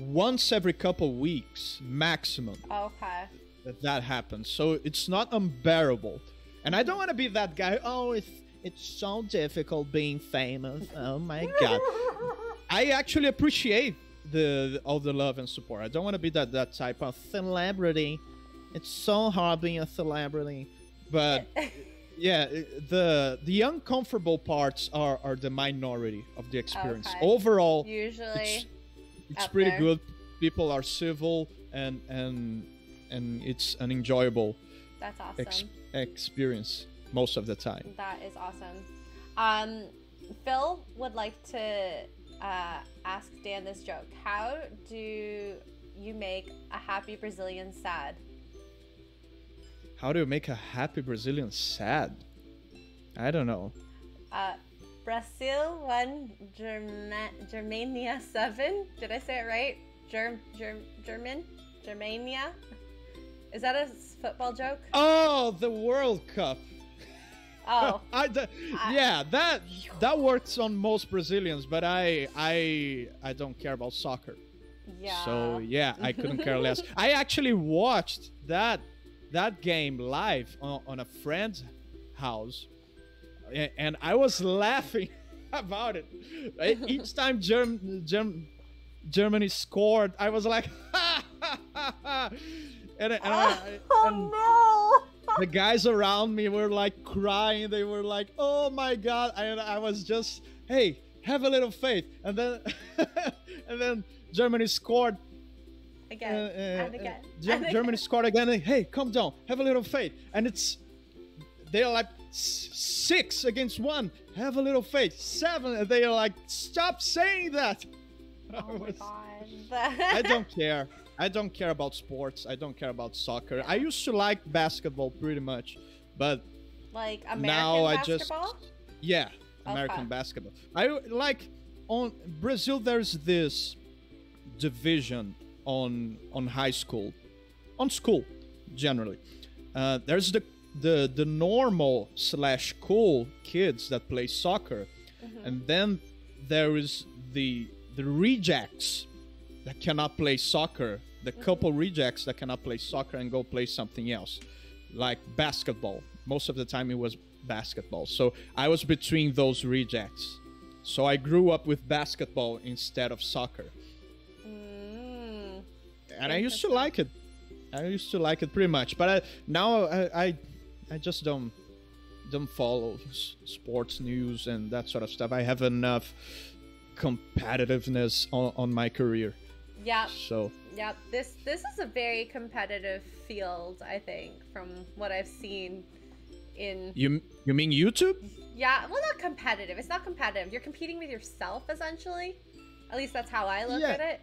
once every couple weeks maximum oh, Okay. that that happens so it's not unbearable and i don't want to be that guy oh it's it's so difficult being famous oh my god I actually appreciate the all the love and support. I don't want to be that that type of celebrity. It's so hard being a celebrity, but yeah, the the uncomfortable parts are are the minority of the experience. Okay. Overall, Usually it's, pretty there. good. People are civil and and and it's an enjoyable that's awesome. ex- experience most of the time. That is awesome. Um, Phil would like to uh, ask Dan this joke. How do you make a happy Brazilian sad? How do you make a happy Brazilian sad? I don't know. Uh, Brazil one, Germa- Germania seven. Did I say it right? Germ, Germ, German, Germania. Is that a football joke? Oh, the World Cup. Oh, I, d- yeah, that that works on most Brazilians, but I I I don't care about soccer. yeah. So yeah, I couldn't care less. I actually watched that that game live on, on a friend's house, and I was laughing about it. Each time Germ, Germ, Germany scored, I was like, and, and, I, and oh the guys around me were like crying. They were like, "Oh my god!" And I was just, "Hey, have a little faith." And then, and then Germany scored. no! uh, Again uh, and uh, again. Gem- and again. Germany scored again. and, Hey, calm down. Have a little faith. And it's they're like six against one. Have a little faith. Seven. And they're like, stop saying that. I Oh my god. I don't care. I don't care about sports. I don't care about soccer. I used to like basketball pretty much, but like American now I just yeah, American Okay. basketball. I like on Brazil. There's this division on on high school, on school, generally. Uh, there's the the the normal slash cool kids that play soccer, and then there is the the rejects that cannot play soccer. The couple rejects that cannot play soccer and go play something else, like basketball. Most of the time it was basketball. So I was between those rejects. So I grew up with basketball instead of soccer Mm. and I used to like it. I used to like it pretty much, but I, now I, I, I just don't don't follow s- sports news and that sort of stuff. I have enough competitiveness on, on my career, Yeah. so Yep. This this is a very competitive field, I think, from what I've seen in you you mean YouTube? Yeah, well not competitive. It's not competitive. You're competing with yourself essentially. At least that's how I look Yeah. at it.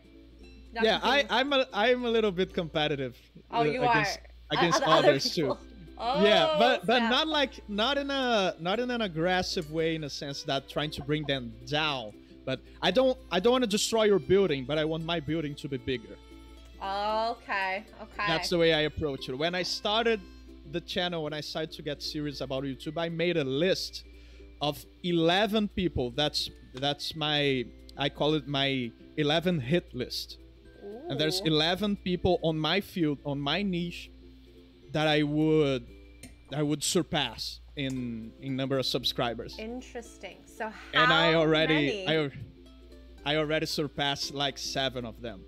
Not yeah, I I'm a I'm a little bit competitive. Oh, uh, you against, are. against other others too. Oh, yeah, but but snap. not like not in a not in an aggressive way in a sense that trying to bring them down. But I don't I don't want to destroy your building, but I want my building to be bigger. Okay. Okay. That's the way I approach it. When I started the channel, when I started to get serious about YouTube, I made a list of 11 people. That's that's my I call it my 11 hit list. And there's 11 people on my field, on my niche that I would I would surpass in in number of subscribers. Interesting. So how and I already many? I, I already surpassed like 7 of them.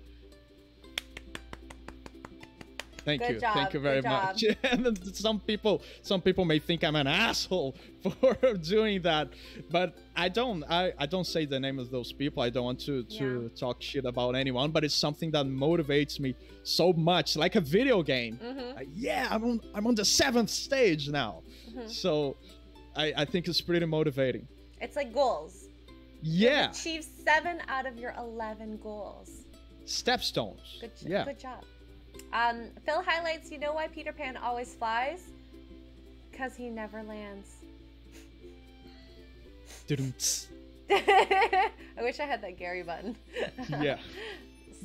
Thank Good you. job, Thank you very much. and some people some people may think I'm an asshole for doing that, but I don't I, I don't say the name of those people. I don't want to to talk shit about anyone, but it's something that motivates me so much like a video game. Mhm. Uh, yeah, I'm on I'm on the 7th stage now. Mhm. So I I think it's pretty motivating. It's like goals. Yeah, Achieve seven out of your eleven goals. stepstones. Good, yeah. good job. Um, Phil highlights. You know why Peter Pan always flies? Because he never lands. I wish I had that Gary button. Yeah.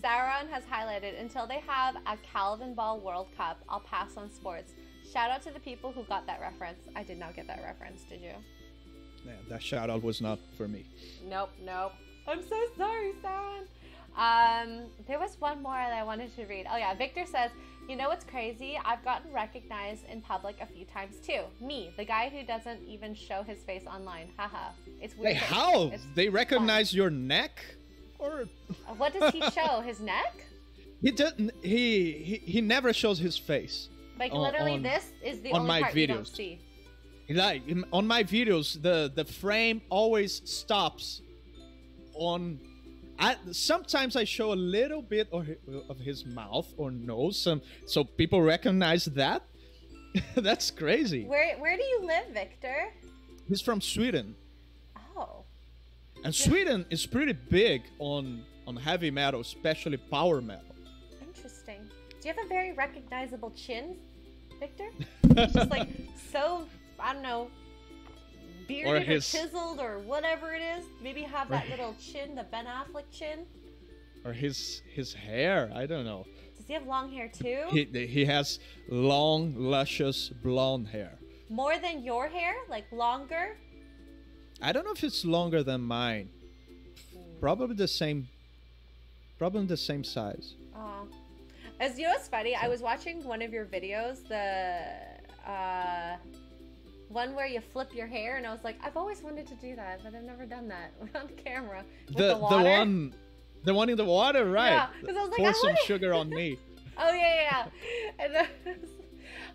Sauron has highlighted until they have a Calvinball World Cup, I'll pass on sports. Shout out to the people who got that reference. I did not get that reference, did you? Yeah, that shout out was not for me. Nope, nope. I'm so sorry, Sauron. Um, there was one more that I wanted to read. Oh yeah, Victor says, you know what's crazy? I've gotten recognized in public a few times too. Me, the guy who doesn't even show his face online. Haha. It's weird. Wait, how? It's They recognize your neck? Or Uh, What does he show? His neck? he doesn't. he he, he never shows his face. Like On- literally, on- this is the on only my part you don't videos. see. Like on my videos, the the frame always stops on I sometimes I show a little bit of, of his mouth or nose, some, so people recognize that. That's crazy. Where Where do you live, Victor? He's from Sweden. Oh, And Sweden is pretty big on on heavy metal, especially power metal. interesting. Do you have a very recognizable chin, Victor? Just like so, I don't know, bearded or, his- chiseled or whatever it is. Maybe have that little chin, the Ben Affleck chin. Or his his hair, I don't know. Does he have long hair too? He he has long, luscious blonde hair. More than your hair, like longer. I don't know if it's longer than mine. Probably the same. Probably the same size. Oh. As you know, it's funny. I was watching one of your videos, the uh, one where you flip your hair, and I was like, I've always wanted to do that, but I've never done that on camera. With the the, water. one, the one in the water, right? Yeah, because I was like, Pour I some sugar on me. Oh yeah, yeah. yeah. And then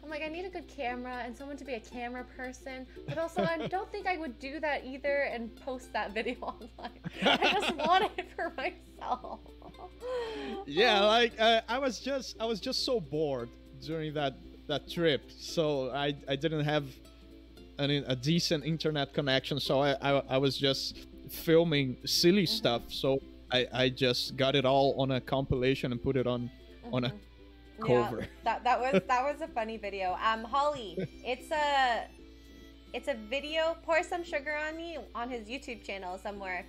I'm like, I need a good camera and someone to be a camera person, but also I don't think I would do that either and post that video online. I just want it for myself. Yeah, like uh, I was just I was just so bored during that that trip, so I I didn't have an, a decent internet connection, so I I, I was just filming silly Mm-hmm. stuff. So I I just got it all on a compilation and put it on on a Mhm. cover. Yeah, that that was that was a funny video. Um, Holly, it's a it's a video. Pour some sugar on me on his YouTube channel somewhere.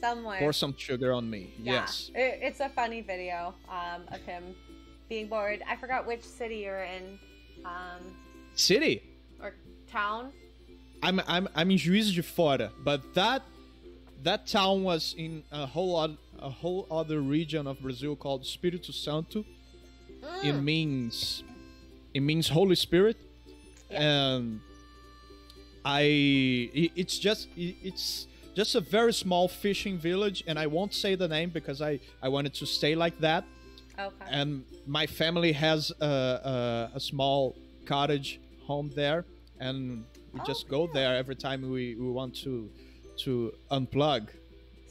somewhere. Pour some sugar on me. Yeah. Yes. It, it's a funny video um, of him being bored. I forgot which city you're in, um, City. or town. I'm I'm I'm in Juiz de Fora, but that that town was in a whole oth- a whole other region of Brazil called Espírito Santo. It Mm. means it means Holy Spirit, Yeah. and I it- it's just it- it's just a very small fishing village, and I won't say the name because I I wanted to stay like that. Okay. and my family has a, a, a small cottage home there and we Oh, just go yeah. there every time we, we want to to unplug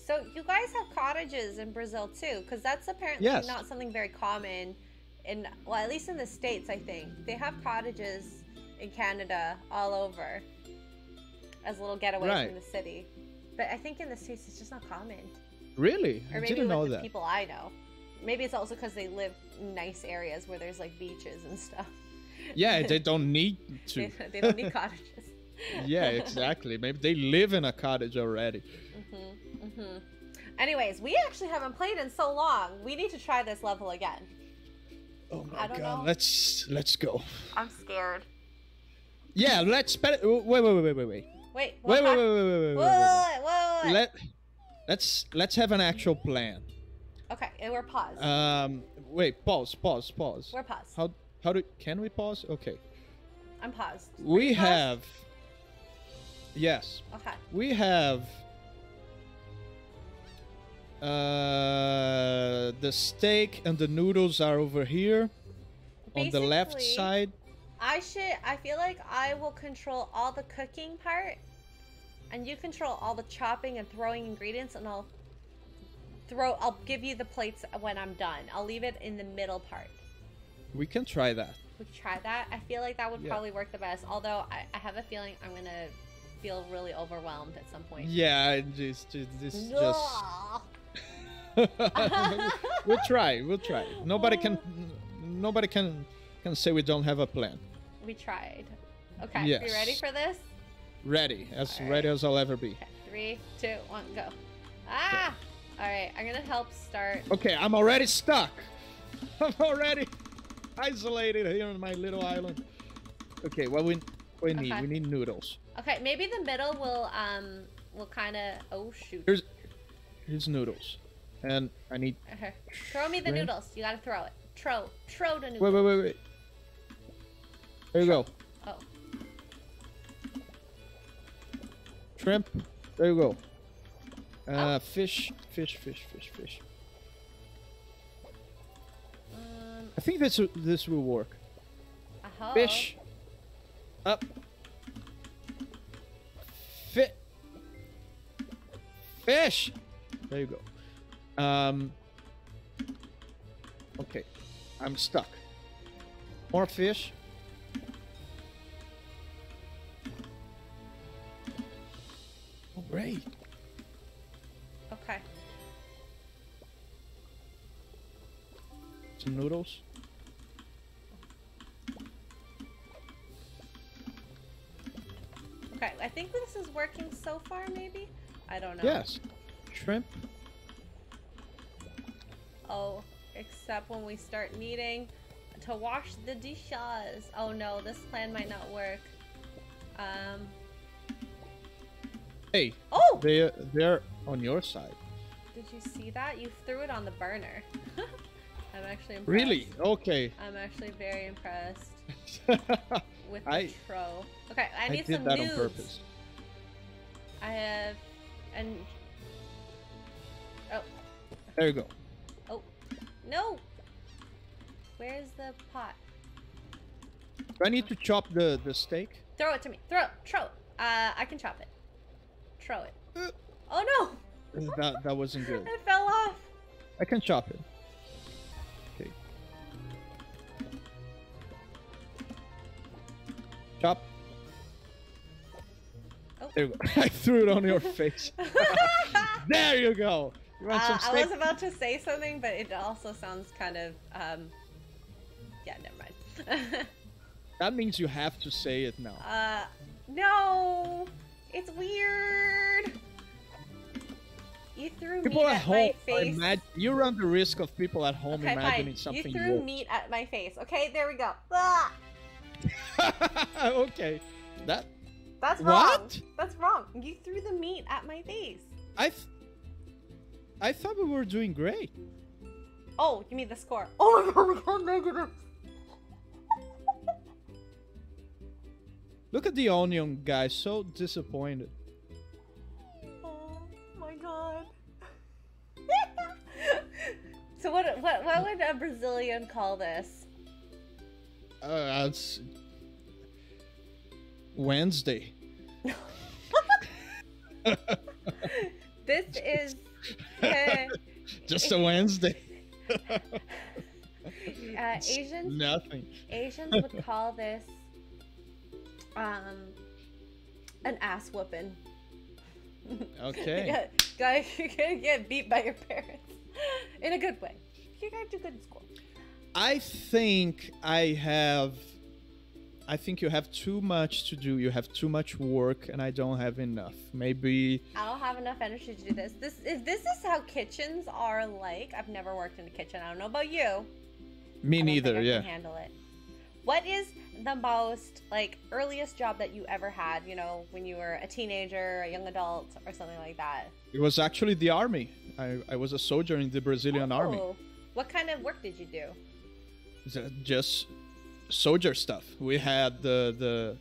So you guys have cottages in Brazil too, because that's apparently Yes. not something very common in well, at least in the states. I think they have cottages in Canada all over as little getaways Right. from the city. But I think in the states it's just not common, really or i didn't know the that people I know. Maybe it's also because they live in nice areas where there's like beaches and stuff. yeah they don't need they, to they don't need cottages. Yeah exactly maybe they live in a cottage already hmm hmm Anyways, we actually haven't played in so long. We need to try this level again. oh my I don't god know. let's let's go I'm scared. yeah let's spend wait wait wait wait wait wait Wait, wait wait wait wait wait wait, wait, Wait, wait, let let's let's have an actual plan Okay, and we're paused. um wait pause pause pause we're paused. how how do can we pause okay I'm paused. Are we you paused? have yes Okay. we have uh the steak and the noodles are over here on the left side I should. I feel like I will control all the cooking part, and you control all the chopping and throwing ingredients, and I'll throw. I'll give you the plates when I'm done. I'll leave it in the middle part. we can try that We try that. I feel like that would Yeah. probably work the best. Although I, I have a feeling I'm gonna feel really overwhelmed at some point. yeah just just this just we'll try we'll try nobody can nobody can can say we don't have a plan We tried. Okay, are you ready Yes. for this? ready as All ready as i'll ever be Okay, three, two, one, go. Ah! All right, I'm gonna help start. okay i'm already stuck i'm already isolated here on my little island okay what we we need Okay. we need noodles Okay, maybe the middle will um will kind of. Oh shoot! here's here's noodles and i need. Throw me the noodles. You gotta throw it. Throw, throw the noodles. wait wait wait wait there you go Oh, shrimp there you go uh Oh. fish fish fish fish fish um, i think this this will work uh-huh. Fish. Up. Fish. There you go. Um. Okay. I'm stuck. More fish. Oh, great. Okay. Some noodles. Okay. I think this is working so far. Maybe. I don't know. Yes. Shrimp. Oh, except when we start needing to wash the dishes. Oh no, this plan might not work. Um. Hey, Oh! they they're on your side. Did you see that? You threw it on the burner. I'm actually impressed. Really? Okay. I'm actually very impressed I with the I- tro. Okay, I need did some that on purpose. I have and oh There you go. oh no. Where's the pot? Do I need to chop the the steak? Throw it to me. Throw it. Throw it. Uh, I can chop it. Throw it. Uh. Oh no! That that wasn't good. It fell off. I can chop it. Okay. Chop. There you go. I threw it on your face. there you go. You Uh, some I was about to say something, but it also sounds kind of um. Yeah, never mind. That means you have to say it now. uh, no, it's weird. You threw People meat at at, home, my face. imag- you run the risk of people at home okay, imagining fine. something. You threw worse. meat at my face. Okay, there we go. Ah, okay, that that's wrong. What? That's wrong. You threw the meat at my face. I, th- I thought we were doing great. Oh, you mean the score? Oh my god, we got negative. Look at the onion guy, so disappointed. Oh my god. so what, what what would a Brazilian call this? Uh, it's Wednesday. This is uh, Just a Wednesday. uh, Asians Nothing. Asians would call this um an ass whooping. Okay. Yeah, guy, you're gonna get beat by your parents in a good way. You're gonna do good in school. I think I have. I think you have too much to do. You have too much work, and I don't have enough. Maybe. I don't have enough energy to do this. This if this is how kitchens are like. I've never worked in a kitchen. I don't know about you. Me neither. Yeah. Can handle it. What is the most like earliest job that you ever had? You know, when you were a teenager, a young adult, or something like that. It was actually the army. I, I was a soldier in the Brazilian army. Oh, What kind of work did you do? Ju- Just soldier stuff. We had the the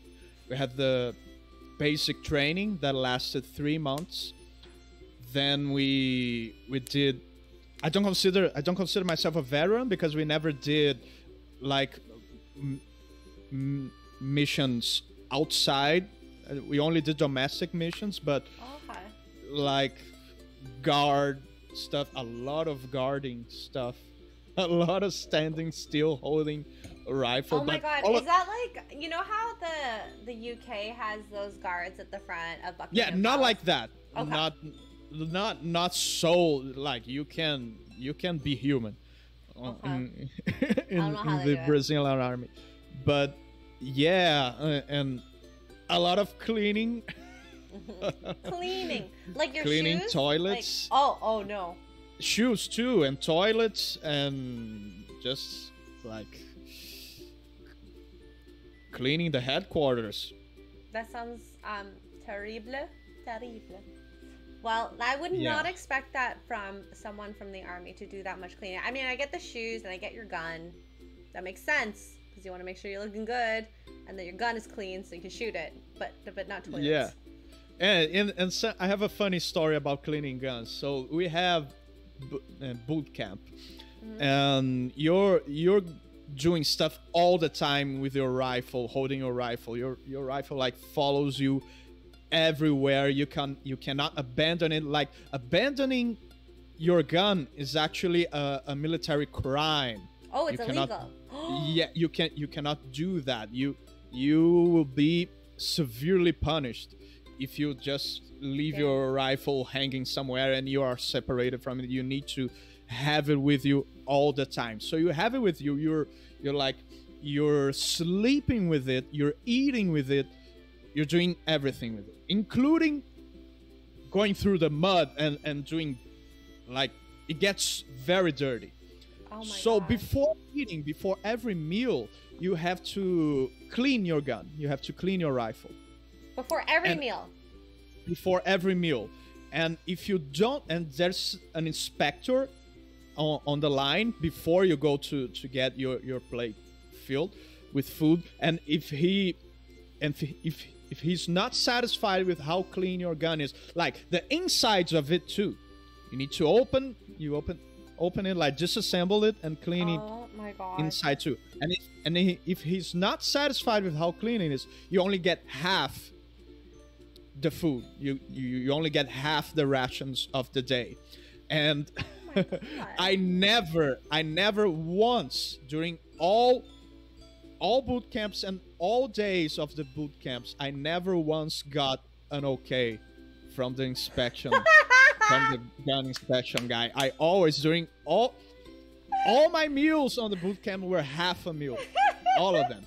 we had the basic training that lasted three months. Then we we did. I don't consider I don't consider myself a veteran because we never did like missions outside. Uh, We only did domestic missions, but okay. like guard stuff, a lot of guarding stuff, a lot of standing still holding rifle. Oh my god, all is that like you know how the the UK has those guards at the front of Buckingham? yeah, not Palace? like that. Okay. Not not not so like you can you can be human uh, Okay. in, in, in the. Brazilian army, but yeah, uh, and a lot of cleaning, cleaning, like your cleaning shoes? toilets. Like, oh, oh no. shoes too and toilets and just like cleaning the headquarters That sounds um terrible, terrible. Well, I would Yeah. not expect that from someone from the army to do that much cleaning. I mean, I get the shoes and I get your gun. That makes sense because you want to make sure you're looking good and that your gun is clean so you can shoot it, but but not toilets. Yeah. and and, and so i have a funny story about cleaning guns so we have uh, boot camp and you're you're doing stuff all the time with your rifle holding your rifle. Your your rifle like follows you everywhere. You can you cannot abandon it. Like abandoning your gun is actually a, a military crime. Oh, it's You cannot- illegal. yeah you can you cannot do that. You you will be severely punished if you just leave Yeah. your rifle hanging somewhere and you are separated from it. You need to have it with you all the time so you have it with you you're you're like you're sleeping with it you're eating with it you're doing everything with it including going through the mud and and doing like it gets very dirty Oh my so God. before eating, before every meal, you have to clean your gun. You have to clean your rifle before every and- meal. before every meal. And if you don't, and there's an inspector on, on the line before you go to to get your your plate filled with food, and if he and if if, he's not satisfied with how clean your gun is, like the insides of it too, you need to open. You open open it like disassemble it and clean it Oh my god. inside too. And if and he, if he's not satisfied with how clean it is, you only get half the food. You you, you only get half the rations of the day. And Oh. I never I never once during all all boot camps and all days of the boot camps, I never once got an okay from the inspection from the gun inspection guy. I always during all all my meals on the boot camp were half a meal, all of them.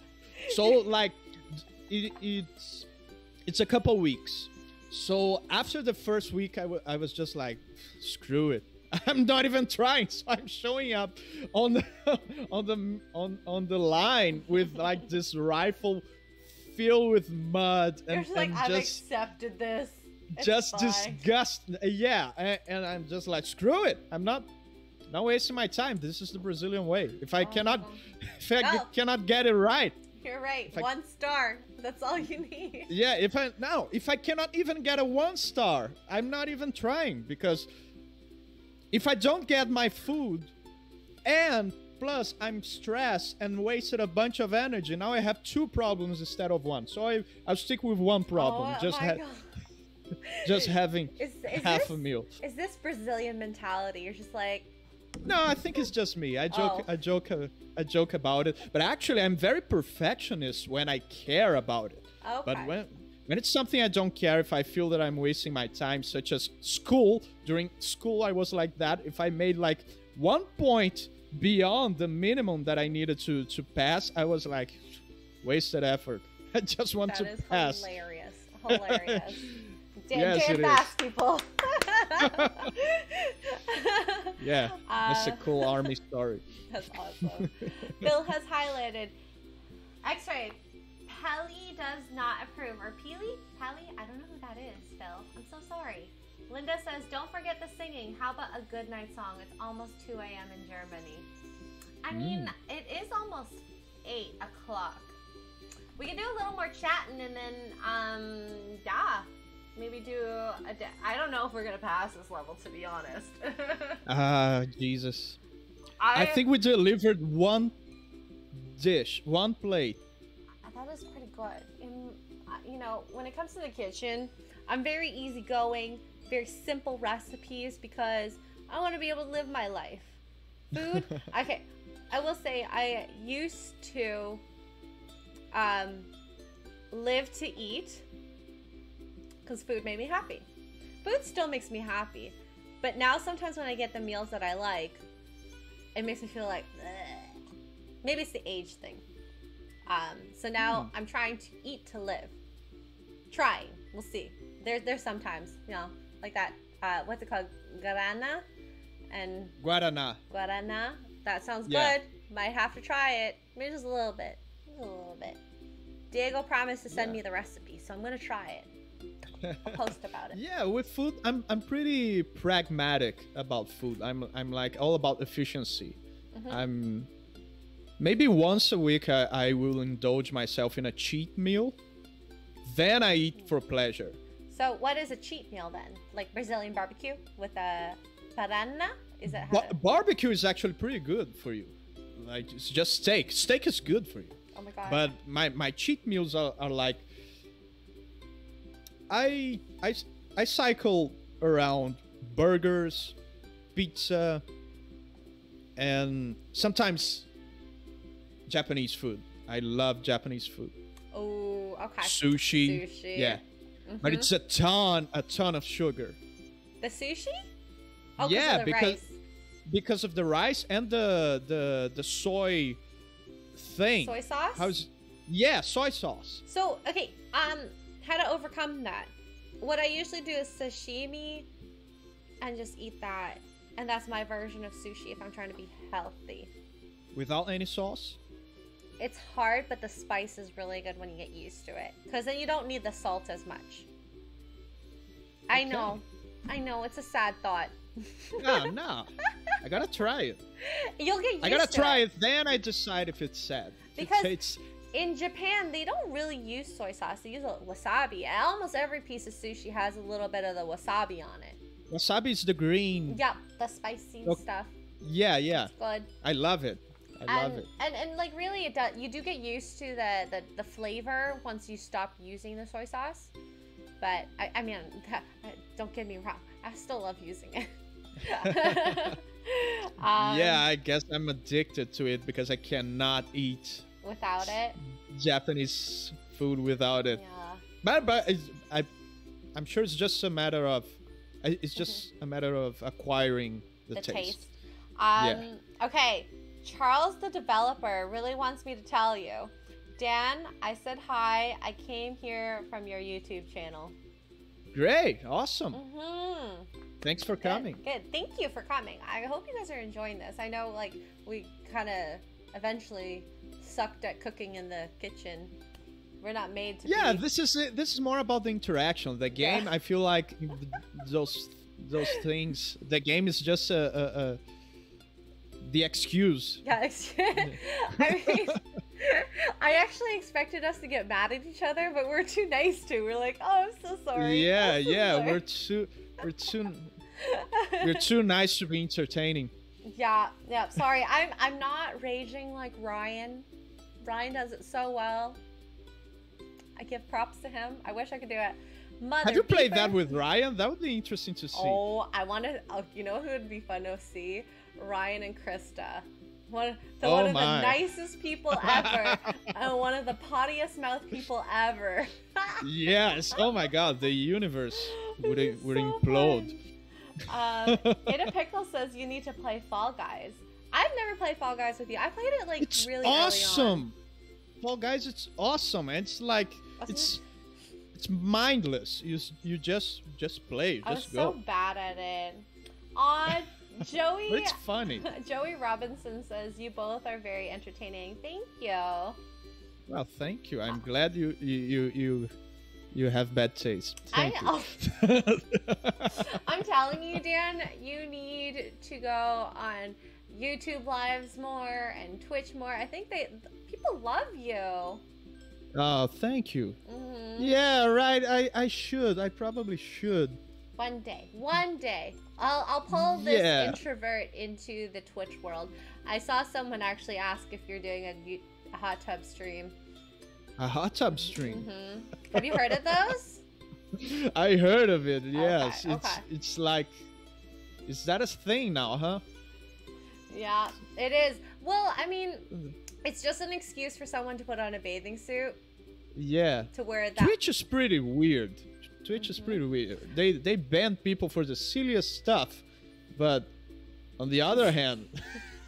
So like it, it's it's a couple weeks. So after the first week, I I was just like screw it. I'm not even trying, so I'm showing up on the on the on on the line with like this rifle filled with mud You're and, like, and I've just accepted this. It's just fine." disgust. Yeah, and, and I'm just like, screw it. I'm not not wasting my time. This is the Brazilian way. If I cannot Awesome. if I No. cannot get it right, You're right. I- One star. That's all you need. yeah. If I now if I cannot even get a one star, I'm not even trying because if I don't get my food and plus I'm stressed and wasted a bunch of energy, now I have two problems instead of one. So I I'll stick with one problem. Oh just my ha- just having Is, is half this, a meal. Is this Brazilian mentality? You're just like, No, I think it's just me. I joke, Oh. I joke, uh, I joke about it. But actually, I'm very perfectionist when I care about it. okay. But when when it's something I don't care, if I feel that I'm wasting my time, such as school. During school, I was like that. If I made like one point beyond the minimum that I needed to to pass, I was like, wasted effort. I just want That to is pass. hilarious. Hilarious. Dan, Yes, Dan it is. fast, people. Yeah, that's a Uh, cool army story. That's awesome. Bill has highlighted X-ray. Pelly does not approve. Or Peely? Pelly? I don't know who that is, Phil. I'm so sorry. Linda says, don't forget the singing. How about a good night song? It's almost 2 a.m. in Germany. I mean, it is almost 8 o'clock. We can do a little more chatting and then, um, yeah. Maybe do a day. I don't know if we're going to pass this level, to be honest. Ah, Jesus. I think we delivered one dish, one plate. That is pretty good. In, uh, you know, when it comes to the kitchen, I'm very easygoing, very simple recipes because I want to be able to live my life. Food, okay. I will say I used to um, live to eat because food made me happy. Food still makes me happy, but now sometimes when I get the meals that I like, it makes me feel like "Ugh." maybe it's the age thing. Um, so now I'm trying to eat to live. Trying, we'll see. There's there's sometimes you know like that. Uh, what's it called? Guarana and Guaraná. guarana. That sounds Yeah. good. Might have to try it. Maybe just a little bit. Just a little bit. Diego promised to send Yeah. me the recipe, so I'm gonna try it. I'll post about it. Yeah, with food, I'm I'm pretty pragmatic about food. I'm I'm like all about efficiency. Mhm. I'm maybe once a week I, I will indulge myself in a cheat meal. Then I eat for pleasure. So, what is a cheat meal then? Like Brazilian barbecue with a parana? Is that how? Ba- barbecue is actually pretty good for you. Like it's just steak. Steak is good for you. oh my god. But my, my cheat meals are, are like I, I I cycle around burgers, pizza, and sometimes Japanese food. I love Japanese food. oh, okay. Sushi. Sushi. Yeah. But Mhm. it's a ton, a ton of sugar. the sushi. Oh, Yeah, because- rice. Because of the rice and the the the soy thing. soy sauce. How's yeah, soy sauce. So okay, um, how to overcome that? What I usually do is sashimi, and just eat that, and that's my version of sushi if I'm trying to be healthy. Without any sauce? It's hard, but the spice is really good when you get used to it, because then you don't need the salt as much. I know, I know, it's a sad thought. No, no. I gotta try it. You'll get used I gotta try it. it. Then I decide if it's sad. Because- it's In Japan, they don't really use soy sauce. They use a wasabi. Almost every piece of sushi has a little bit of the wasabi on it. wasabi is the green. Yep, the spicy Ok. stuff. Yeah, yeah. It's good. I love it. I love and, it. And and like really, it does. You do get used to the the, the flavor once you stop using the soy sauce. But I, I mean, don't get me wrong. I still love using it. um, yeah, I guess I'm addicted to it because I cannot eat Without it, Japanese food without it. yeah. But but I, I'm sure it's just a matter of, it's just a matter of acquiring the, the taste. taste. Um, Okay, Charles, the developer, really wants me to tell you, Dan. I said hi. I came here from your YouTube channel. Great, awesome. Mm-hmm. Thanks for coming. Good, good. Thank you for coming. I hope you guys are enjoying this. I know, like, we kind of eventually sucked at cooking in the kitchen. We're not made to. Yeah, be... this is. This is more about the interaction. The game, Yeah. I feel like those those things. The game is just a, a, a the excuse. Yeah, I mean, I actually expected us to get mad at each other, but we're too nice to. We're like, oh, I'm so sorry. Yeah, so yeah, sorry." we're too we're too we're too nice to be entertaining. yeah, yeah. Sorry, I'm I'm not raging like Ryan. Ryan does it so well. I give props to him. I wish I could do it. Mother Have you played that with Ryan? That would be interesting to see. Oh, I want to. Oh, you know who would be fun to see? Ryan and Krista. One, the, Oh one of my. the nicest people ever, and one of the pottiest mouth people ever. Yes. Oh my God, the universe would is would so implode. Um, Ada Pickle says you need to play Fall Guys. I've never played Fall Guys with you. I played it like It's really awesome. Fall Guys, it's awesome. It's like Wasn't it's it's mindless. You you just just play, I was just so go. bad at it. On Joey. It's funny. Joey Robinson says you both are very entertaining. Thank you. Well, thank you. I'm glad you you you you, you have bad taste. I Thank know. you. I'm telling you, Dan, you need to go on YouTube lives more and Twitch more. I think they people love you. oh, thank you. hmm Yeah, right. I I should. I probably should. One day, one day, I'll I'll pull this Yeah. introvert into the Twitch world. I saw someone actually ask if you're doing a hot tub stream. A hot tub stream. hmm Have you heard of those? I heard of it. Yes, it's okay. it's like, is that a thing now, huh? Yeah, it is. Well, I mean, it's just an excuse for someone to put on a bathing suit Yeah. to wear that. Twitch is pretty weird. Twitch is pretty weird. They they ban people for the silliest stuff, but on the other hand,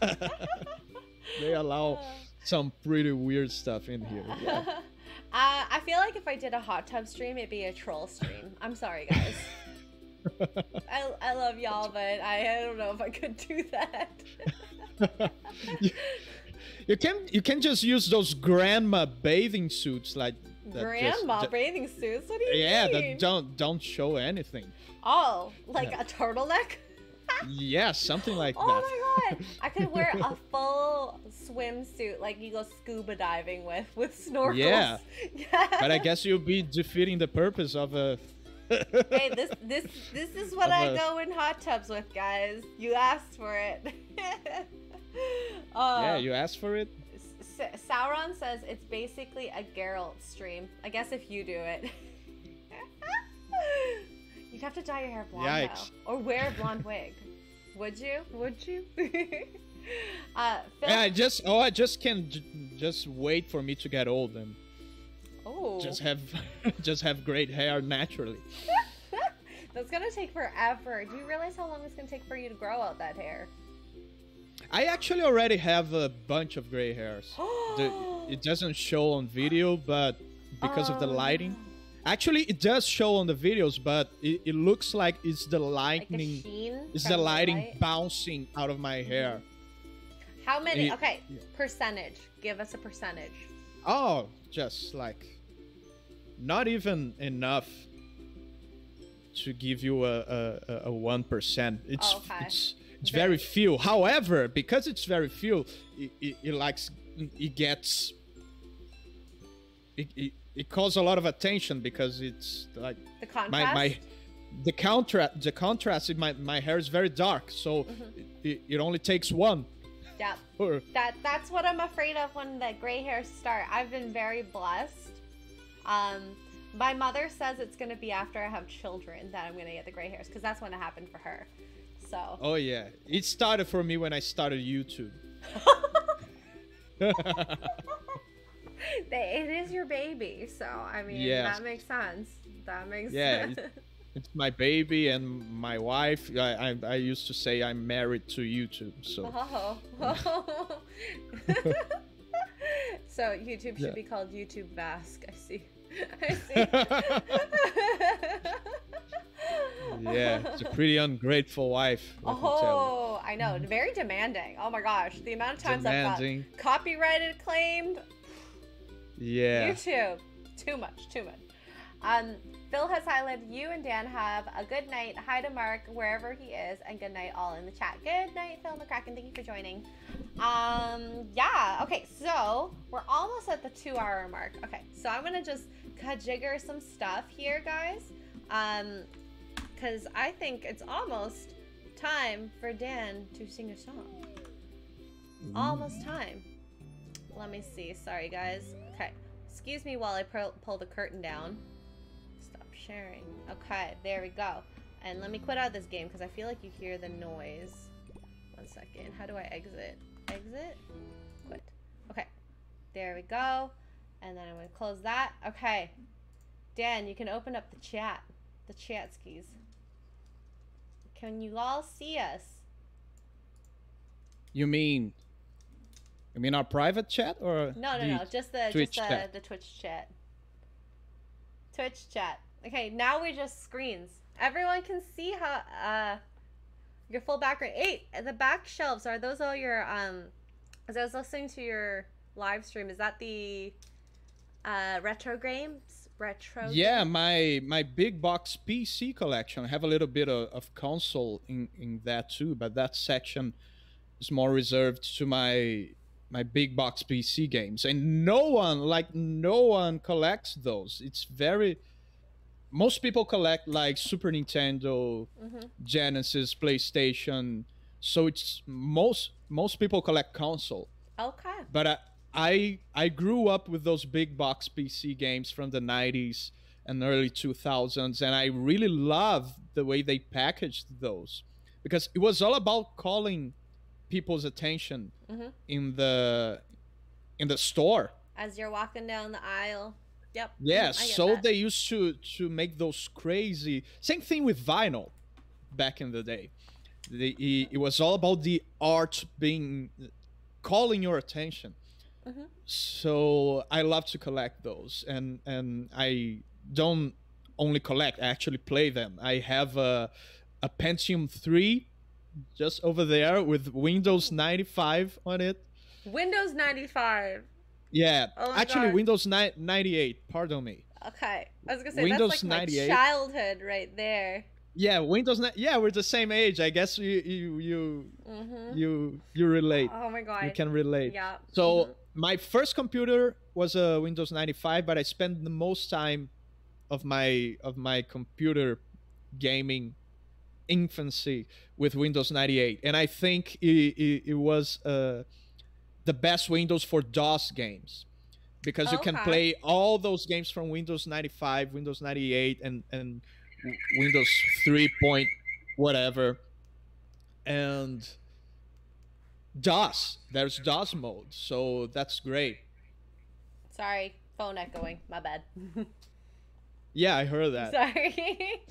they allow some pretty weird stuff in here. Yeah. uh, I feel like if I did a hot tub stream, it'd be a troll stream. I'm sorry, guys. I, I love y'all, but I, I don't know if I could do that. you, you can you can just use those grandma bathing suits like that just- Grandma bathing suits? What do you yeah mean? don't don't show anything. Oh, like Yeah. a turtleneck? Yeah, something like Oh that. Oh my god! I could wear a full swimsuit, like you go scuba diving with, with snorkels. Yeah. yeah. But I guess you'll be defeating the purpose of a. hey, this this this is what I go in hot tubs with, guys. You asked for it. uh, yeah, you asked for it. S- Sauron says it's basically a Geralt stream. I guess if you do it. You'd have to dye your hair blonde Yikes. though, or wear a blonde wig. Would you? Would you? uh, Phil- Yeah, I just oh, I just can j- just wait for me to get old and oh, just have just have great hair naturally. that's gonna take forever. Do you realize how long it's gonna take for you to grow out that hair? I actually already have a bunch of gray hairs. The, it doesn't show on video, but because of the Oh, lighting. Actually, it does show on the videos, but it, it looks like it's the lightning. sheen. it's the lighting light? bouncing out of my hair. How many? It- Okay, yeah. percentage. Give us a percentage. Oh, just like not even enough to give you a a, a- a one percent. It's Oh, okay. it's it's Very- very few. However, because it's very few, it, it, it likes it gets it, it, it calls a lot of attention because it's like The contrast. my my the contrast the contrast in my my hair is very dark, so Mhm. it, it only takes one. Yeah, Or that that's what I'm afraid of when the gray hairs start. I've been very blessed. Um, my mother says it's gonna be after I have children that I'm gonna get the gray hairs because that's when it happened for her. So. oh yeah, it started for me when I started YouTube. it is your baby, so I mean Yeah. that makes sense. That makes Yeah, sense. It's my baby and my wife. I, I, I used to say I'm married to YouTube. So Oh. so YouTube should Yeah. be called YouTube Vasc. I see. I see. yeah, it's a pretty ungrateful wife. let me tell Oh, I know. Very demanding. Oh my gosh. The amount of times Demanding. I've got copyrighted claimed. Yeah. YouTube. Too much, too much. Um, Phil has highlighted you and Dan have a good night. Hi to Mark wherever he is, and good night all in the chat. Good night, Phil McCracken. Thank you for joining. Um, yeah. Okay, so we're almost at the two-hour mark. Okay, so I'm gonna just jigger some stuff here, guys. Um, because I think it's almost time for Dan to sing a song. Almost time. Let me see. Sorry, guys. Okay. Excuse me while I pull, pull the curtain down. Stop sharing. Okay, there we go. And let me quit out of this game because I feel like you hear the noise. One second. How do I exit? Exit? Quit. Okay. There we go. And then I'm going to close that. Okay. Dan, you can open up the chat. The chat skis. Can you all see us? You mean? You mean our private chat or? No, no, no. Just the Twitch just the, chat. the Twitch chat. Twitch chat. Okay, now we're just screens. Everyone can see how uh your full background. Hey, the back shelves are those all your um? As I was listening to your live stream, is that the uh retro games? Retro. Yeah, games? my my big box PC collection. I have a little bit of, of console in in that too, but that section is more reserved to my my big box PC games. And no one like no one collects those. It's very most people collect like Super Nintendo, Mhm. Genesis, PlayStation. So it's most most people collect console Okay. but I, I I grew up with those big box PC games from the 90s and early 2000s and I really love the way they packaged those because it was all about calling people's attention Mhm. in the in the store As you're walking down the aisle. Yep. yeah so that. they used to to make those crazy same thing with vinyl back in the day the, it, it was all about the art being calling your attention So i love to collect those and and i don't only collect i actually play them i have a a pentium 3 just over there with windows 95 on it Windows 95. yeah Oh actually God. windows 9, 98 pardon me Okay. I was gonna say Windows that's like 98. my childhood right there. Yeah, Windows. ni- Yeah, we're the same age. I guess you you you Mm-hmm. you you relate. Oh my god. You can relate. Yeah. So mhm. My first computer was a Windows 95, but I spent the most time of my of my computer gaming infancy with Windows 98, and I think it, it, it was uh, the best Windows for DOS games because you can play all those games from Windows 95, Windows 98, and and Windows 3 point whatever, and DOS. There's DOS mode, so that's great. Sorry, phone echoing. My bad. Yeah, I heard that. Sorry.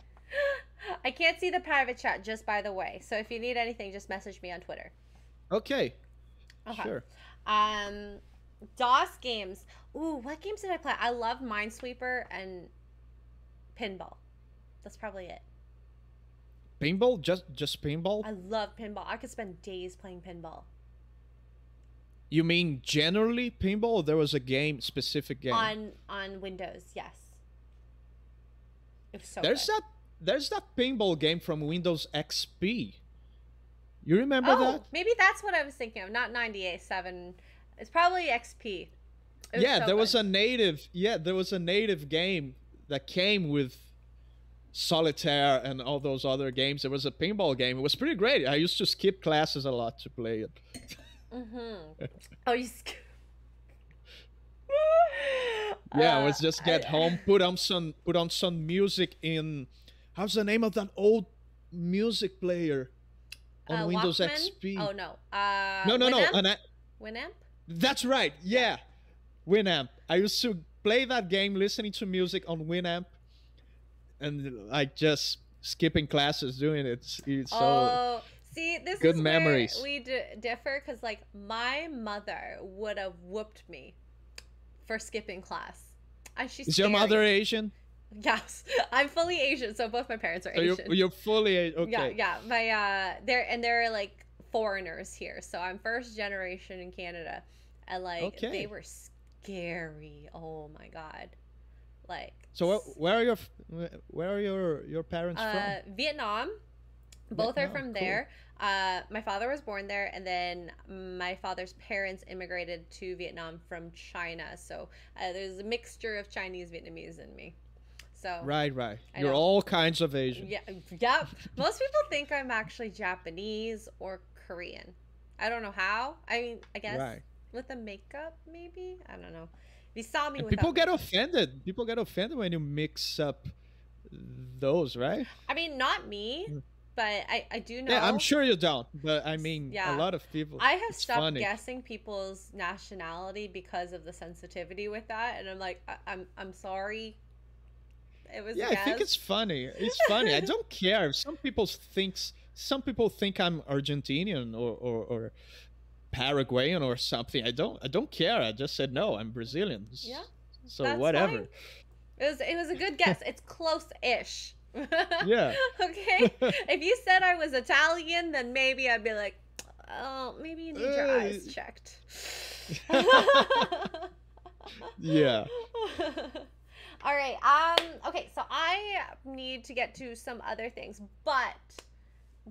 I can't see the private chat, just by the way. So if you need anything, just message me on Twitter. Okay, Okay. sure. Um, DOS games. Ooh, what games did I play? I love Minesweeper and Pinball. That's probably it. Pinball? just just pinball? I love pinball. I could spend days playing pinball. You mean generally pinball? Or there was a game, specific game. On on Windows, yes. It was so there's good. that. There's that pinball game from Windows XP. You remember oh, that? maybe that's what I was thinking of. Not 98, 7. It's probably XP. It yeah, so there was a native. Yeah, there was a native game that came with solitaire and all those other games. There was a pinball game. It was pretty great. I used to skip classes a lot to play it. Mm-hmm. Oh, you. Sk- Yeah, Uh, was just get I- home, put on some put on some music in how's the name of that old music player on uh, Windows Walkman? XP? Oh no. Uh, no, no, no. Winamp? And I, Winamp? that's right. Yeah. Winamp. I used to play that game listening to music on Winamp and like just skipping classes doing it. It's, it's so oh, see, this good is memories. where we d- differ because, like, my mother would have whooped me for skipping class. And she's Is your mother Asian? Yes, I'm fully Asian, so both my parents are So Asian. you're, you're fully a- okay. Yeah, yeah. My uh, they're and they're like foreigners here, so I'm first generation in Canada, and like Okay. they were scary. Oh my god, like So wh- where are your f- where are your your parents uh, from? Vietnam. Both are Vietnam, from cool. there. Uh, my father was born there, and then my father's parents immigrated to Vietnam from China. So uh, there's a mixture of Chinese, Vietnamese in me. So Right, right. I You're know. all kinds of Asian. Yeah, yep. Most people think I'm actually Japanese or Korean. I don't know how. I mean, I guess Right. with the makeup, maybe. I don't know. If you saw me people get offended. People get offended when you mix up those, right? I mean, not me, Mm. But I I do know. Yeah, I'm sure you don't. But I mean, Yeah. a lot of people. I have stopped funny. guessing people's nationality because of the sensitivity with that, and I'm like, I, I'm I'm sorry. It was Yeah, I think it's funny. It's funny. I don't care. Some people thinks some people think I'm Argentinian or, or, or Paraguayan or something. I don't I don't care. I just said no, I'm Brazilian. Yeah, So whatever. fine. It was it was a good guess. It's close-ish. Yeah. okay. If you said I was Italian, then maybe I'd be like, oh, maybe you need your Uh, eyes checked. Yeah. All right. Um. Okay. So I need to get to some other things, but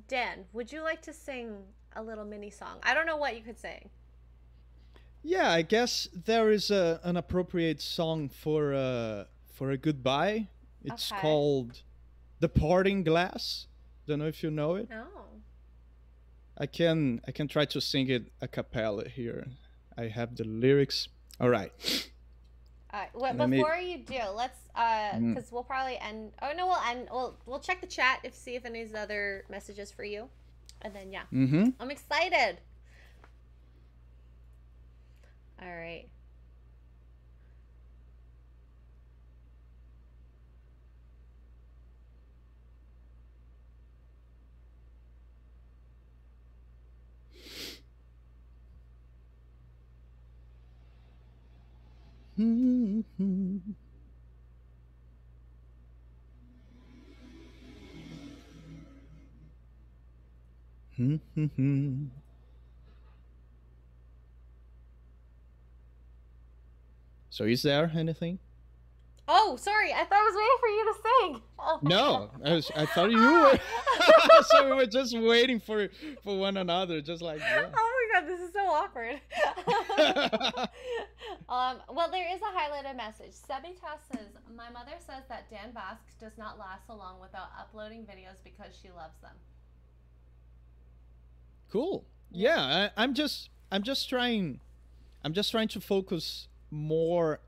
Dan, would you like to sing a little mini song? I don't know what you could sing. Yeah, I guess there is a an appropriate song for uh for a goodbye. It's Okay. called The Parting Glass. Don't know if you know it. No. I can I can try to sing it a cappella here. I have the lyrics. All right. All right. Well, Let me- before you do, let's uh, Mm. because we'll probably end. Oh no, we'll end. We'll we'll check the chat if see if any other messages for you, and then yeah, Mm-hmm. I'm excited. All right. Mm-hmm. Mm-hmm. So is there anything? Oh, sorry. I thought I was waiting for you to sing. Oh No, I was. I thought you were. so we were just waiting for for one another, just like. Yeah. Oh my god, this is so awkward. um, well, there is a highlighted message. Sebitas says, My mother says that Dan Vasc does not last so long without uploading videos because she loves them. Cool. Yeah, I, I'm just I'm just trying I'm just trying to focus more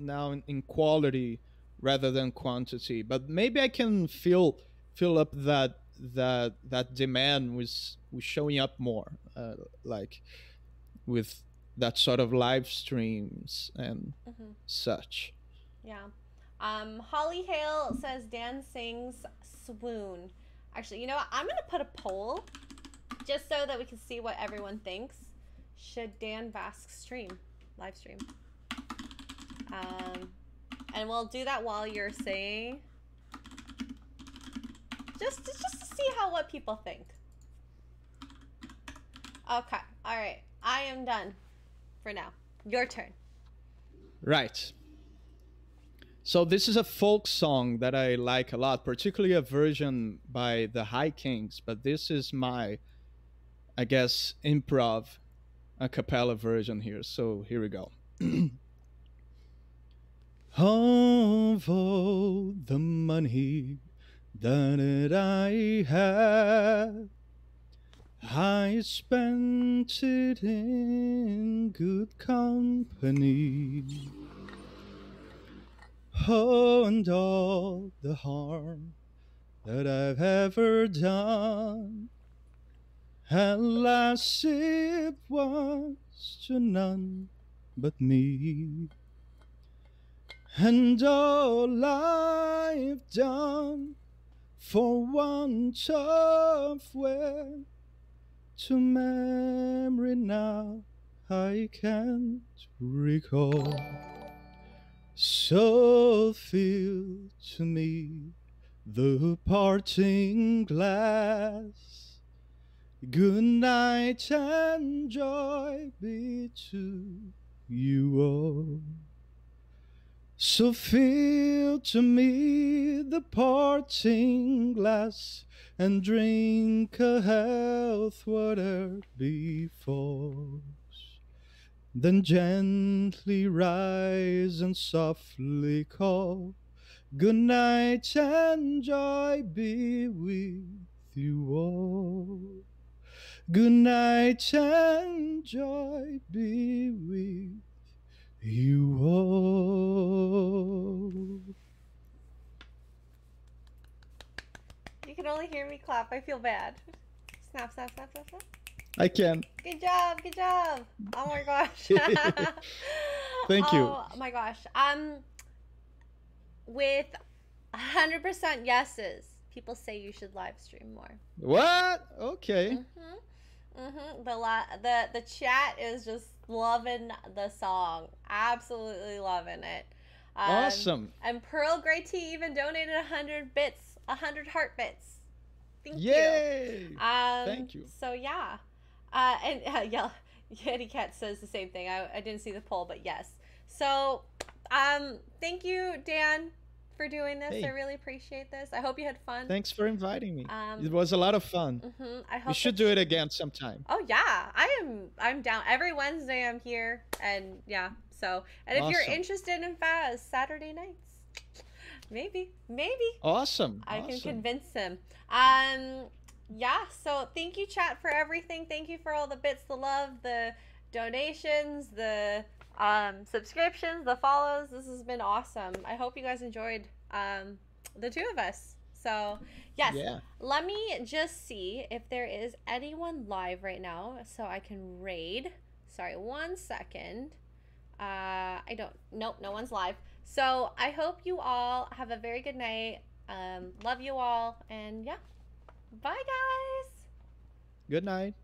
now in, in quality rather than quantity. But maybe I can fill fill up that that that demand with with showing up more, uh, like with that sort of live streams and Mm-hmm. such. Yeah. Um, Holly Hale says Dan sings swoon. Actually, you know what? I'm gonna put a poll just so that we can see what everyone thinks. Should Dan Vasc stream, live stream? Um, and we'll do that while you're saying. Just, just to see how what people think. Okay. All right. I am done for now. Your turn. Right. So this is a folk song that I like a lot, particularly a version by the High Kings, but this is my I guess improv a cappella version here. So here we go. of all the money that I have I spent it in good company. Oh, and all the harm that I've ever done. Alas, it was to none but me. And all I've done for want of where to memory now I can't recall. So fill to me the parting glass. Good night and joy be to you all. So fill to me the parting glass and drink a health whatever befalls. Then gently rise and softly call. Good night and joy be with you all. Good night and joy be with you all. You can only hear me clap. I feel bad. Snap, snap, snap, snap, snap. I can. Good job, good job. Oh my gosh. Thank you. Oh my gosh. Um with 100% yeses, people say you should live stream more. What? Okay. Mhm. Mhm. The la- the the chat is just loving the song. Absolutely loving it. Um, Awesome. And Pearl Grey Tea even donated 100 bits, 100 heart bits. Thank you. Yay! Um, Thank you. So yeah, uh, and uh, yeah, Yeti Cat says the same thing. I, I didn't see the poll, but yes. So, um, thank you, Dan, for doing this. Hey. I really appreciate this. I hope you had fun. Thanks for inviting me. Um, it was a lot of fun. hmm I hope We should do it again sometime. Oh yeah, I am. I'm down every Wednesday. I'm here, and yeah. So, and if you're interested in Faz, Saturday nights, maybe, maybe. Awesome. I can convince him. Um, yeah. So thank you, chat, for everything. Thank you for all the bits, the love, the donations, the um, subscriptions, the follows. This has been awesome. I hope you guys enjoyed um, the two of us. So yes, Yeah. let me just see if there is anyone live right now, so I can raid. Sorry, one second. Uh, I don't. Nope, no one's live. So I hope you all have a very good night. Um, love you all, and yeah, bye guys. Good night.